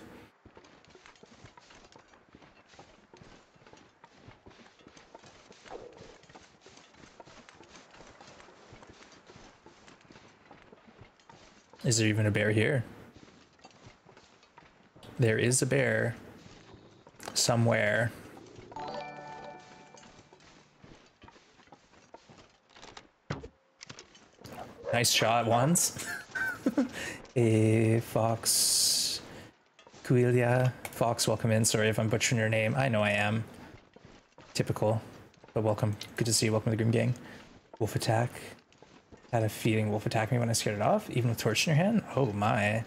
Is there even a bear here? There is a bear somewhere. Nice shot once. a fox Kuilia. Fox, welcome in. Sorry if I'm butchering your name. I know I am. Typical. But welcome. Good to see you. Welcome to the Grim Gang. Wolf attack. Had a feeding wolf attack me when I scared it off, even with torch in your hand? Oh my.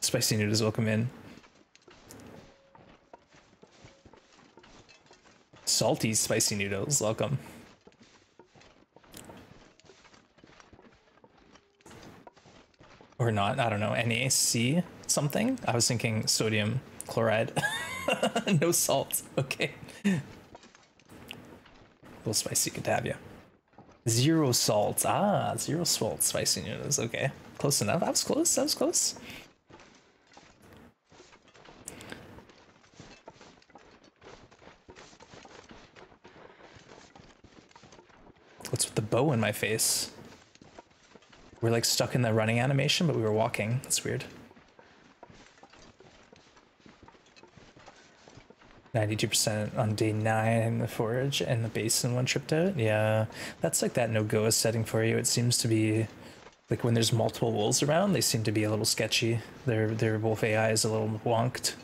Spicy noodles, welcome in. Salty spicy noodles, welcome. Or not, I don't know, NaC something? I was thinking sodium chloride. no salt, okay. A little spicy, good to have you. Zero salt, ah, zero salt spicy noodles, okay. Close enough, I was close, I was close. What's with the bow in my face? We're like stuck in the running animation, but we were walking. That's weird. 92% on day 9 in the forage and the basin one tripped out. Yeah, that's like that no-goa setting for you. It seems to be like when there's multiple wolves around, they seem to be a little sketchy. Their their wolf AI is a little wonked.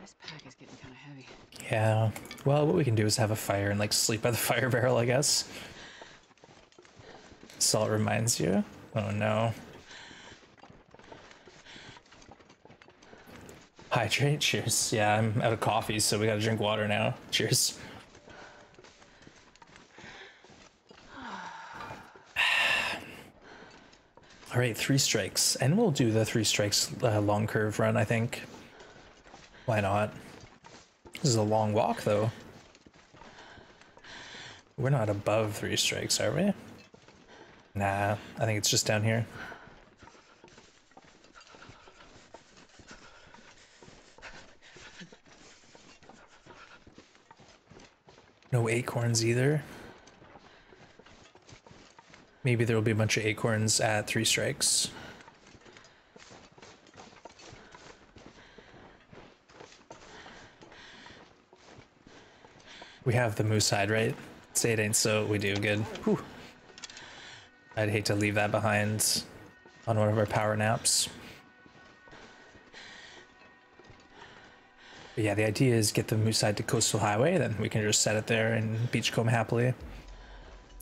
This pack is getting kind of heavy. Yeah. Well, what we can do is have a fire and like sleep by the fire barrel, I guess. Salt reminds you. Oh no. Hydrate. Cheers. Yeah, I'm out of coffee, so we gotta drink water now. Cheers. All right, three strikes, and we'll do the three strikes uh, long curve run. I think. Why not? This is a long walk, though. We're not above three strikes, are we? Nah, I think it's just down here. No acorns either. Maybe there will be a bunch of acorns at three strikes. We have the moose hide, right? Say it ain't so. We do. Good. Whew. I'd hate to leave that behind on one of our power naps. But yeah, the idea is get the moose hide to Coastal Highway, then we can just set it there and beachcomb happily.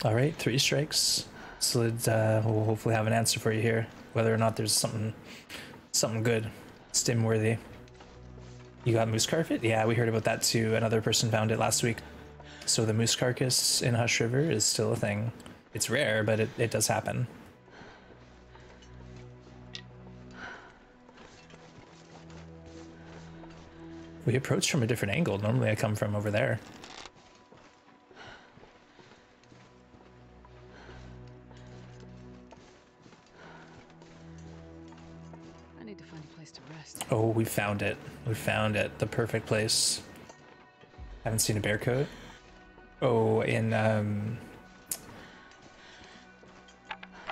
All right, three strikes. So uh, we'll hopefully have an answer for you here, whether or not there's something, something good, stim worthy. You got moose carpet? Yeah, we heard about that too. Another person found it last week. So the moose carcass in Hush River is still a thing. It's rare, but it, it does happen. We approached from a different angle. Normally I come from over there. I need to find a place to rest. Oh, we found it. We found it. The perfect place. Haven't seen a bear coat. Oh, in um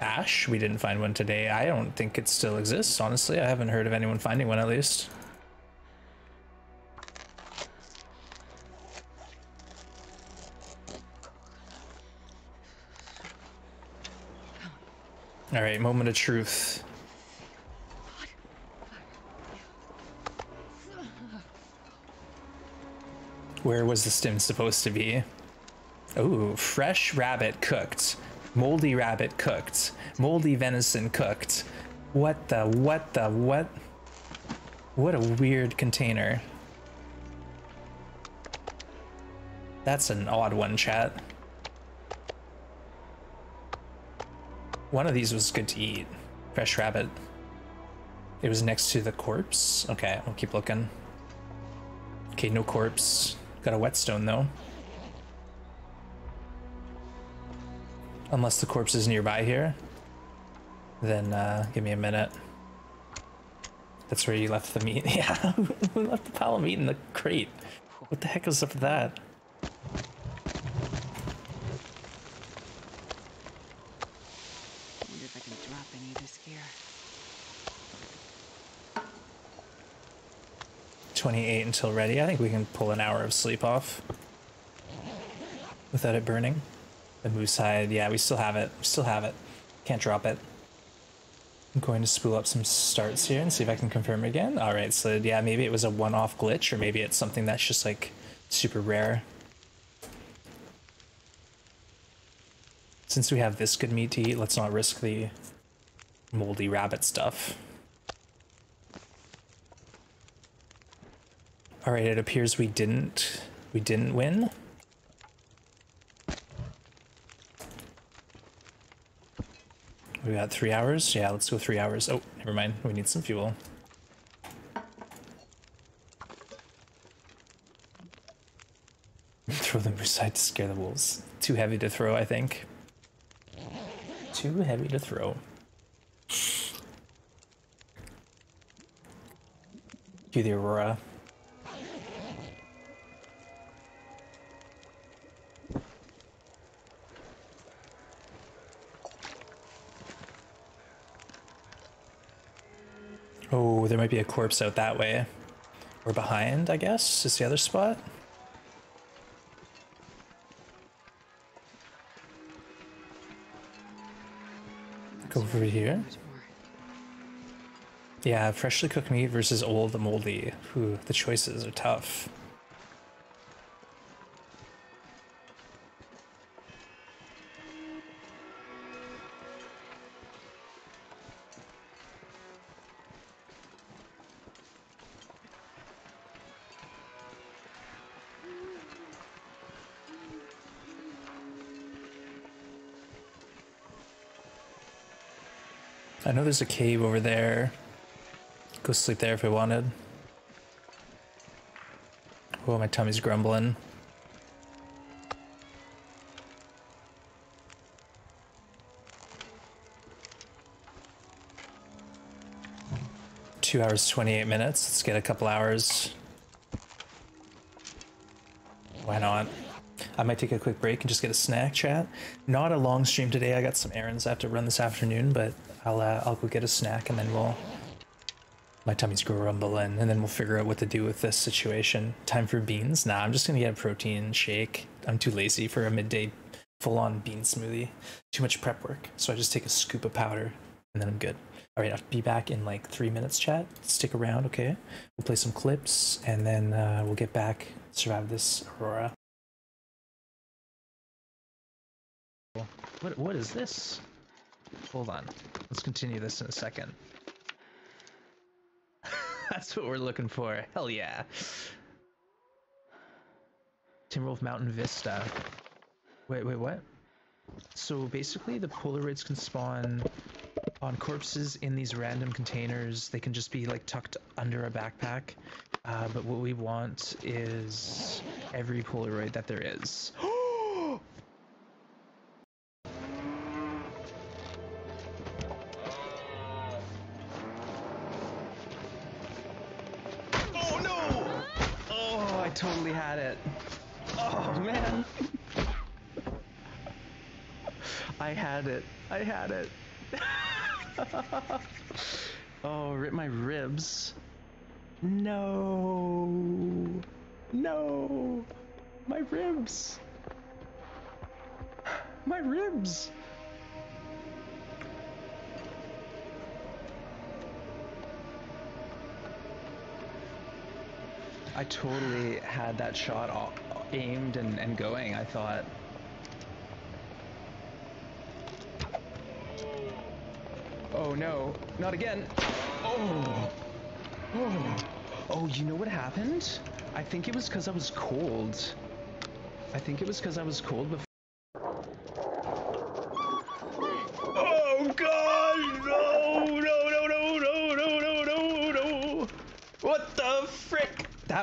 Ash, we didn't find one today. I don't think it still exists, honestly. I haven't heard of anyone finding one at least. All right, moment of truth. Where was the stim supposed to be? Oh, fresh rabbit cooked. Moldy rabbit cooked. Moldy venison cooked. What the, what the, what? What a weird container. That's an odd one, chat. One of these was good to eat. Fresh rabbit. It was next to the corpse. Okay, I'll keep looking. Okay, no corpse. Got a whetstone though. Unless the corpse is nearby here. Then uh, give me a minute. That's where you left the meat. Yeah, we left the pile of meat in the crate. What the heck was up with that? wonder if I can drop any of this gear. 28 until ready. I think we can pull an hour of sleep off without it burning. The moose hide, yeah, we still have it. We still have it. Can't drop it. I'm going to spool up some starts here and see if I can confirm again. All right, so yeah, maybe it was a one-off glitch, or maybe it's something that's just like super rare. Since we have this good meat to eat, let's not risk the moldy rabbit stuff. All right, it appears we didn't we didn't win. We got three hours. Yeah, let's go three hours. Oh, never mind. We need some fuel. throw them aside to scare the wolves. Too heavy to throw, I think. Too heavy to throw. Cue the Aurora. Oh, there might be a corpse out that way. Or behind, I guess, is the other spot. Go over here. Yeah, freshly cooked meat versus old the moldy. Ooh, the choices are tough. I know there's a cave over there. Go sleep there if we wanted. Oh, my tummy's grumbling. Two hours, 28 minutes. Let's get a couple hours. Why not? I might take a quick break and just get a snack chat. Not a long stream today. I got some errands I have to run this afternoon, but I'll uh, I'll go get a snack and then we'll My tummy's grumbling, and then we'll figure out what to do with this situation. Time for beans? Nah, I'm just gonna get a protein shake. I'm too lazy for a midday full on bean smoothie. Too much prep work. So I just take a scoop of powder, and then I'm good. All right, I'll be back in like three minutes, chat. Stick around, okay? We'll play some clips, and then uh, we'll get back, survive this Aurora. What, what is this? Hold on. Let's continue this in a second. That's what we're looking for. Hell yeah. Timberwolf Mountain Vista. Wait, wait, what? So basically, the Polaroids can spawn on corpses in these random containers. They can just be like tucked under a backpack. Uh, but what we want is every Polaroid that there is. had it. Oh man. I had it. I had it. oh, rip my ribs. No. No. My ribs. My ribs. I totally had that shot aimed and, and going, I thought. Oh no, not again. Oh. Oh. Oh, you know what happened? I think it was because I was cold. I think it was because I was cold before.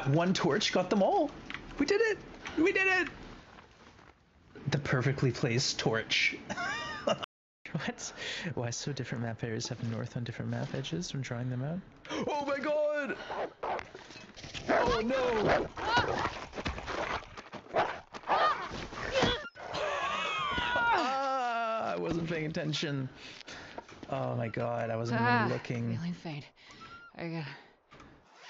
That one torch got them all. We did it! We did it! The perfectly placed torch. what? Why so different map areas have north on different map edges when drawing them out? Oh my god! Oh no! Ah, I wasn't paying attention. Oh my god, I wasn't Ah, even looking. Feeling faint. I got.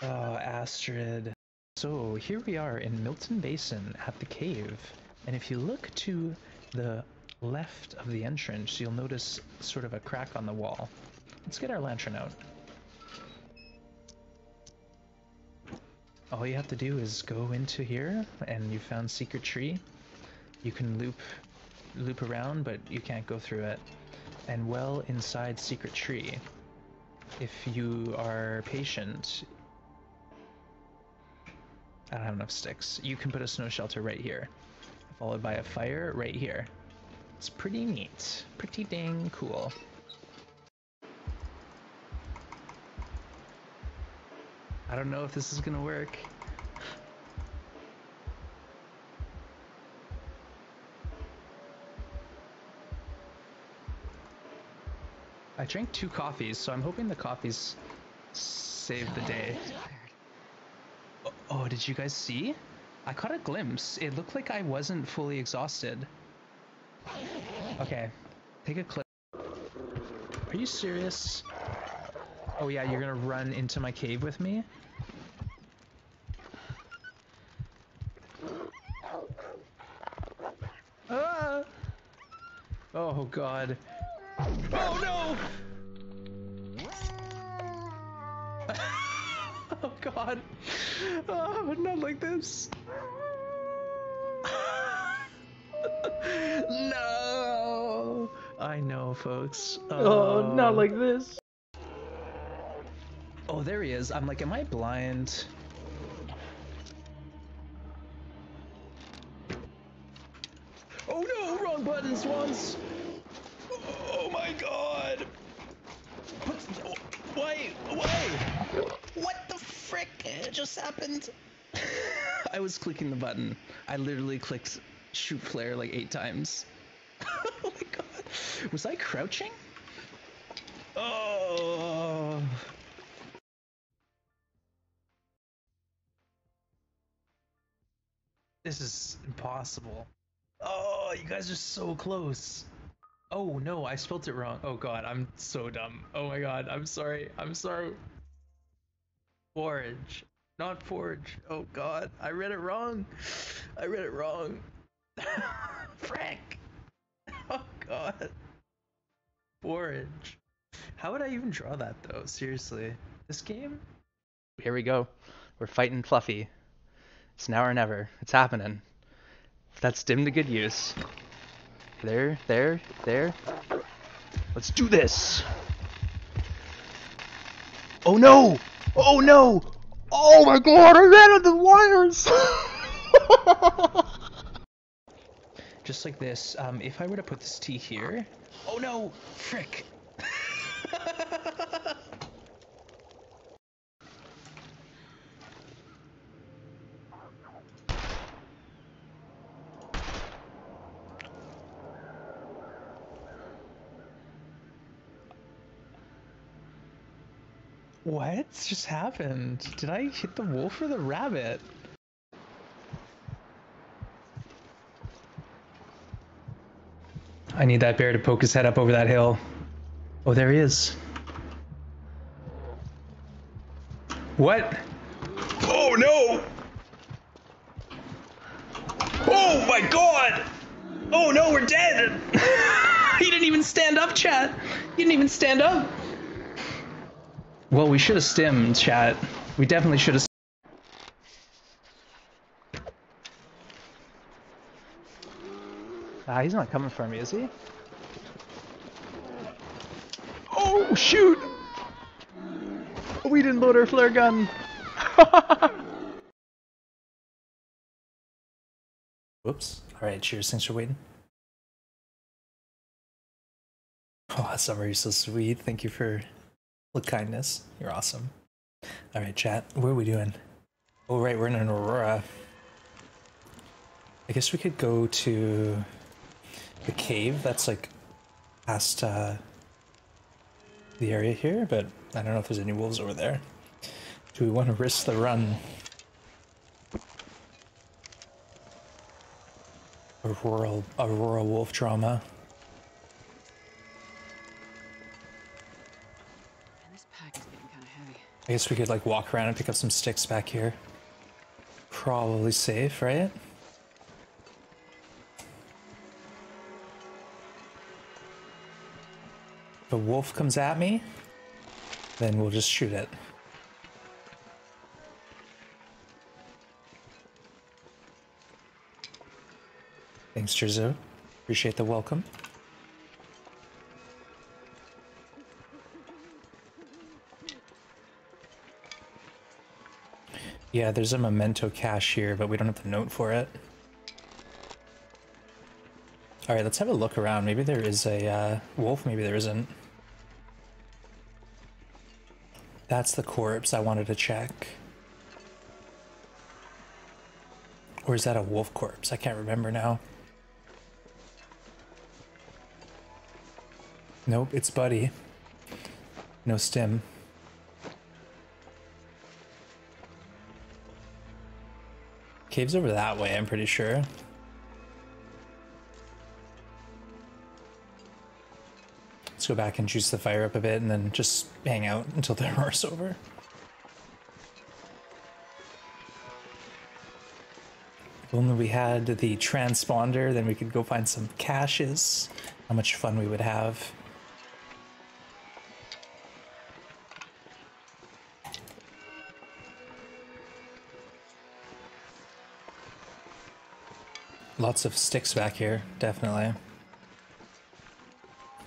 Oh, Astrid. So here we are in Milton Basin at the cave. And if you look to the left of the entrance, you'll notice sort of a crack on the wall. Let's get our lantern out. All you have to do is go into here and you found secret tree. You can loop loop around, but you can't go through it. And well inside secret tree, if you are patient, I don't have enough sticks. You can put a snow shelter right here, followed by a fire right here. It's pretty neat. Pretty dang cool. I don't know if this is gonna work. I drank two coffees, so I'm hoping the coffees save the day. Oh, did you guys see? I caught a glimpse. It looked like I wasn't fully exhausted. Okay, take a clip. Are you serious? Oh yeah, you're gonna run into my cave with me? Ah! Oh god. Oh no! God. Oh, not like this. no. I know, folks. Oh, not Oh. like this. Oh, there he is. I'm like, am I blind? Oh no, wrong button, swans! Oh my god! What? Why? Why? What the frick just happened? I was clicking the button. I literally clicked shoot flare like eight times. oh my god. Was I crouching? Oh. This is impossible. Oh, you guys are so close. Oh no, I spelt it wrong. Oh god, I'm so dumb. Oh my god, I'm sorry. I'm sorry. Forage. Not Forge. Oh god, I read it wrong. I read it wrong. Frank. Oh god. Forge. How would I even draw that though? Seriously. This game? Here we go. We're fighting Fluffy. It's now or never. It's happening. That's dim to good use. There, there, there. Let's do this. Oh no! Oh no! Oh my god, I ran on the wires! Just like this. Um, if I were to put this T here. Oh no! Frick! What just happened? Did I hit the wolf or the rabbit? I need that bear to poke his head up over that hill. Oh, there he is. What? Oh no! Oh my god! Oh no, we're dead! he didn't even stand up, chat. He didn't even stand up. Well, we should have stimmed, chat. We definitely should have. Ah, he's not coming for me, is he? Oh, shoot! We didn't load our flare gun. Whoops. All right, cheers. Thanks for waiting. Oh, Summer, you're so sweet. Thank you for the kindness. You're awesome. All right, chat. What are we doing? Oh, right, we're in an Aurora. I guess we could go to the cave that's like past uh, the area here, but I don't know if there's any wolves over there. Do we want to risk the run? Aurora, Aurora wolf drama. I guess we could like walk around and pick up some sticks back here. Probably safe, right? If a wolf comes at me, then we'll just shoot it. Thanks, Jerzo. Appreciate the welcome. Yeah, there's a memento cache here, but we don't have the note for it. Alright, let's have a look around. Maybe there is a uh, wolf, maybe there isn't. That's the corpse I wanted to check. Or is that a wolf corpse? I can't remember now. Nope, it's Buddy. No stim. Cave's over that way, I'm pretty sure. Let's go back and juice the fire up a bit and then just hang out until the aurora's over. If only we had the transponder, then we could go find some caches. How much fun we would have. Lots of sticks back here, definitely.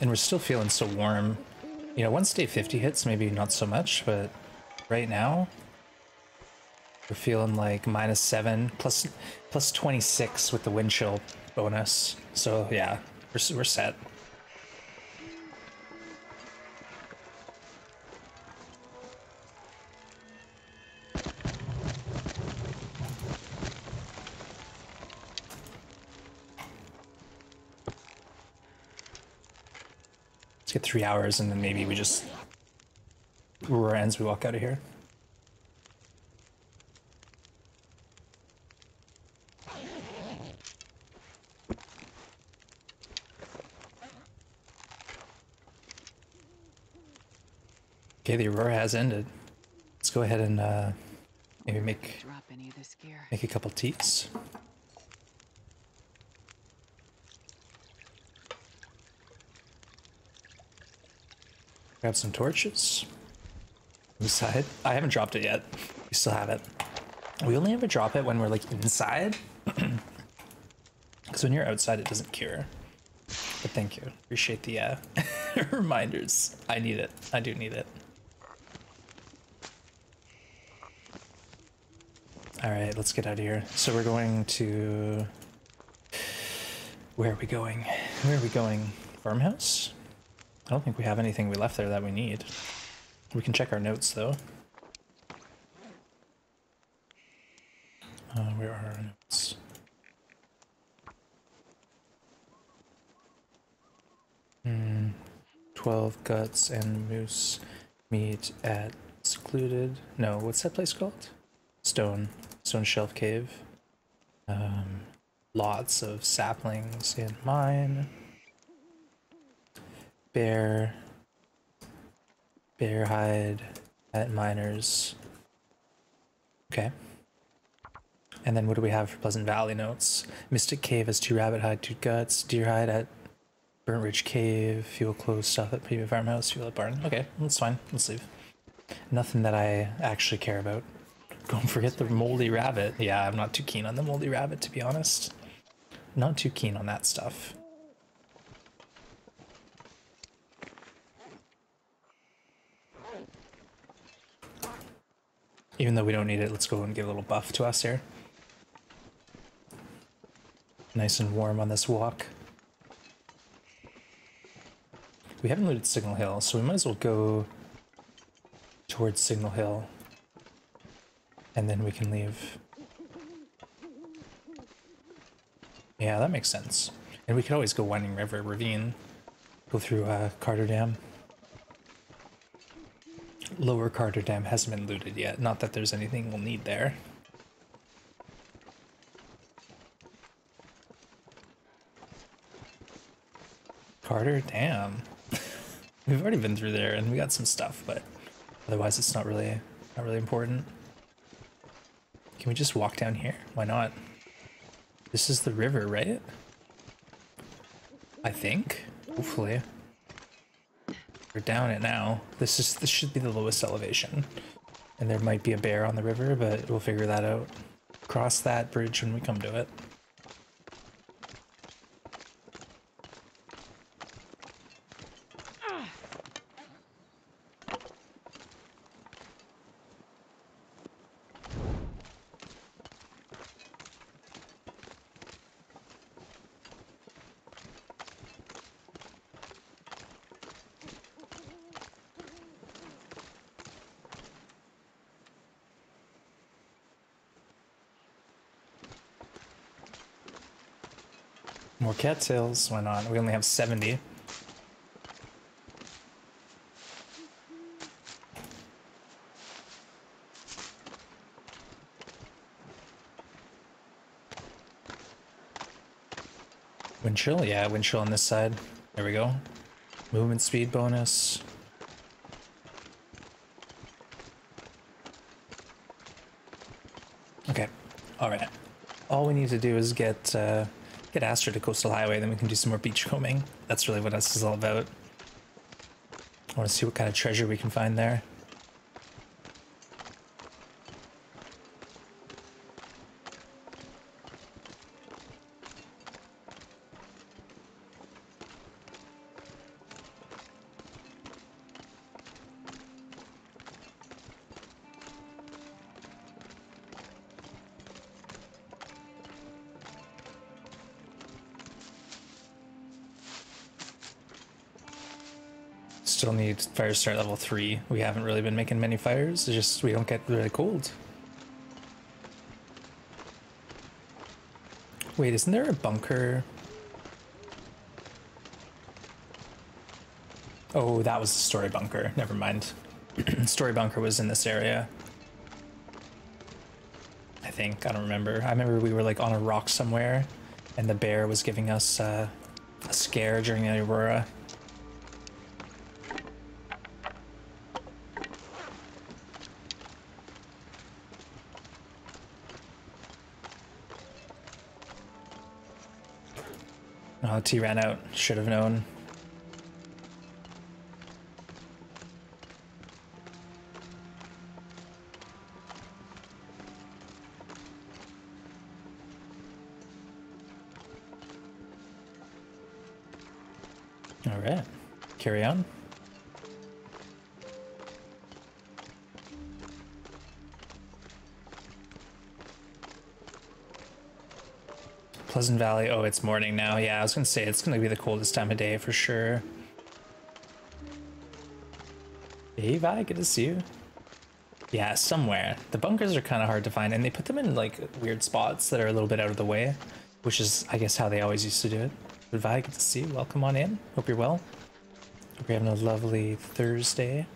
And we're still feeling so warm. You know, once day 50 hits, maybe not so much, but right now, we're feeling like minus 7, plus, plus 26 with the wind chill bonus. So yeah, we're, we're set. Three hours and then maybe we just Aurora ends, we walk out of here. Okay, the Aurora has ended. Let's go ahead and uh, maybe make Drop any of this gear. make a couple teats. Grab some torches. Inside. I haven't dropped it yet. We still have it. We only ever drop it when we're like inside. Because when you're outside, it doesn't cure. But thank you. Appreciate the uh, reminders. I need it. I do need it. All right, let's get out of here. So we're going to. Where are we going? Where are we going? Farmhouse? I don't think we have anything we left there that we need. We can check our notes though. Uh, where are our notes? Hmm. 12 guts and moose meat at secluded. No, what's that place called? Stone. Stone Shelf Cave. Um, lots of saplings in mine. Bear. Bear hide at miners. Okay. And then what do we have for Pleasant Valley notes? Mystic Cave has two rabbit hide, two guts, deer hide at Burnt Ridge Cave, fuel closed stuff at PV Farmhouse, fuel at barn. Okay, that's fine. Let's leave. Nothing that I actually care about. Don't forget the moldy rabbit. Yeah, I'm not too keen on the moldy rabbit, to be honest. Not too keen on that stuff. Even though we don't need it, let's go and give a little buff to us here. Nice and warm on this walk. We haven't looted Signal Hill, so we might as well go towards Signal Hill. And then we can leave. Yeah, that makes sense. And we could always go Winding River Ravine. Go through uh, Carter Dam. Lower Carter Dam hasn't been looted yet. Not that there's anything we'll need there. Carter Dam. We've already been through there and we got some stuff, but otherwise it's not really not really important. Can we just walk down here? Why not? This is the river, right? I think. Hopefully. We're down it now. This is this should be the lowest elevation. And there might be a bear on the river, but we'll figure that out. Cross that bridge when we come to it. Cattails. Why not? We only have 70. Wind chill? Yeah, wind chill on this side. There we go. Movement speed bonus. Okay. Alright. All we need to do is get uh, get Astra to Coastal Highway, then we can do some more beach combing. That's really what this is all about. I want to see what kind of treasure we can find there. Still need fire start level 3. We haven't really been making many fires, it's just we don't get really cold. Wait, isn't there a bunker? Oh, that was the story bunker. Never mind. story bunker was in this area. I think. I don't remember. I remember we were like on a rock somewhere and the bear was giving us uh, a scare during the aurora. Oh, T ran out. Should have known. Pleasant Valley. Oh, it's morning now. Yeah, I was gonna say it's gonna be the coldest time of day for sure. Hey, Vi, good to see you. Yeah, somewhere. The bunkers are kind of hard to find, and they put them in like weird spots that are a little bit out of the way, which is, I guess, how they always used to do it. But Vi, good to see you. Welcome on in. Hope you're well. Hope you're having a lovely Thursday.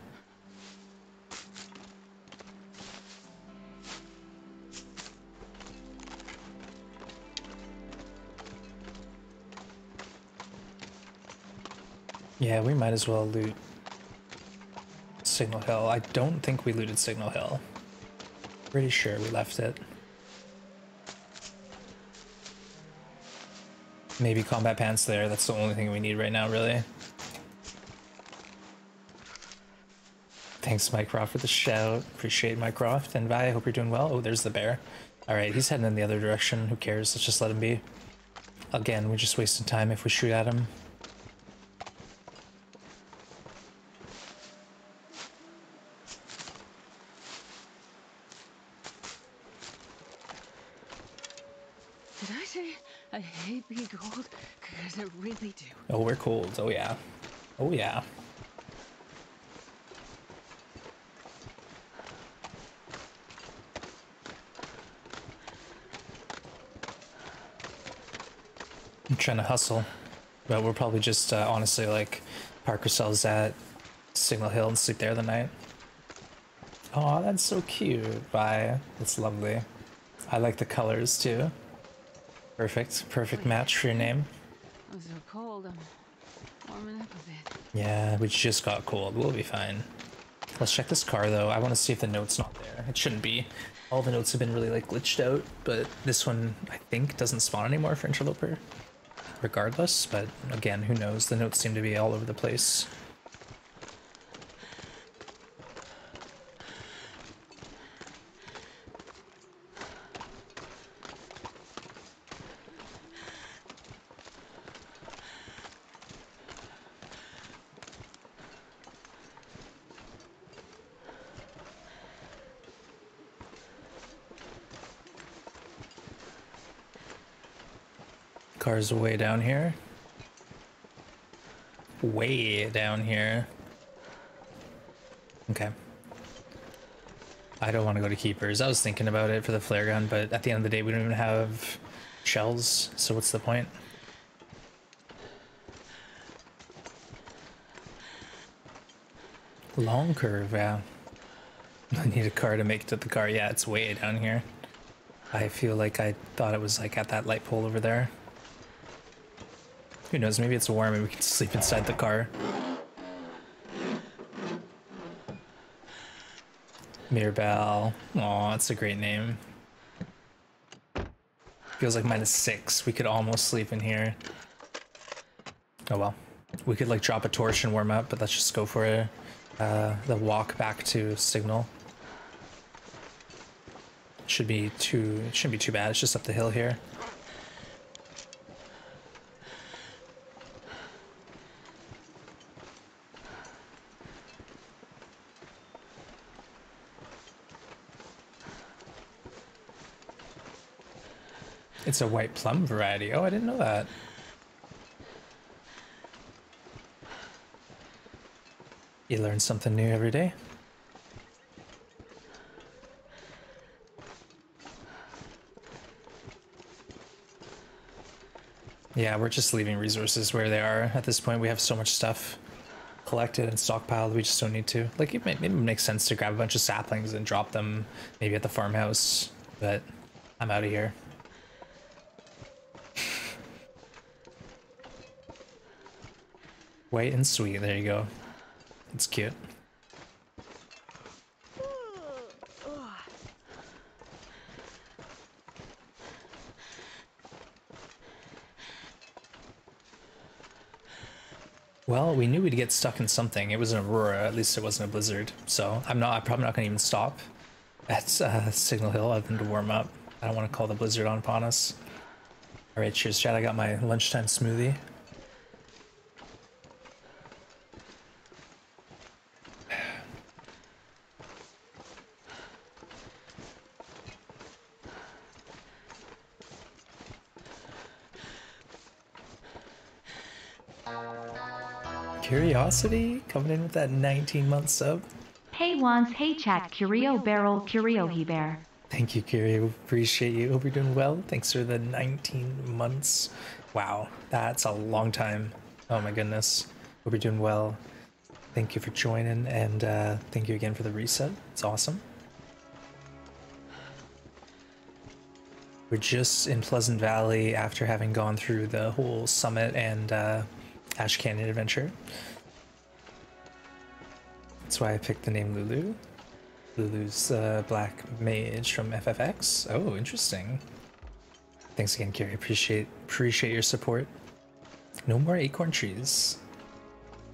Yeah, we might as well loot Signal Hill. I don't think we looted Signal Hill. Pretty sure we left it. Maybe combat pants there. That's the only thing we need right now, really. Thanks, Mycroft, for the shout. Appreciate Mycroft. And Vi, I hope you're doing well. Oh, there's the bear. Alright, he's heading in the other direction. Who cares? Let's just let him be. Again, we're just wasting time if we shoot at him. Did I say I hate being cold? Because I really do. Oh, we're cold. Oh, yeah. Oh, yeah. I'm trying to hustle, but we'll probably just uh, honestly like park ourselves at Signal Hill and sleep there the night. Oh, that's so cute. Bye. That's lovely. I like the colors too. Perfect. Perfect match for your name. I'm so cold. I'm warming up a bit. Yeah, we just got cold. We'll be fine. Let's check this car though. I want to see if the note's not there. It shouldn't be. All the notes have been really like glitched out, but this one I think doesn't spawn anymore for interloper. Regardless, but again, who knows? The notes seem to be all over the place. Car's way down here. Way down here. Okay. I don't want to go to keepers. I was thinking about it for the flare gun, but at the end of the day, we don't even have shells, so what's the point? Long curve, yeah. I need a car to make it to the car. Yeah, it's way down here. I feel like I thought it was like at that light pole over there. Who knows, maybe it's warm and we can sleep inside the car. Mirabelle. Aw, that's a great name. Feels like minus six. We could almost sleep in here. Oh well. We could like drop a torch and warm up, but let's just go for. Uh, the walk back to Signal. Should be too, shouldn't be too bad. It's just up the hill here. It's a white plum variety. Oh, I didn't know that. You learn something new every day. Yeah, we're just leaving resources where they are at this point. We have so much stuff collected and stockpiled, we just don't need to. Like, it, may, it makes sense to grab a bunch of saplings and drop them maybe at the farmhouse, but I'm out of here. White and sweet, there you go. It's cute. Well, we knew we'd get stuck in something. It was an aurora. At least it wasn't a blizzard. So I'm not. I'm probably not going to even stop at uh, Signal Hill other than to warm up. I don't want to call the blizzard on upon us. All right, cheers, chat. I got my lunchtime smoothie. Curiosity coming in with that 19 month sub. Hey Wands, hey chat, Curio Barrel, Curio He Bear. Thank you, Curio. Appreciate you. Hope you're doing well. Thanks for the 19 months. Wow, that's a long time. Oh my goodness. Hope you're doing well. Thank you for joining, and uh, thank you again for the reset. It's awesome. We're just in Pleasant Valley after having gone through the whole summit and uh, Ash Canyon adventure. That's why I picked the name Lulu. Lulu's uh, black mage from FFX. Oh, interesting. Thanks again, Gary. Appreciate appreciate your support. No more acorn trees.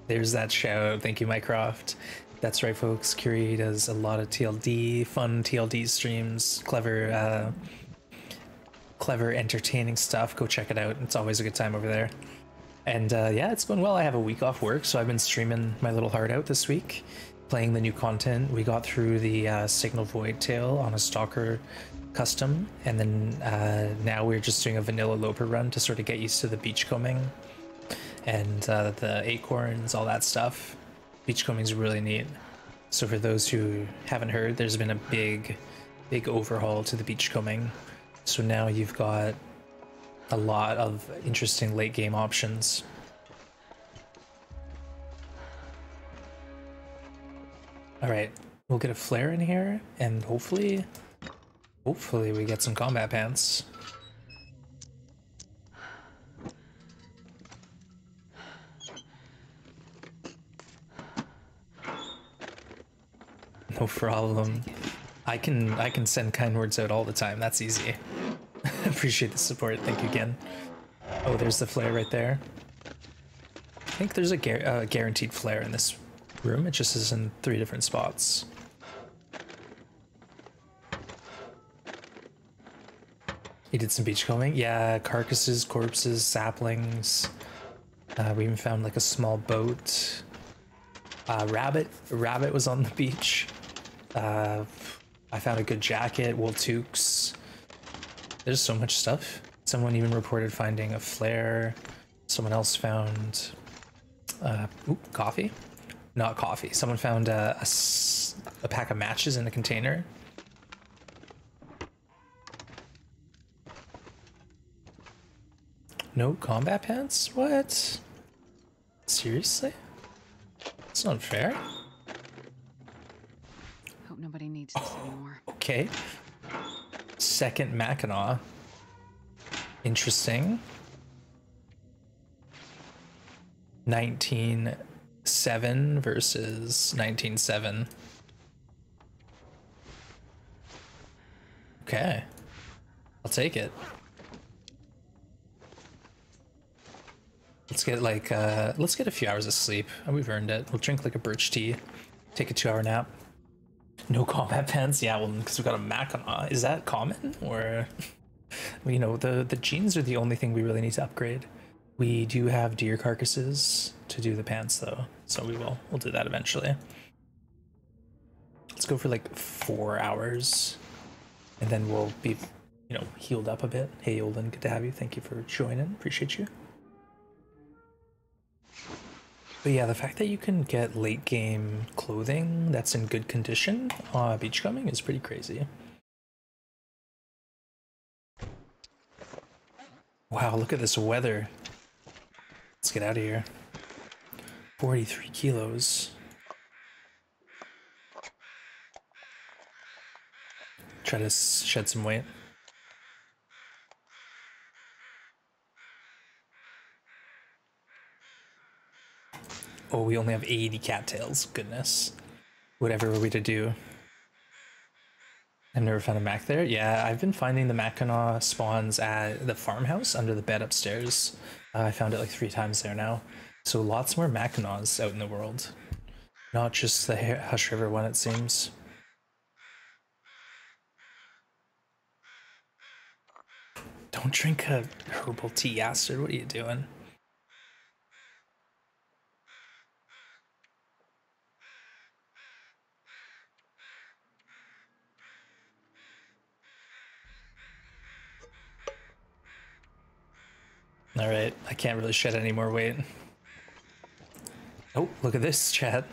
There's that shout. Thank you, Mycroft. That's right, folks. Curie does a lot of TLD, fun TLD streams, clever, uh, clever, entertaining stuff. Go check it out. It's always a good time over there. And uh, yeah, it's going well. I have a week off work, so I've been streaming my little heart out this week, playing the new content. We got through the uh, Signal Void Tale on a Stalker custom, and then uh, now we're just doing a vanilla Loper run to sort of get used to the beachcombing and uh, the acorns, all that stuff. Beachcombing is really neat. So for those who haven't heard, there's been a big, big overhaul to the beachcombing. So now you've got a lot of interesting late game options. All right, we'll get a flare in here, and hopefully, hopefully we get some combat pants. No problem. I can I can send kind words out all the time. That's easy. Appreciate the support. Thank you again. Oh, there's the flare right there. I think there's a gar uh, guaranteed flare in this room. It just is in three different spots. You did some beachcombing? Yeah, carcasses, corpses, saplings. Uh, we even found like a small boat. Uh, rabbit, rabbit was on the beach. Uh, I found a good jacket, wool toques. There's so much stuff. Someone even reported finding a flare. Someone else found uh, ooh, coffee. Not coffee. Someone found a pack of matches in a container. No combat pants? What? Seriously? It's not fair. Hope nobody needs this anymore. Okay. Second Mackinaw. Interesting. 19.7 versus 19.7. Okay. I'll take it. Let's get like uh let's get a few hours of sleep. We've earned it. We'll drink like a birch tea. Take a two hour nap. No combat pants? Yeah, well, because we've got a Mackinaw. Uh, is that common? Or, you know, the, the jeans are the only thing we really need to upgrade. We do have deer carcasses to do the pants, though, so we will. We'll do that eventually. Let's go for like four hours, and then we'll be, you know, healed up a bit. Hey, Olin, good to have you. Thank you for joining. Appreciate you. But yeah, the fact that you can get late game clothing that's in good condition uh, beachcombing is pretty crazy. Wow, look at this weather. Let's get out of here. 43 kilos. Try to shed some weight. Oh, we only have 80 cattails. Goodness. Whatever are we to do? I've never found a Mac there. Yeah, I've been finding the Mackinaw spawns at the farmhouse under the bed upstairs. Uh, I found it like three times there now. So lots more Mackinaws out in the world. Not just the Hush River one, it seems. Don't drink a herbal tea, Astrid. What are you doing? All right, I can't really shed any more weight. Oh, look at this, chat.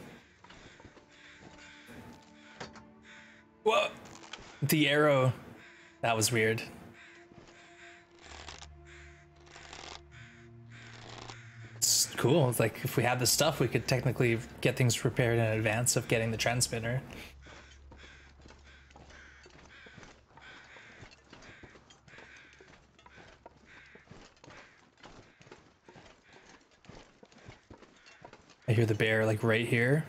Whoa! The arrow. That was weird. It's cool. It's like if we had the stuff, we could technically get things prepared in advance of getting the transmitter. I hear the bear like right here.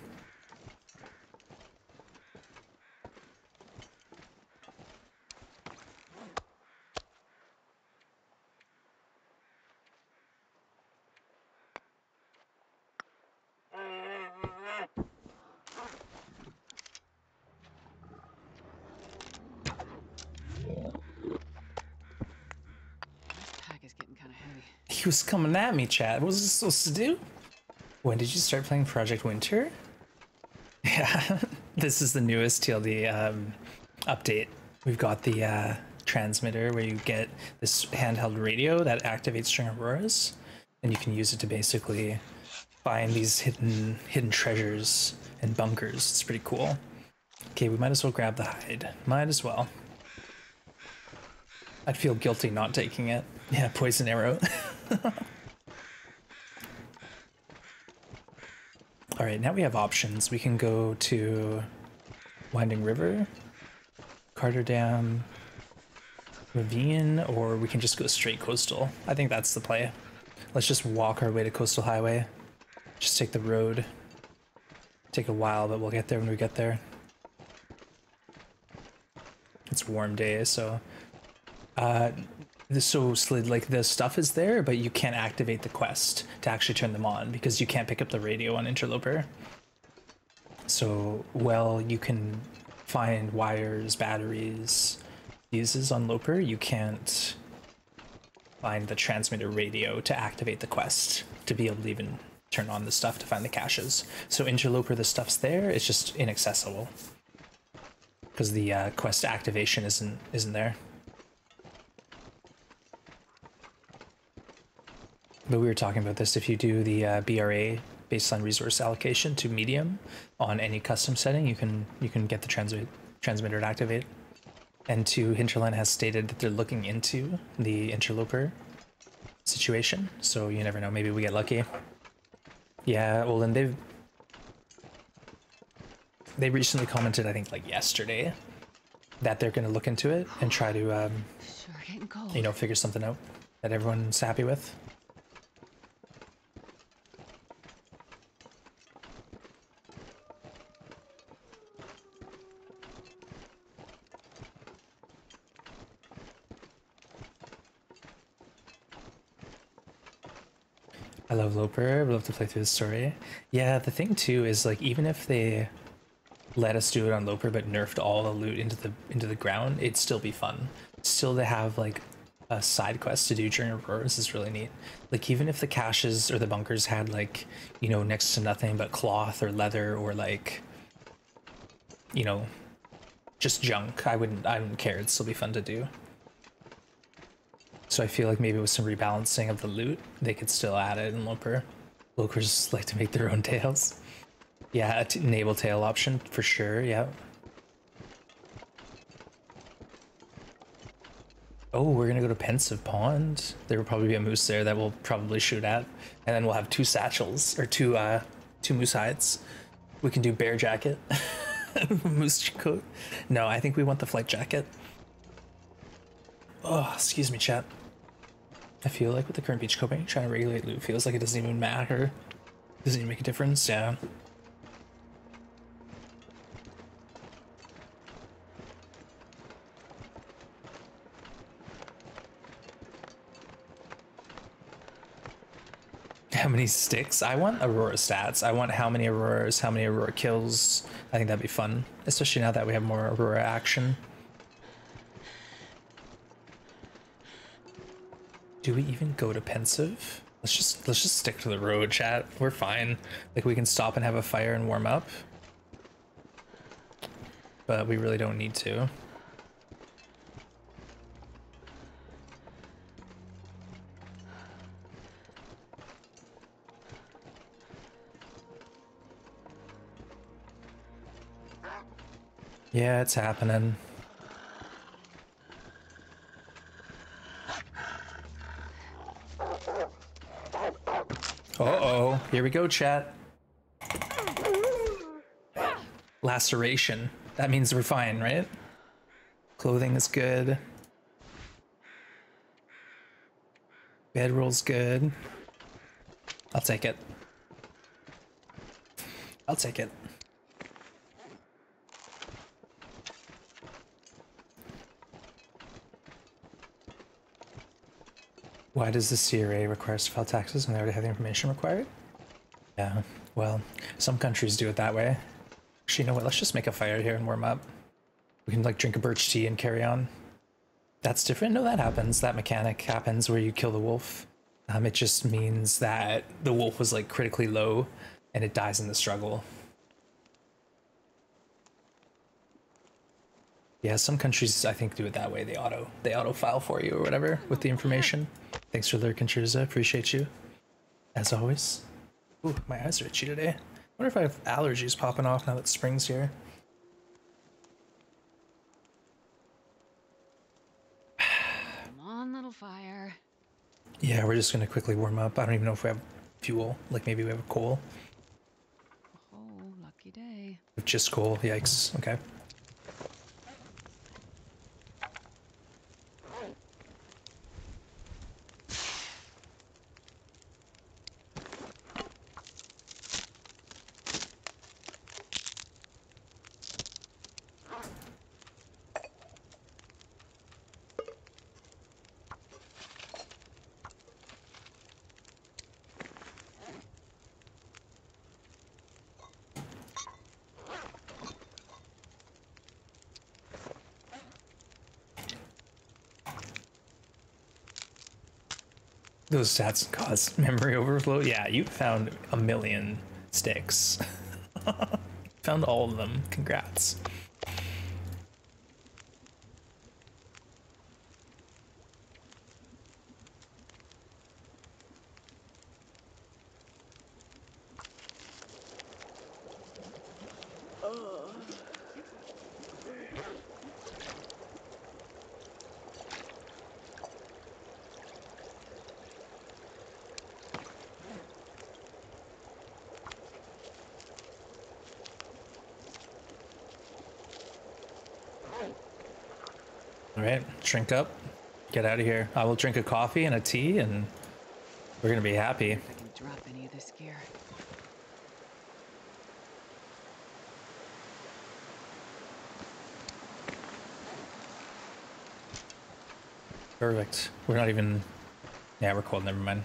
This pack is getting kind of heavy. He was coming at me, chat. What was I supposed to do? When did you start playing Project Winter? Yeah, this is the newest TLD um, update. We've got the uh, transmitter where you get this handheld radio that activates string auroras, and you can use it to basically find these hidden hidden treasures and bunkers. It's pretty cool. Okay, we might as well grab the hide. Might as well. I'd feel guilty not taking it. Yeah, poison arrow. All right, now we have options. We can go to Winding River, Carter Dam, Ravine, or we can just go straight coastal. I think that's the play. Let's just walk our way to Coastal Highway. Just take the road. Take a while, but we'll get there when we get there. It's warm day, so uh, so slid like the stuff is there, but you can't activate the quest to actually turn them on because you can't pick up the radio on Interloper. So well, you can find wires, batteries, fuses on Loper. You can't find the transmitter radio to activate the quest to be able to even turn on the stuff to find the caches. So Interloper, the stuff's there. It's just inaccessible because the uh, quest activation isn't isn't there. But we were talking about this. If you do the uh, BRA baseline resource allocation to medium on any custom setting, you can you can get the transmit transmitter to activate. And two, Hinterland has stated that they're looking into the interloper situation, so you never know. Maybe we get lucky. Yeah, well, and they've they recently commented, I think, like yesterday, that they're going to look into it and try to, um, Sure getting cold. you know, figure something out that everyone's happy with. I love Loper. I love to play through the story. Yeah, the thing too is like even if they let us do it on Loper but nerfed all the loot into the into the ground, it'd still be fun. Still to have like a side quest to do during Auroras is really neat. Like even if the caches or the bunkers had like, you know, next to nothing but cloth or leather or like you know, just junk, I wouldn't I wouldn't care. It'd still be fun to do. So I feel like maybe with some rebalancing of the loot, they could still add it in Loper. Lopers like to make their own tales. Yeah, a naval tale option for sure. Yeah. Oh, we're gonna go to Pensive Pond. There will probably be a moose there that we'll probably shoot at, and then we'll have two satchels or two uh two moose hides. We can do bear jacket, moose coat. No, I think we want the flight jacket. Oh, excuse me, chat. I feel like with the current beachcombing, trying to regulate loot feels like it doesn't even matter. Doesn't even make a difference. Yeah. How many sticks? I want Aurora stats. I want how many Auroras, how many Aurora kills. I think that'd be fun, especially now that we have more Aurora action. Do we even go to pensive? Let's just let's just stick to the road, chat. We're fine. Like we can stop and have a fire and warm up. But we really don't need to. Yeah, it's happening. Uh-oh. Here we go, chat. Laceration. That means we're fine, right? Clothing is good. Bedroll's good. I'll take it. I'll take it. Why does the CRA require us to file taxes when they already have the information required? Yeah, well, some countries do it that way. Actually, you know what? Let's just make a fire here and warm up. We can like drink a birch tea and carry on. That's different? No, that happens. That mechanic happens where you kill the wolf. Um, it just means that the wolf was like critically low and it dies in the struggle. Yeah, some countries I think do it that way. They auto they auto file for you or whatever with the information. Thanks for lurking, Chirza. Appreciate you. As always. Ooh, my eyes are itchy today. wonder if I have allergies popping off now that spring's here. Come on, little fire. Yeah, we're just gonna quickly warm up. I don't even know if we have fuel. Like maybe we have coal. Oh, lucky day. Just coal, yikes. Okay. Those stats cause memory overflow. Yeah, you found a million sticks. found all of them. Congrats. Drink up. Get out of here. I will drink a coffee and a tea, and we're gonna be happy. I can drop any of this gear. Perfect. We're not even. Yeah, we're cold. Never mind.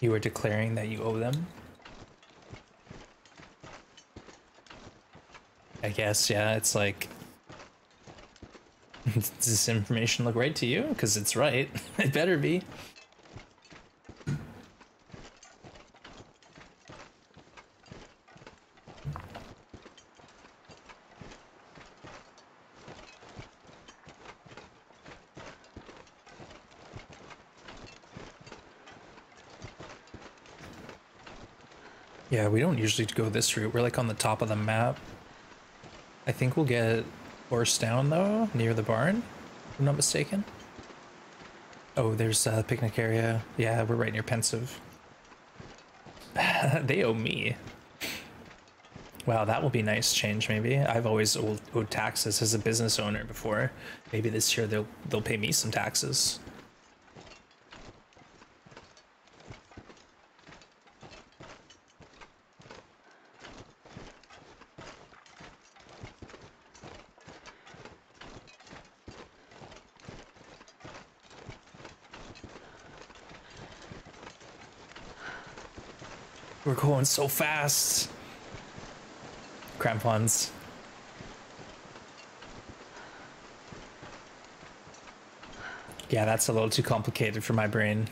You were declaring that you owe them? I guess, yeah, it's like. Does this information look right to you? Because it's right. it better be. Yeah, we don't usually go this route. We're like on the top of the map. I think we'll get horse down though, near the barn, if I'm not mistaken. Oh, there's a picnic area. Yeah, we're right near Pensive. they owe me. Wow, that will be nice change maybe. I've always owed, owed taxes as a business owner before. Maybe this year they'll they'll pay me some taxes. We're going so fast. Crampons. Yeah, that's a little too complicated for my brain.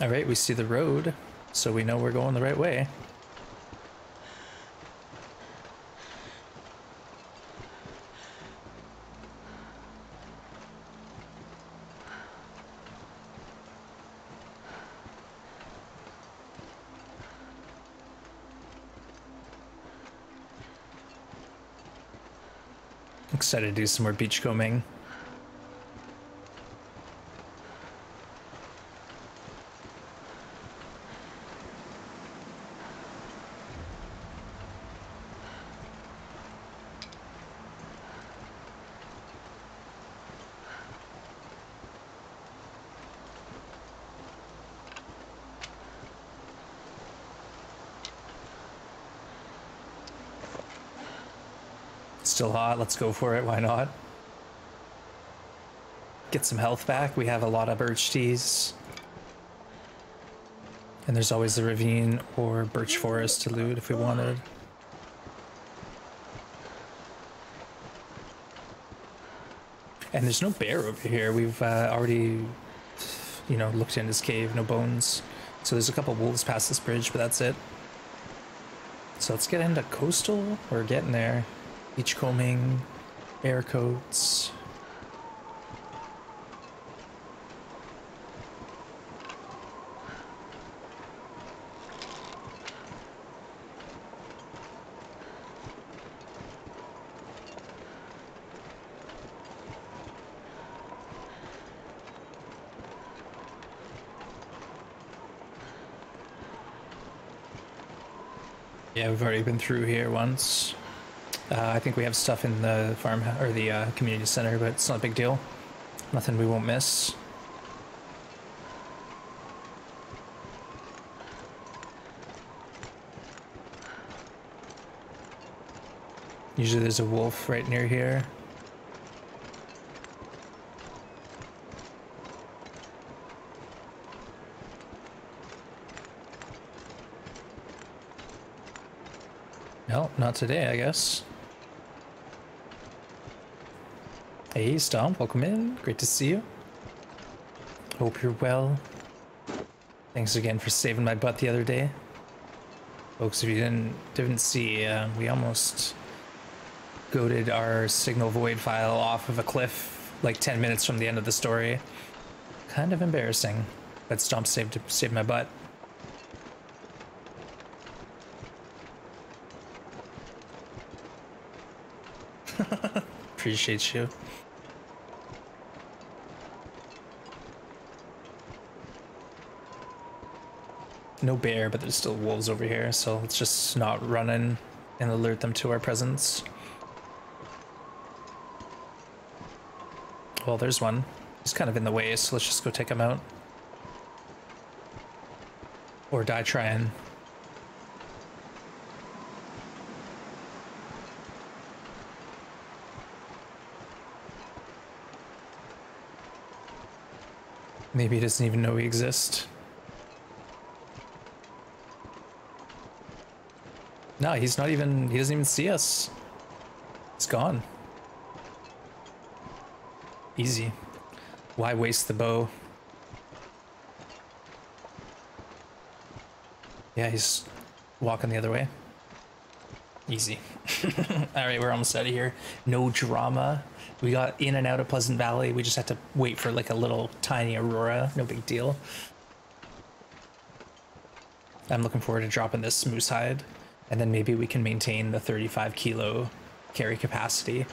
All right, we see the road, so we know we're going the right way. Excited to do some more beachcombing. Still hot, let's go for it, why not? Get some health back, we have a lot of birch teas. And there's always the ravine or birch forest to loot if we wanted. And there's no bear over here. We've uh, already, you know, looked in this cave, no bones. So there's a couple wolves past this bridge, but that's it. So let's get into coastal. We're getting there. Beachcombing, bear coats. Yeah, we've already been through here once. Uh, I think we have stuff in the farm or the uh, community center, but it's not a big deal. Nothing we won't miss. Usually there's a wolf right near here. No, not today, I guess. Hey, Stomp, welcome in. Great to see you. Hope you're well. Thanks again for saving my butt the other day. Folks, if you didn't didn't see, uh, we almost goated our signal void file off of a cliff like 10 minutes from the end of the story. Kind of embarrassing, but Stomp saved to saved my butt. Appreciate you. No bear, but there's still wolves over here, so let's just not run in and alert them to our presence. Well, there's one. He's kind of in the way, so let's just go take him out. Or die trying. Maybe he doesn't even know we exist. No, he's not even, he doesn't even see us. It's gone. Easy. Why waste the bow? Yeah, he's walking the other way. Easy. All right, we're almost out of here. No drama. We got in and out of Pleasant Valley. We just had to wait for like a little tiny aurora. No big deal. I'm looking forward to dropping this moose hide. And then maybe we can maintain the 35 kilo carry capacity.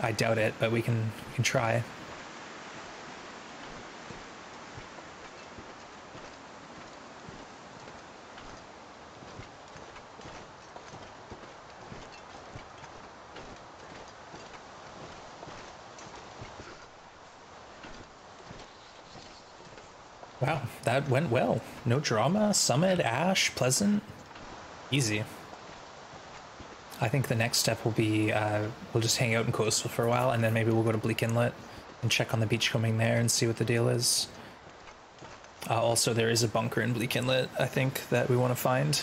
I doubt it, but we can, we can try. Wow, that went well. No drama. Summit, Ash, Pleasant. Easy. I think the next step will be uh, we'll just hang out in coastal for a while, and then maybe we'll go to Bleak Inlet and check on the beachcombing there and see what the deal is. Uh, also, there is a bunker in Bleak Inlet, I think, that we want to find.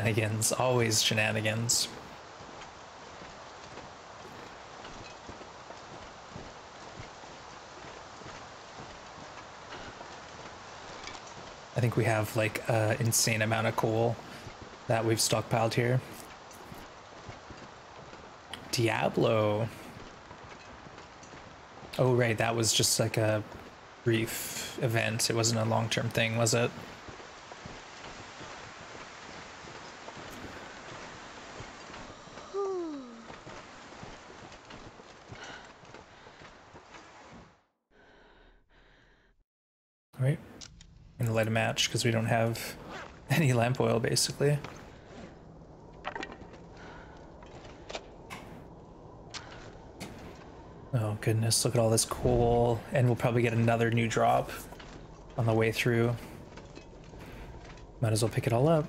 Shenanigans, always shenanigans. I think we have like an insane amount of coal that we've stockpiled here. Diablo. Oh, right, that was just like a brief event. It wasn't a long term thing, was it? Right. And light a match because we don't have any lamp oil basically. Oh goodness, look at all this coal. And we'll probably get another new drop on the way through. Might as well pick it all up.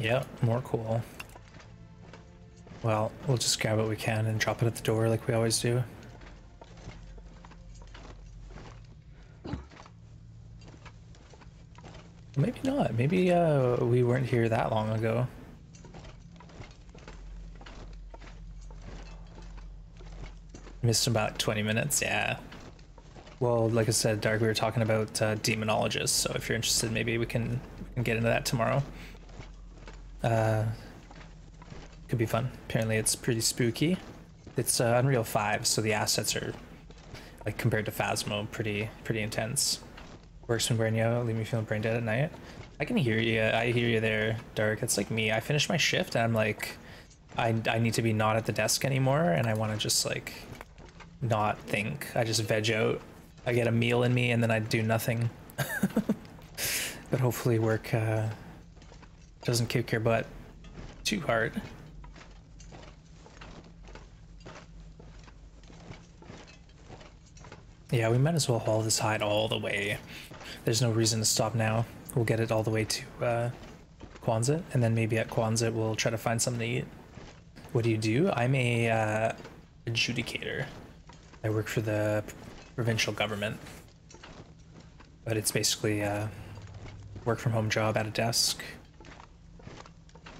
Yep, more coal. Well, we'll just grab what we can and drop it at the door like we always do. Maybe not. Maybe uh, we weren't here that long ago. Missed about 20 minutes, yeah. Well, like I said, Dark, we were talking about uh, demonologists, so if you're interested, maybe we can, we can get into that tomorrow. Uh, could be fun. Apparently, it's pretty spooky. It's uh, Unreal 5, so the assets are, like, compared to Phasmo, pretty pretty intense. Works when brain out, leave me feeling brain dead at night. I can hear you. I hear you there, Dark. It's like me. I finish my shift and I'm like, I, I need to be not at the desk anymore, and I want to just, like, not think. I just veg out. I get a meal in me, and then I do nothing. but hopefully work uh, doesn't kick your butt too hard. Yeah, we might as well haul this hide all the way. There's no reason to stop now. We'll get it all the way to uh, and then maybe at Quonset we'll try to find something to eat. What do you do? I'm a uh, adjudicator. I work for the provincial government, but it's basically a work from home job at a desk,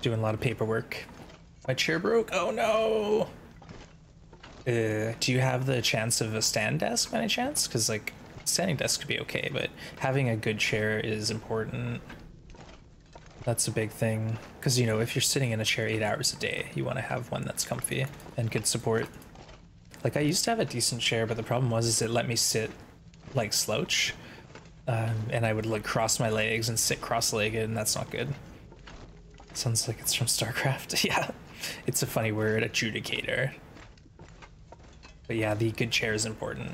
doing a lot of paperwork. My chair broke. Oh no! Uh, do you have the chance of a stand desk by any chance? Because like standing desk could be okay, but having a good chair is important. That's a big thing. Because you know, if you're sitting in a chair eight hours a day, you want to have one that's comfy and good support. Like I used to have a decent chair, but the problem was is it let me sit like slouch, um, and I would like cross my legs and sit cross-legged, and that's not good. Sounds like it's from StarCraft. yeah, it's a funny word, adjudicator. But yeah, the good chair is important.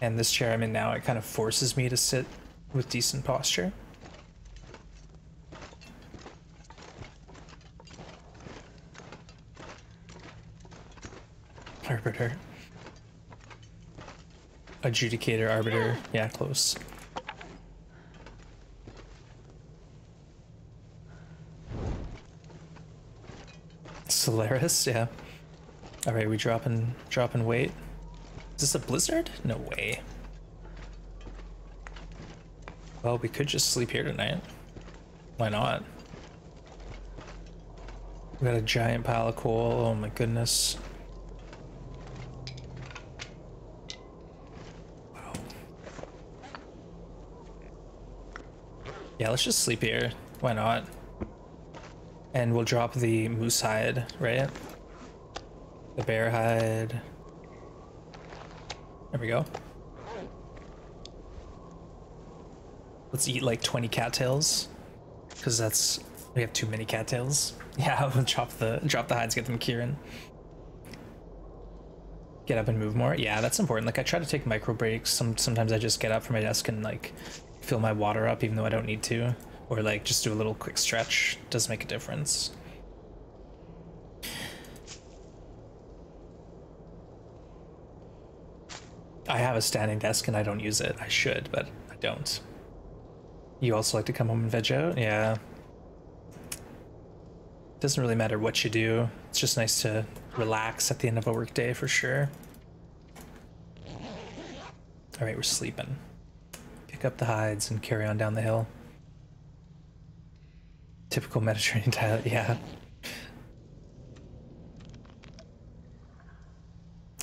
And this chair I'm in now, it kind of forces me to sit with decent posture. Arbiter. Adjudicator, arbiter. Yeah, close. Solaris, yeah. Alright, we dropping dropping weight. Is this a blizzard? No way. Well, we could just sleep here tonight. Why not? We got a giant pile of coal. Oh my goodness. Wow. Yeah, let's just sleep here. Why not? And we'll drop the moose hide, right? The bear hide. There we go. Let's eat like 20 cattails. Because that's We have too many cattails. Yeah, we'll chop the drop the hides, get them curing. Get up and move more. Yeah, that's important. Like I try to take micro breaks. Some sometimes I just get up from my desk and like fill my water up even though I don't need to. Or like just do a little quick stretch. Does make a difference. I have a standing desk and I don't use it. I should, but I don't. You also like to come home and veg out? Yeah. Doesn't really matter what you do. It's just nice to relax at the end of a workday for sure. All right, we're sleeping. Pick up the hides and carry on down the hill. Typical Mediterranean diet, yeah.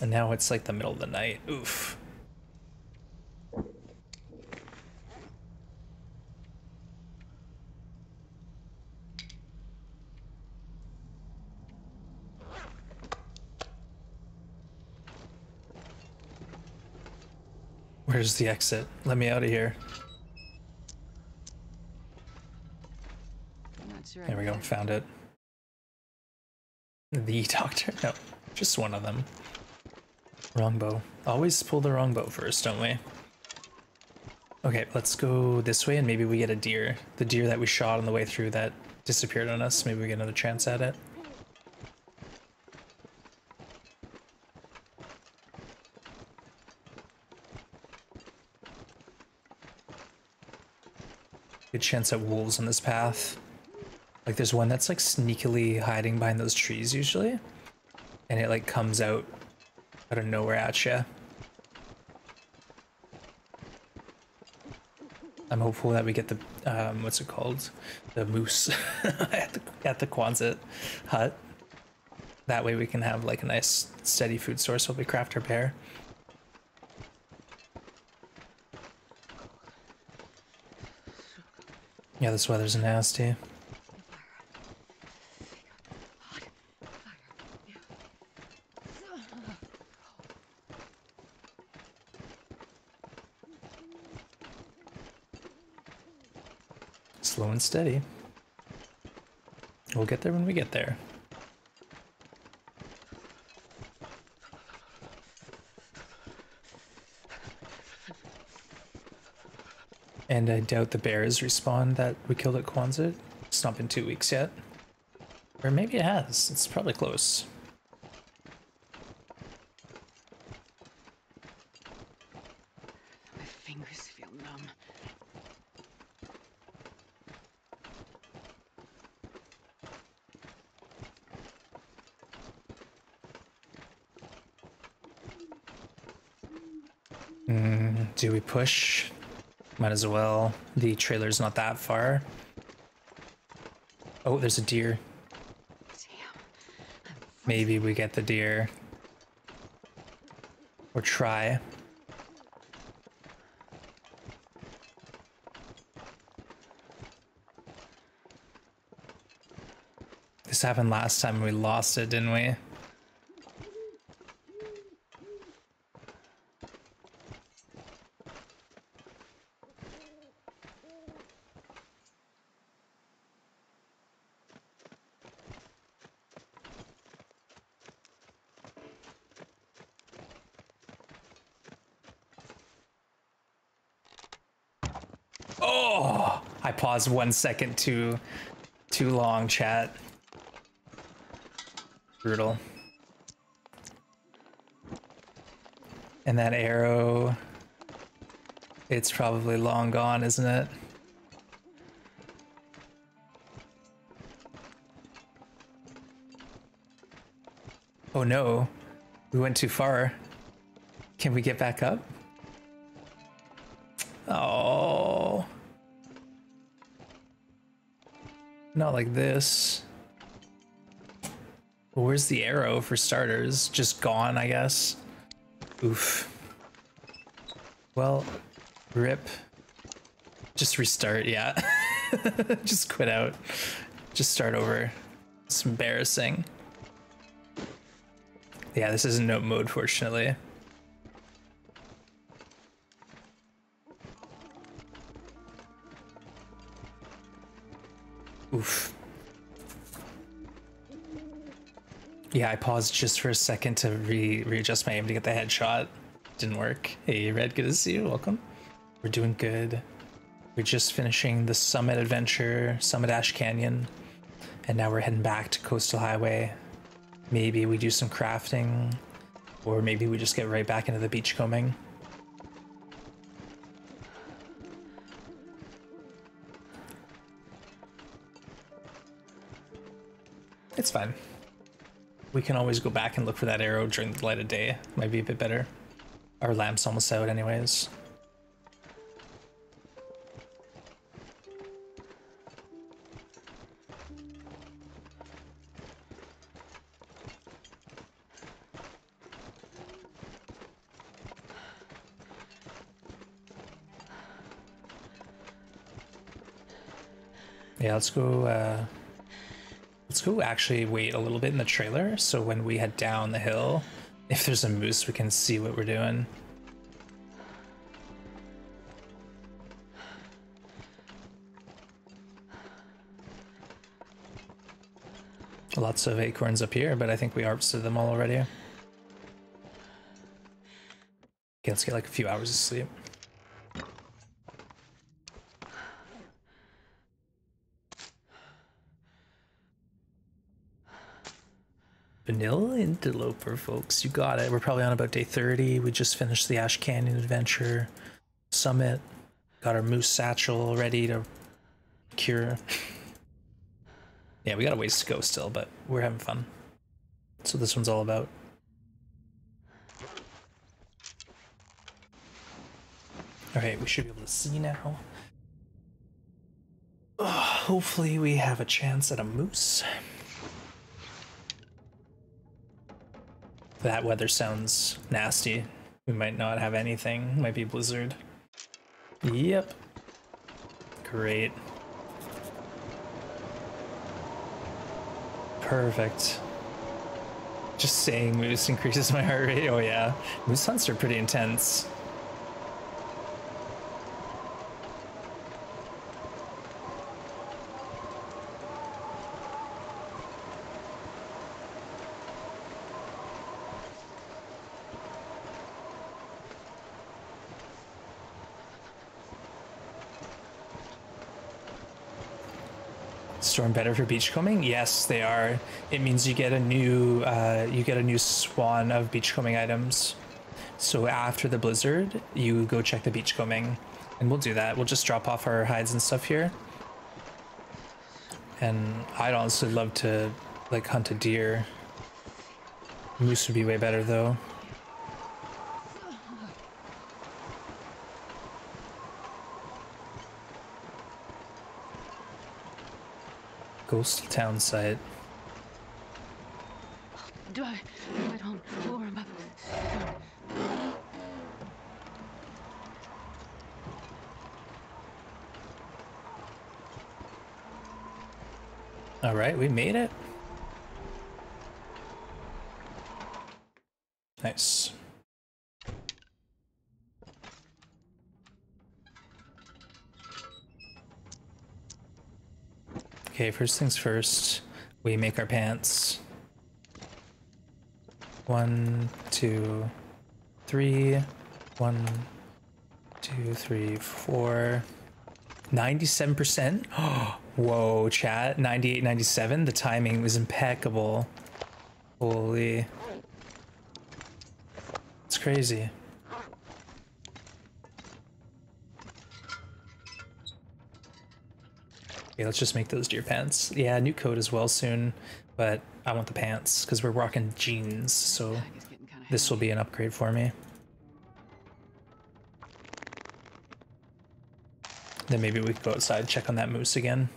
And now it's like the middle of the night. Oof. Where's the exit? Let me out of here. I'm not sure. I There we go, found it. The doctor? No, just one of them. Wrong bow. Always pull the wrong bow first, don't we? Okay, let's go this way and maybe we get a deer. The deer that we shot on the way through that disappeared on us. Maybe we get another chance at it. Good chance at wolves on this path. Like there's one that's like sneakily hiding behind those trees usually. And it like comes out out of nowhere at you. I'm hopeful that we get the um, what's it called, the moose at the at the Quonset hut. That way we can have like a nice steady food source while we craft our bear. Yeah, this weather's nasty. Slow and steady. We'll get there when we get there. And I doubt the bears respawn that we killed at Quonset. It's not been two weeks yet. Or maybe it has. It's probably close. My fingers feel numb. Do we push? Might as well. The trailer's not that far. Oh, there's a deer. Maybe we get the deer. Or try. This happened last time we lost it, didn't we? Oh, I paused one second too, too long. Chat. Brutal. And that arrow, it's probably long gone, isn't it? Oh no, we went too far. Can we get back up? Not like this. Well, where's the arrow for starters? Just gone, I guess. Oof. Well, rip. Just restart, yeah. Just quit out. Just start over. It's embarrassing. Yeah, this isn't nope mode, fortunately. Yeah, I paused just for a second to re readjust my aim to get the headshot. Didn't work. Hey, Red, good to see you. Welcome. We're doing good. We're just finishing the Summit Adventure, Summit Ash Canyon, and now we're heading back to Coastal Highway. Maybe we do some crafting, or maybe we just get right back into the beachcombing. It's fine. We can always go back and look for that arrow during the light of day. Might be a bit better. Our lamp's almost out anyways. Yeah, let's go, uh, let's actually wait a little bit in the trailer, so when we head down the hill, if there's a moose, we can see what we're doing. Lots of acorns up here, but I think we harvested them all already. Okay, let's get like a few hours of sleep. Vanilla Interloper, folks. You got it. We're probably on about day 30. We just finished the Ash Canyon Adventure Summit. Got our moose satchel ready to cure. yeah, we got a ways to go still, but we're having fun. That's what this one's all about. Alright, we should be able to see now. Ugh, hopefully we have a chance at a moose. That weather sounds nasty. We might not have anything. Might be blizzard. Yep. Great. Perfect. Just saying moose increases my heart rate. Oh yeah. Moose hunts are pretty intense. Storm better for beachcombing? Yes, they are. It means you get a new uh, you get a new spawn of beachcombing items. So after the blizzard, you go check the beachcombing, and we'll do that. We'll just drop off our hides and stuff here. And I'd honestly love to like hunt a deer. Moose would be way better though. Ghost town site. Do I, I don't warm up. All right, we made it. Nice. Okay, first things first, we make our pants. One, two, three, one, two, three, four. 97%? Whoa, chat. 98, 97. The timing was impeccable. Holy. It's crazy. Okay, let's just make those deer pants. Yeah, new coat as well soon, but I want the pants because we're rocking jeans, so It's getting kind of this will be an upgrade for me. Then maybe we could go outside and check on that moose again.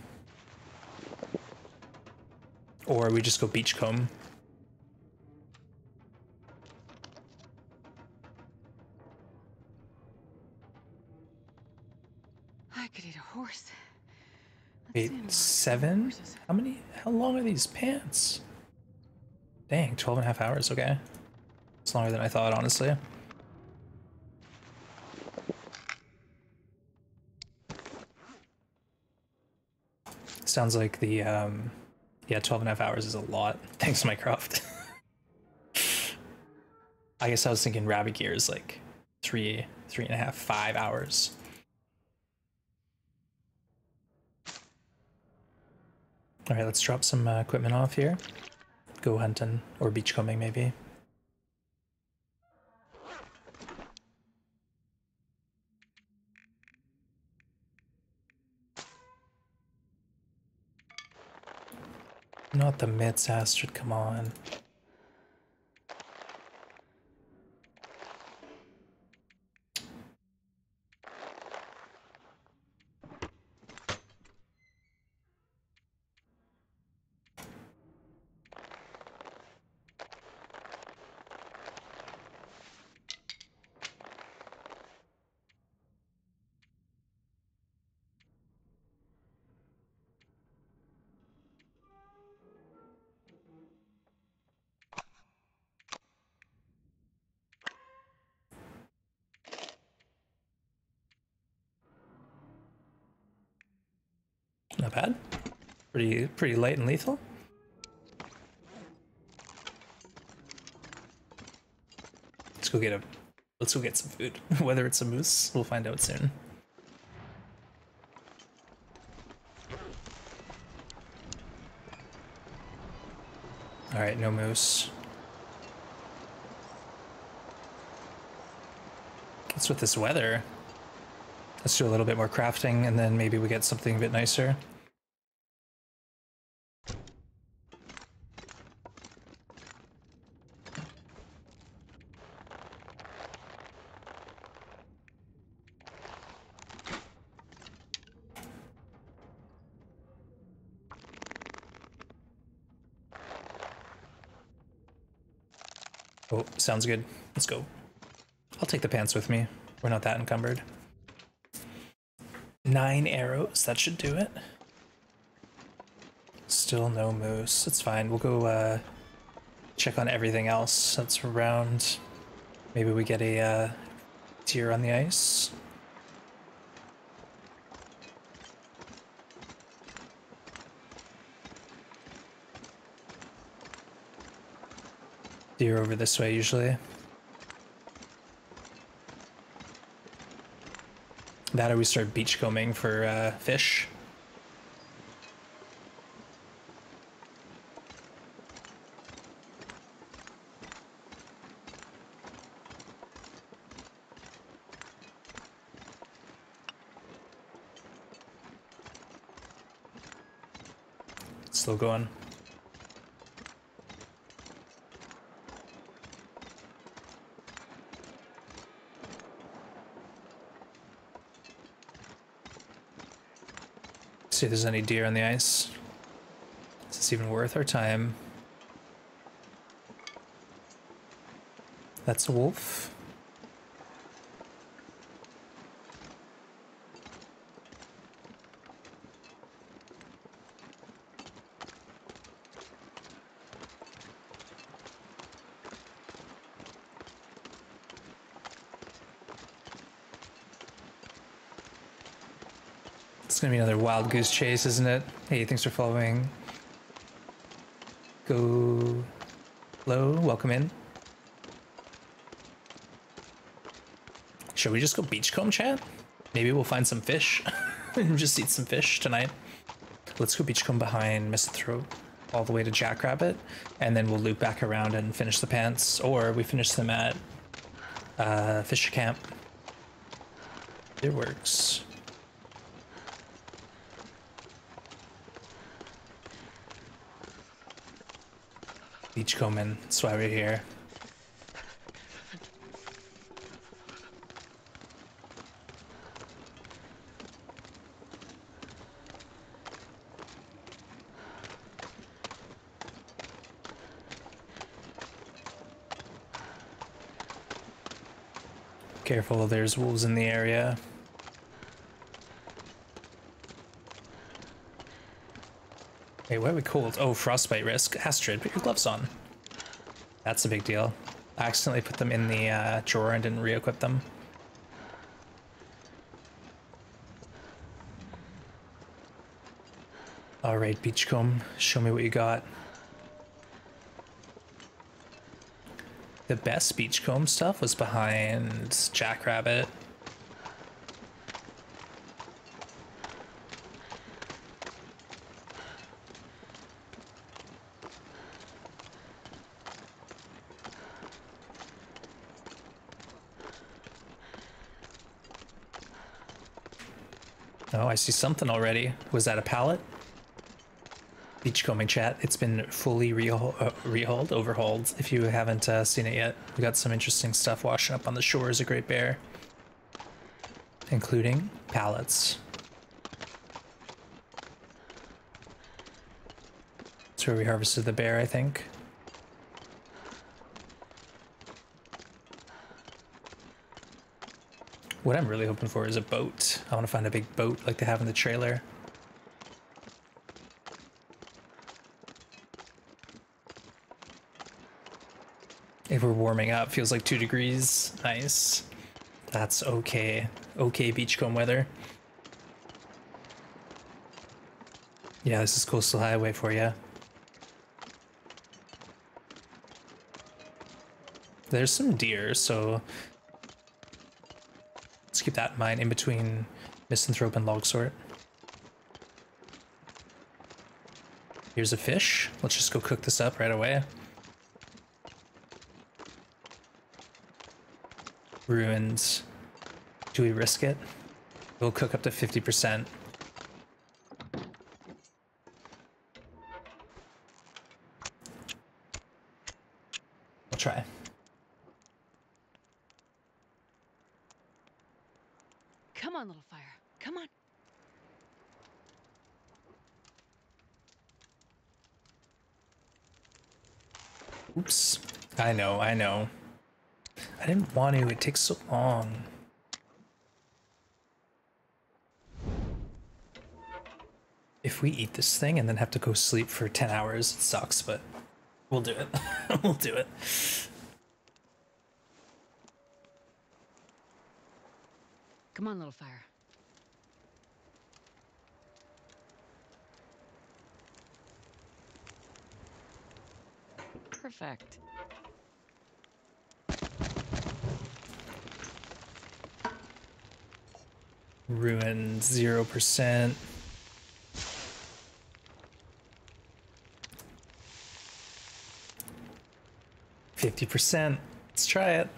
Or we just go beachcomb. Eight, seven? How many? How long are these pants? Dang, 12 and a half hours, okay. It's longer than I thought, honestly. Sounds like the, um, yeah, 12 and a half hours is a lot. Thanks, Mycroft. I guess I was thinking rabbit gear is like three, three and a half, five hours. All right, let's drop some uh, equipment off here. Go hunting or beachcombing maybe. Not the mitts, Astrid, come on. Not bad. Pretty light and lethal. Let's go get a let's go get some food. Whether it's a moose, we'll find out soon. Alright, no moose. What's with this weather? Let's do a little bit more crafting and then maybe we get something a bit nicer. Oh, sounds good. Let's go. I'll take the pants with me. We're not that encumbered. Nine arrows, that should do it. Still no moose. That's fine. We'll go uh, check on everything else that's around. Maybe we get a uh, deer on the ice. Deer over this way usually. That or we start beachcombing for uh, fish. Still going. See if there's any deer on the ice. Is this even worth our time? That's a wolf. It's gonna be another wild goose chase, isn't it? Hey, thanks for following. Go low, welcome in. Should we just go beachcomb chat? Maybe we'll find some fish and just eat some fish tonight. Let's go beachcomb behind Misanthrope all the way to Jackrabbit, and then we'll loop back around and finish the pants, or we finish them at uh, Fisher Camp. It works. Beachcombing, that's why we're here. Careful, there's wolves in the area. Wait, why are we cold? Oh, frostbite risk. Astrid, put your gloves on. That's a big deal. I accidentally put them in the uh, drawer and didn't re-equip them. Alright, Beachcomb, show me what you got. The best beachcomb stuff was behind Jackrabbit. See something already. Was that a pallet? Beachcombing chat. It's been fully uh, rehauled, overhauled. If you haven't uh, seen it yet, we got some interesting stuff washing up on the shores of Great Bear, including pallets. That's where we harvested the bear, I think. What I'm really hoping for is a boat. I want to find a big boat like they have in the trailer. If we're warming up, feels like two degrees. Nice. That's okay. Okay beachcomb weather. Yeah, this is coastal highway for you. There's some deer, so keep that in mind in between Misanthrope and Logsort. Here's a fish. Let's just go cook this up right away. Ruins. Do we risk it? We'll cook up to 50%. I'll try. Come on, little fire. Come on. Oops. I know, I know. I didn't want to, it takes so long. If we eat this thing and then have to go sleep for 10 hours, it sucks, but we'll do it. we'll do it. Come on, little fire. Perfect. Ruin 0%. Fifty percent. Let's try it.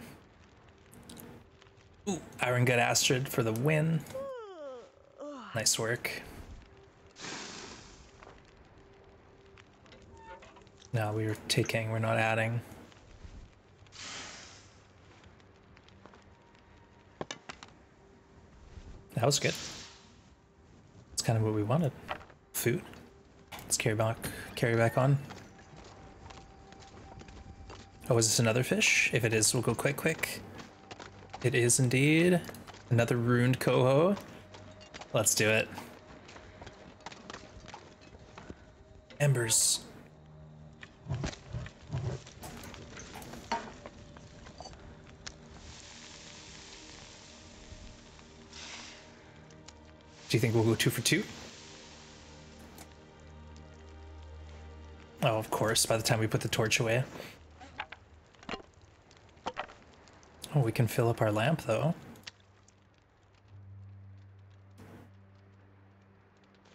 Ooh, Iron Gut Astrid for the win. Nice work. No, we are taking, we're not adding. That was good. It's kind of what we wanted. Food. Let's carry back carry back on. Oh, is this another fish? If it is, we'll go quick quick. It is indeed. Another ruined coho. Let's do it. Embers. Do you think we'll go two for two? Oh, of course, by the time we put the torch away. Oh, we can fill up our lamp, though.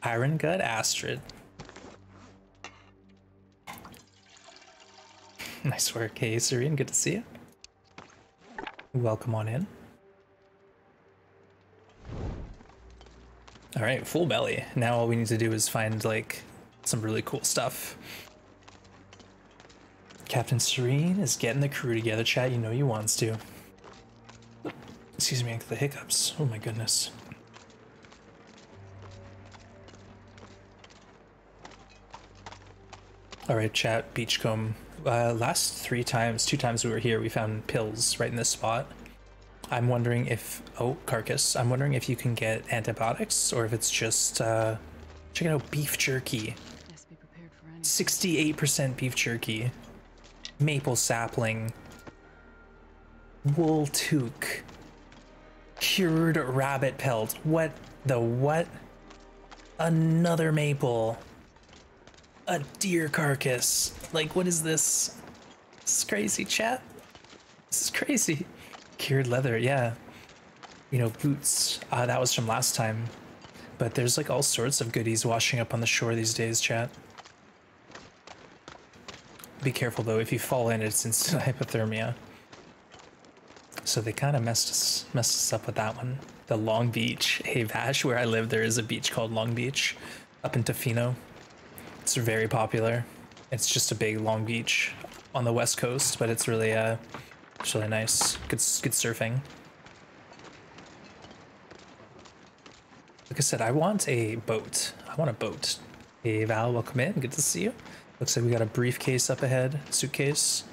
Iron Gut Astrid. nice work. Hey, Serene, good to see you. Welcome on in. All right, full belly. Now all we need to do is find like some really cool stuff. Captain Serene is getting the crew together, chat. You know he wants to. Excuse me, the hiccups. Oh my goodness. All right, chat, Beachcomb. Uh, last three times, two times we were here, we found pills right in this spot. I'm wondering if, oh, carcass. I'm wondering if you can get antibiotics or if it's just, uh, check it out, beef jerky. Best be prepared for anything. 68% beef jerky. Maple sapling. Wool toque. Cured rabbit pelt. What the what? Another maple. A deer carcass. Like, what is this? This is crazy, chat. This is crazy. Cured leather, yeah. You know, boots. Uh, that was from last time. But there's like all sorts of goodies washing up on the shore these days, chat. Be careful though, if you fall in, it's instant hypothermia. So they kind of messed us messed us up with that one. The Long Beach. Hey Vash, where I live, there is a beach called Long Beach, up in Tofino. It's very popular. It's just a big long beach on the west coast, but it's really uh, it's really nice. Good good surfing. Like I said, I want a boat. I want a boat. Hey Val, welcome in. Good to see you. Looks like we got a briefcase up ahead, suitcase.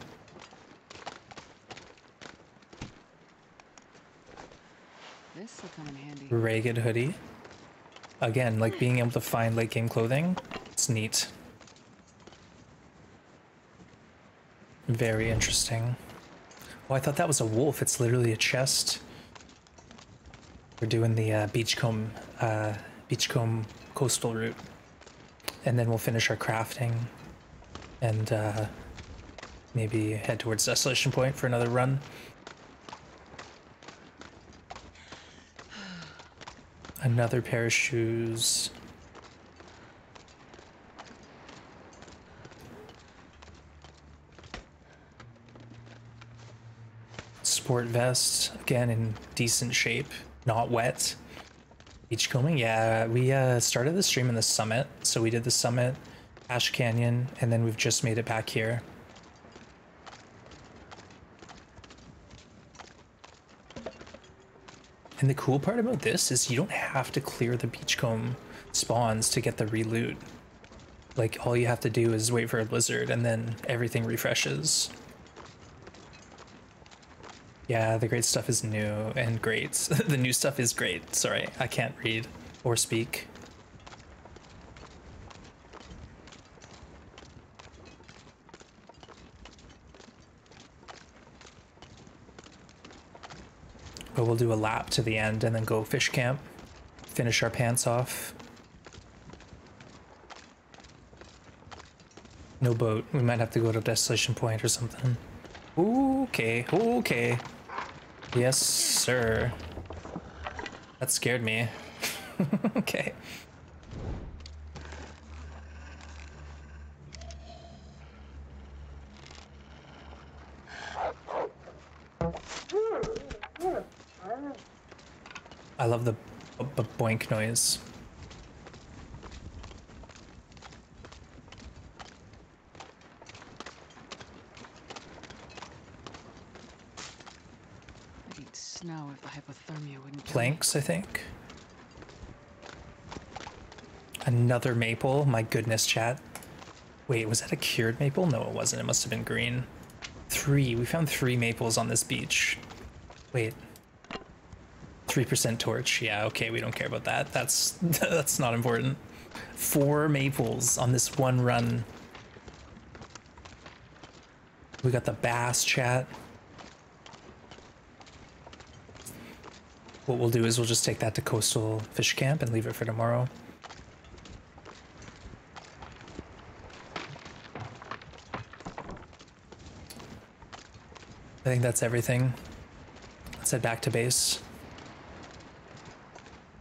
This will come in handy. ragged hoodie. Again, like being able to find late game clothing, it's neat. Very interesting. Oh, I thought that was a wolf. It's literally a chest. We're doing the uh, beachcomb, uh, beachcomb coastal route, and then we'll finish our crafting, and uh, maybe head towards Desolation Point for another run. Another pair of shoes. Sport vest, again in decent shape, not wet. Beachcombing, yeah, we uh, started the stream in the summit. So we did the summit, Ash Canyon, and then we've just made it back here. And the cool part about this is you don't have to clear the beachcomb spawns to get the reloot. Like all you have to do is wait for a blizzard and then everything refreshes. Yeah, the great stuff is new and great. the new stuff is great. Sorry, I can't read or speak. But we'll do a lap to the end and then go fish camp, finish our pants off. No boat. We might have to go to Desolation Point or something. Okay, okay. Yes, sir. That scared me. okay. I love the b- b- boink noise. I'd eat snow if the hypothermia wouldn't planks, I think. Another maple. My goodness, chat. Wait, was that a cured maple? No, it wasn't. It must have been green. Three. We found three maples on this beach. Wait. 3% torch. Yeah, okay, we don't care about that. That's that's not important. Four maples on this one run. We got the bass chat. What we'll do is we'll just take that to coastal fish camp and leave it for tomorrow. I think that's everything. Let's head back to base.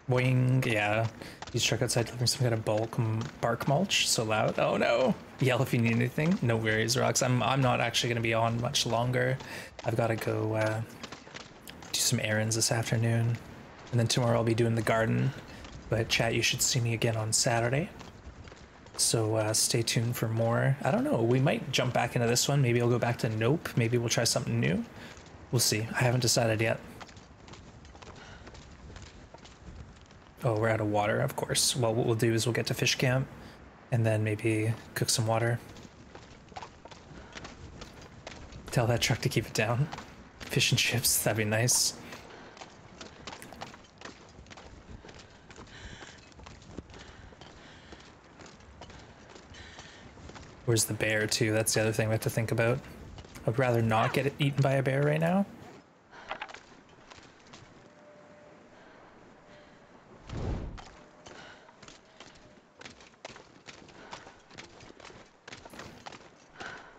Boing, yeah. He's truck outside delivering some kind of bulk bark mulch. So loud. Oh no. Yell if you need anything. No worries, Rocks. I'm I'm not actually gonna be on much longer. I've gotta go uh, do some errands this afternoon. And then tomorrow I'll be doing the garden. But chat, you should see me again on Saturday. So uh, stay tuned for more. I don't know. We might jump back into this one. Maybe I'll go back to Nope. Maybe we'll try something new. We'll see. I haven't decided yet. Oh, we're out of water, of course. Well, what we'll do is we'll get to fish camp and then maybe cook some water. Tell that truck to keep it down. Fish and chips, that'd be nice. Where's the bear, too? That's the other thing we have to think about. I'd rather not get eaten by a bear right now.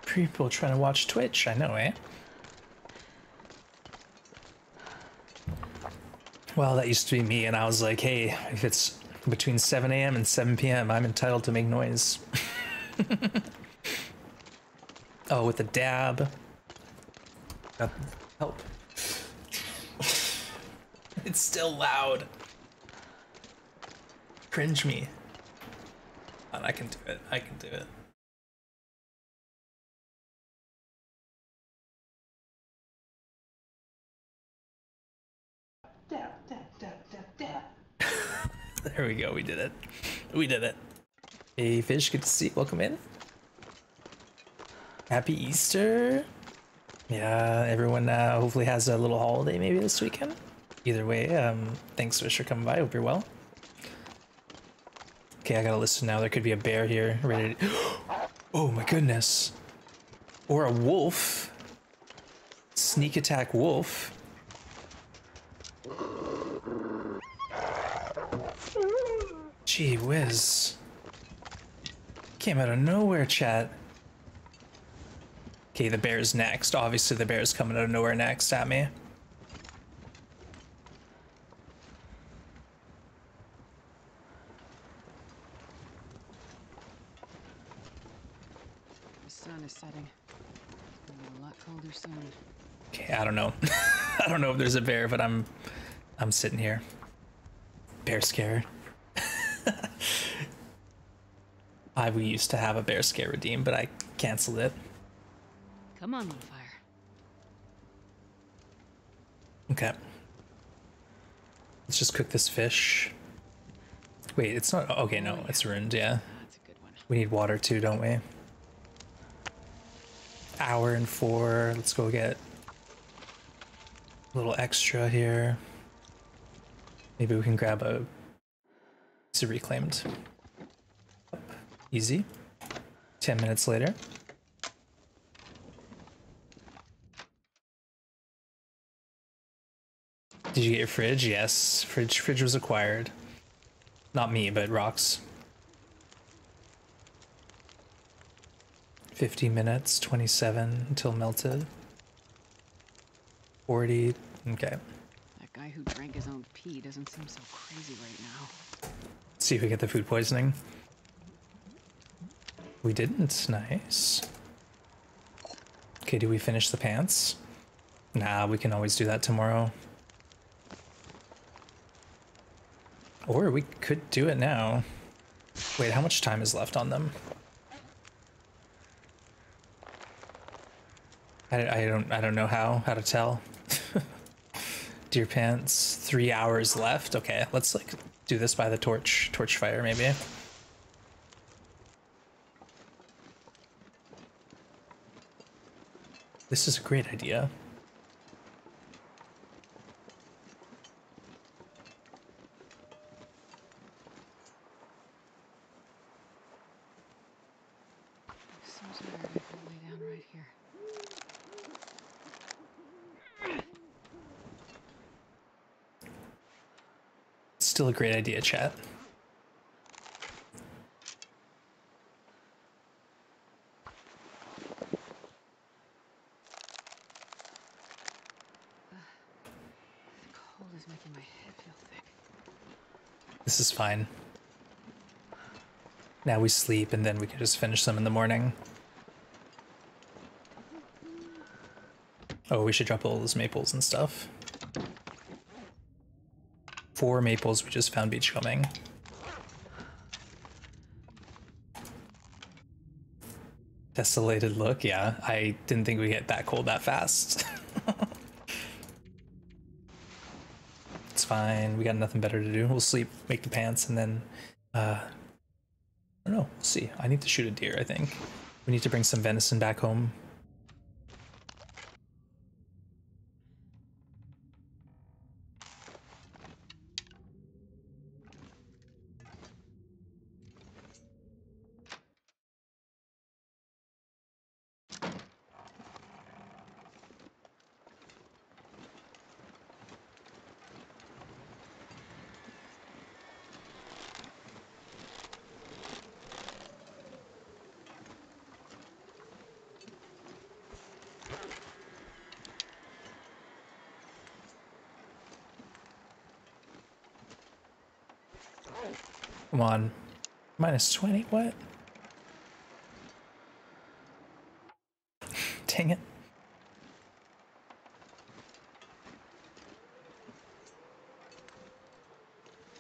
People trying to watch Twitch, I know, eh? Well, that used to be me, and I was like, hey, if it's between 7 a.m. and 7 p.m., I'm entitled to make noise. oh, with the dab. Uh, help. it's still loud. Cringe me. I can do it. I can do it. there we go. We did it. We did it. Hey, fish. Good to see. you. Welcome in. Happy Easter. Yeah, everyone uh, hopefully has a little holiday maybe this weekend. Either way, um, thanks Fish for coming by. Hope you're well. Okay, I gotta listen now. There could be a bear here ready to... Oh my goodness. Or a wolf. Sneak attack wolf. Gee whiz. Came out of nowhere, chat. Okay, the bear's next. Obviously, the bear's coming out of nowhere next at me. The sun is setting. It's gonna get a lot colder soon. Okay, I don't know. I don't know if there's a bear, but I'm I'm sitting here. Bear scare. I we used to have a bear scare redeem, but I canceled it. Come on, little fire. Okay. Let's just cook this fish. Wait, it's not okay, no, oh, it's ruined, yeah. That's a good one. We need water too, don't we? Hour and four. Let's go get a little extra here. Maybe we can grab a of reclaimed. Easy. Ten minutes later. Did you get your fridge? Yes. Fridge fridge was acquired. Not me, but rocks. 50 minutes, 27 until melted. 40, okay. That guy who drank his own pee doesn't seem so crazy right now. See if we get the food poisoning. We didn't, nice. Okay, do we finish the pants? Nah, we can always do that tomorrow. Or we could do it now. Wait, how much time is left on them? I, I don't I don't know how how to tell. Deer pants, three hours left. Okay, let's like do this by the torch torch fire maybe. This is a great idea. I'm so tired. I can lay down right here. Still a great idea, chat. This is fine. Now we sleep and then we can just finish them in the morning. Oh, we should drop all those maples and stuff. Four maples, we just found beachcombing. Desolated look, yeah. I didn't think we get that cold that fast. it's fine. We got nothing better to do. We'll sleep, make the pants, and then uh I don't know. We'll see. I need to shoot a deer, I think. We need to bring some venison back home. Minus 20? What? Dang it.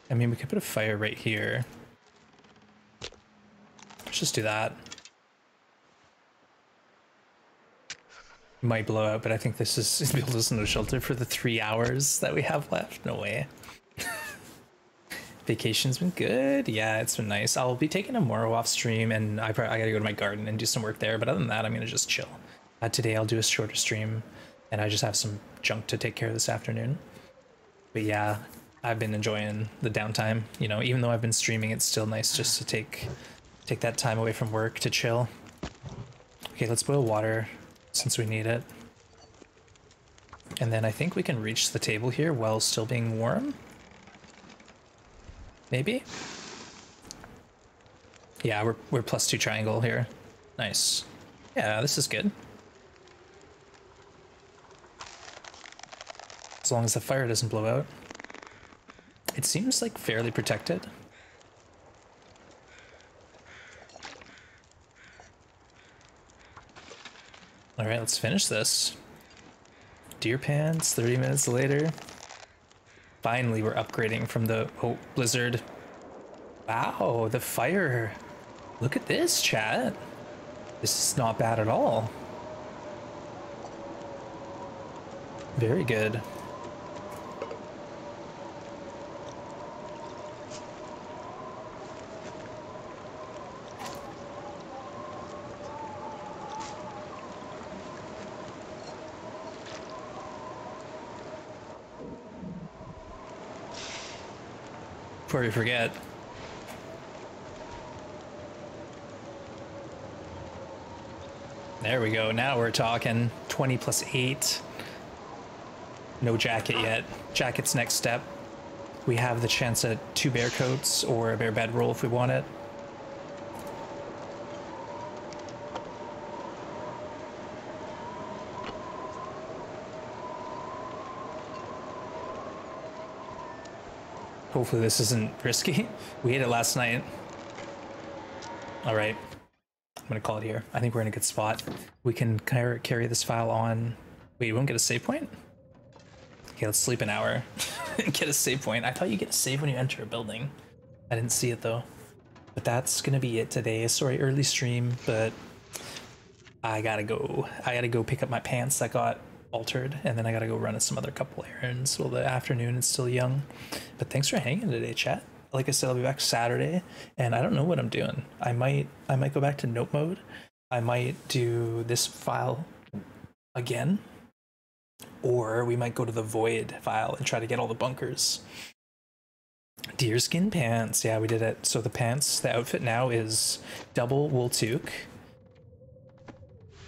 I mean, we could put a fire right here. Let's just do that. Might blow out, but I think this is build us no shelter for the three hours that we have left. No way. Vacation's been good. Yeah, it's been nice. I'll be taking a Moro off stream, and I probably, I gotta go to my garden and do some work there. But other than that, I'm gonna just chill. Uh, today I'll do a shorter stream, and I just have some junk to take care of this afternoon. But yeah, I've been enjoying the downtime. You know, even though I've been streaming, it's still nice just to take take that time away from work to chill. Okay, let's boil water since we need it. And then I think we can reach the table here while still being warm. Maybe? Yeah, we're, we're plus two triangle here. Nice. Yeah, this is good. As long as the fire doesn't blow out. It seems like fairly protected. Alright, let's finish this. Deer pants, 30 minutes later. Finally, we're upgrading from the oh, blizzard. Wow, the fire. Look at this, chat. This is not bad at all. Very good. Forget. There we go. Now we're talking 20 plus 8. No jacket yet. Jacket's next step. We have the chance at two bear coats or a bear bedroll if we want it. Hopefully this isn't risky. We ate it last night. All right. I'm gonna call it here. I think we're in a good spot. We can car carry this file on. Wait, you won't get a save point? Okay, let's sleep an hour. get a save point. I thought you get a save when you enter a building. I didn't see it though. But that's gonna be it today. Sorry, early stream, but I gotta go. I gotta go pick up my pants that got altered, and then I gotta go run some other couple errands while the afternoon is still young. But thanks for hanging today, chat. Like I said, I'll be back Saturday, and I don't know what I'm doing. I might I might go back to nope mode. I might do this file again, or we might go to the void file and try to get all the bunkers. Deerskin pants. Yeah, we did it. So the pants, the outfit now is double wool toque.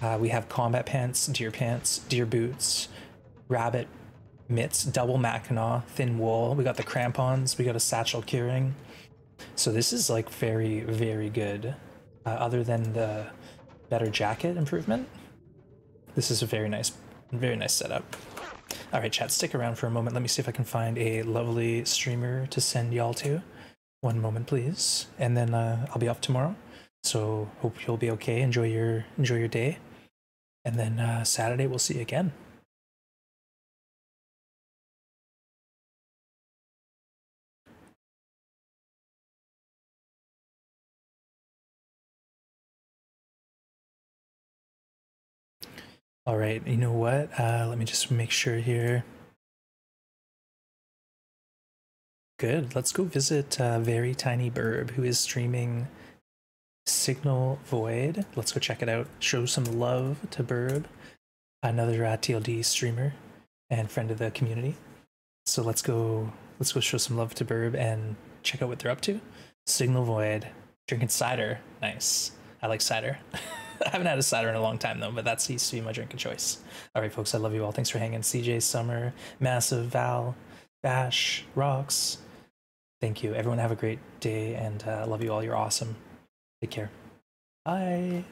Uh, we have combat pants, deer pants, deer boots, rabbit mitts, double mackinaw, thin wool. We got the crampons. We got a satchel keyring. So this is like very, very good. Uh, other than the better jacket improvement, this is a very nice, very nice setup. All right, chat, stick around for a moment. Let me see if I can find a lovely streamer to send y'all to. One moment, please, and then uh, I'll be off tomorrow. So hope you'll be okay. Enjoy your enjoy your day, and then uh, Saturday we'll see you again. All right, you know what? Uh, let me just make sure here. Good. Let's go visit uh, Very Tiny Burb, who is streaming Signal Void. Let's go check it out. Show some love to Burb, another uh, TLD streamer and friend of the community. So let's go. Let's go show some love to Burb and check out what they're up to. Signal Void, drinking cider. Nice. I like cider. I haven't had a cider in a long time though, but that used to be my drink of choice. All right, folks, I love you all. Thanks for hanging. CJ, Summer, Massive, Val, Bash, Rocks. Thank you. Everyone have a great day, and uh, love you all. You're awesome. Take care. Bye.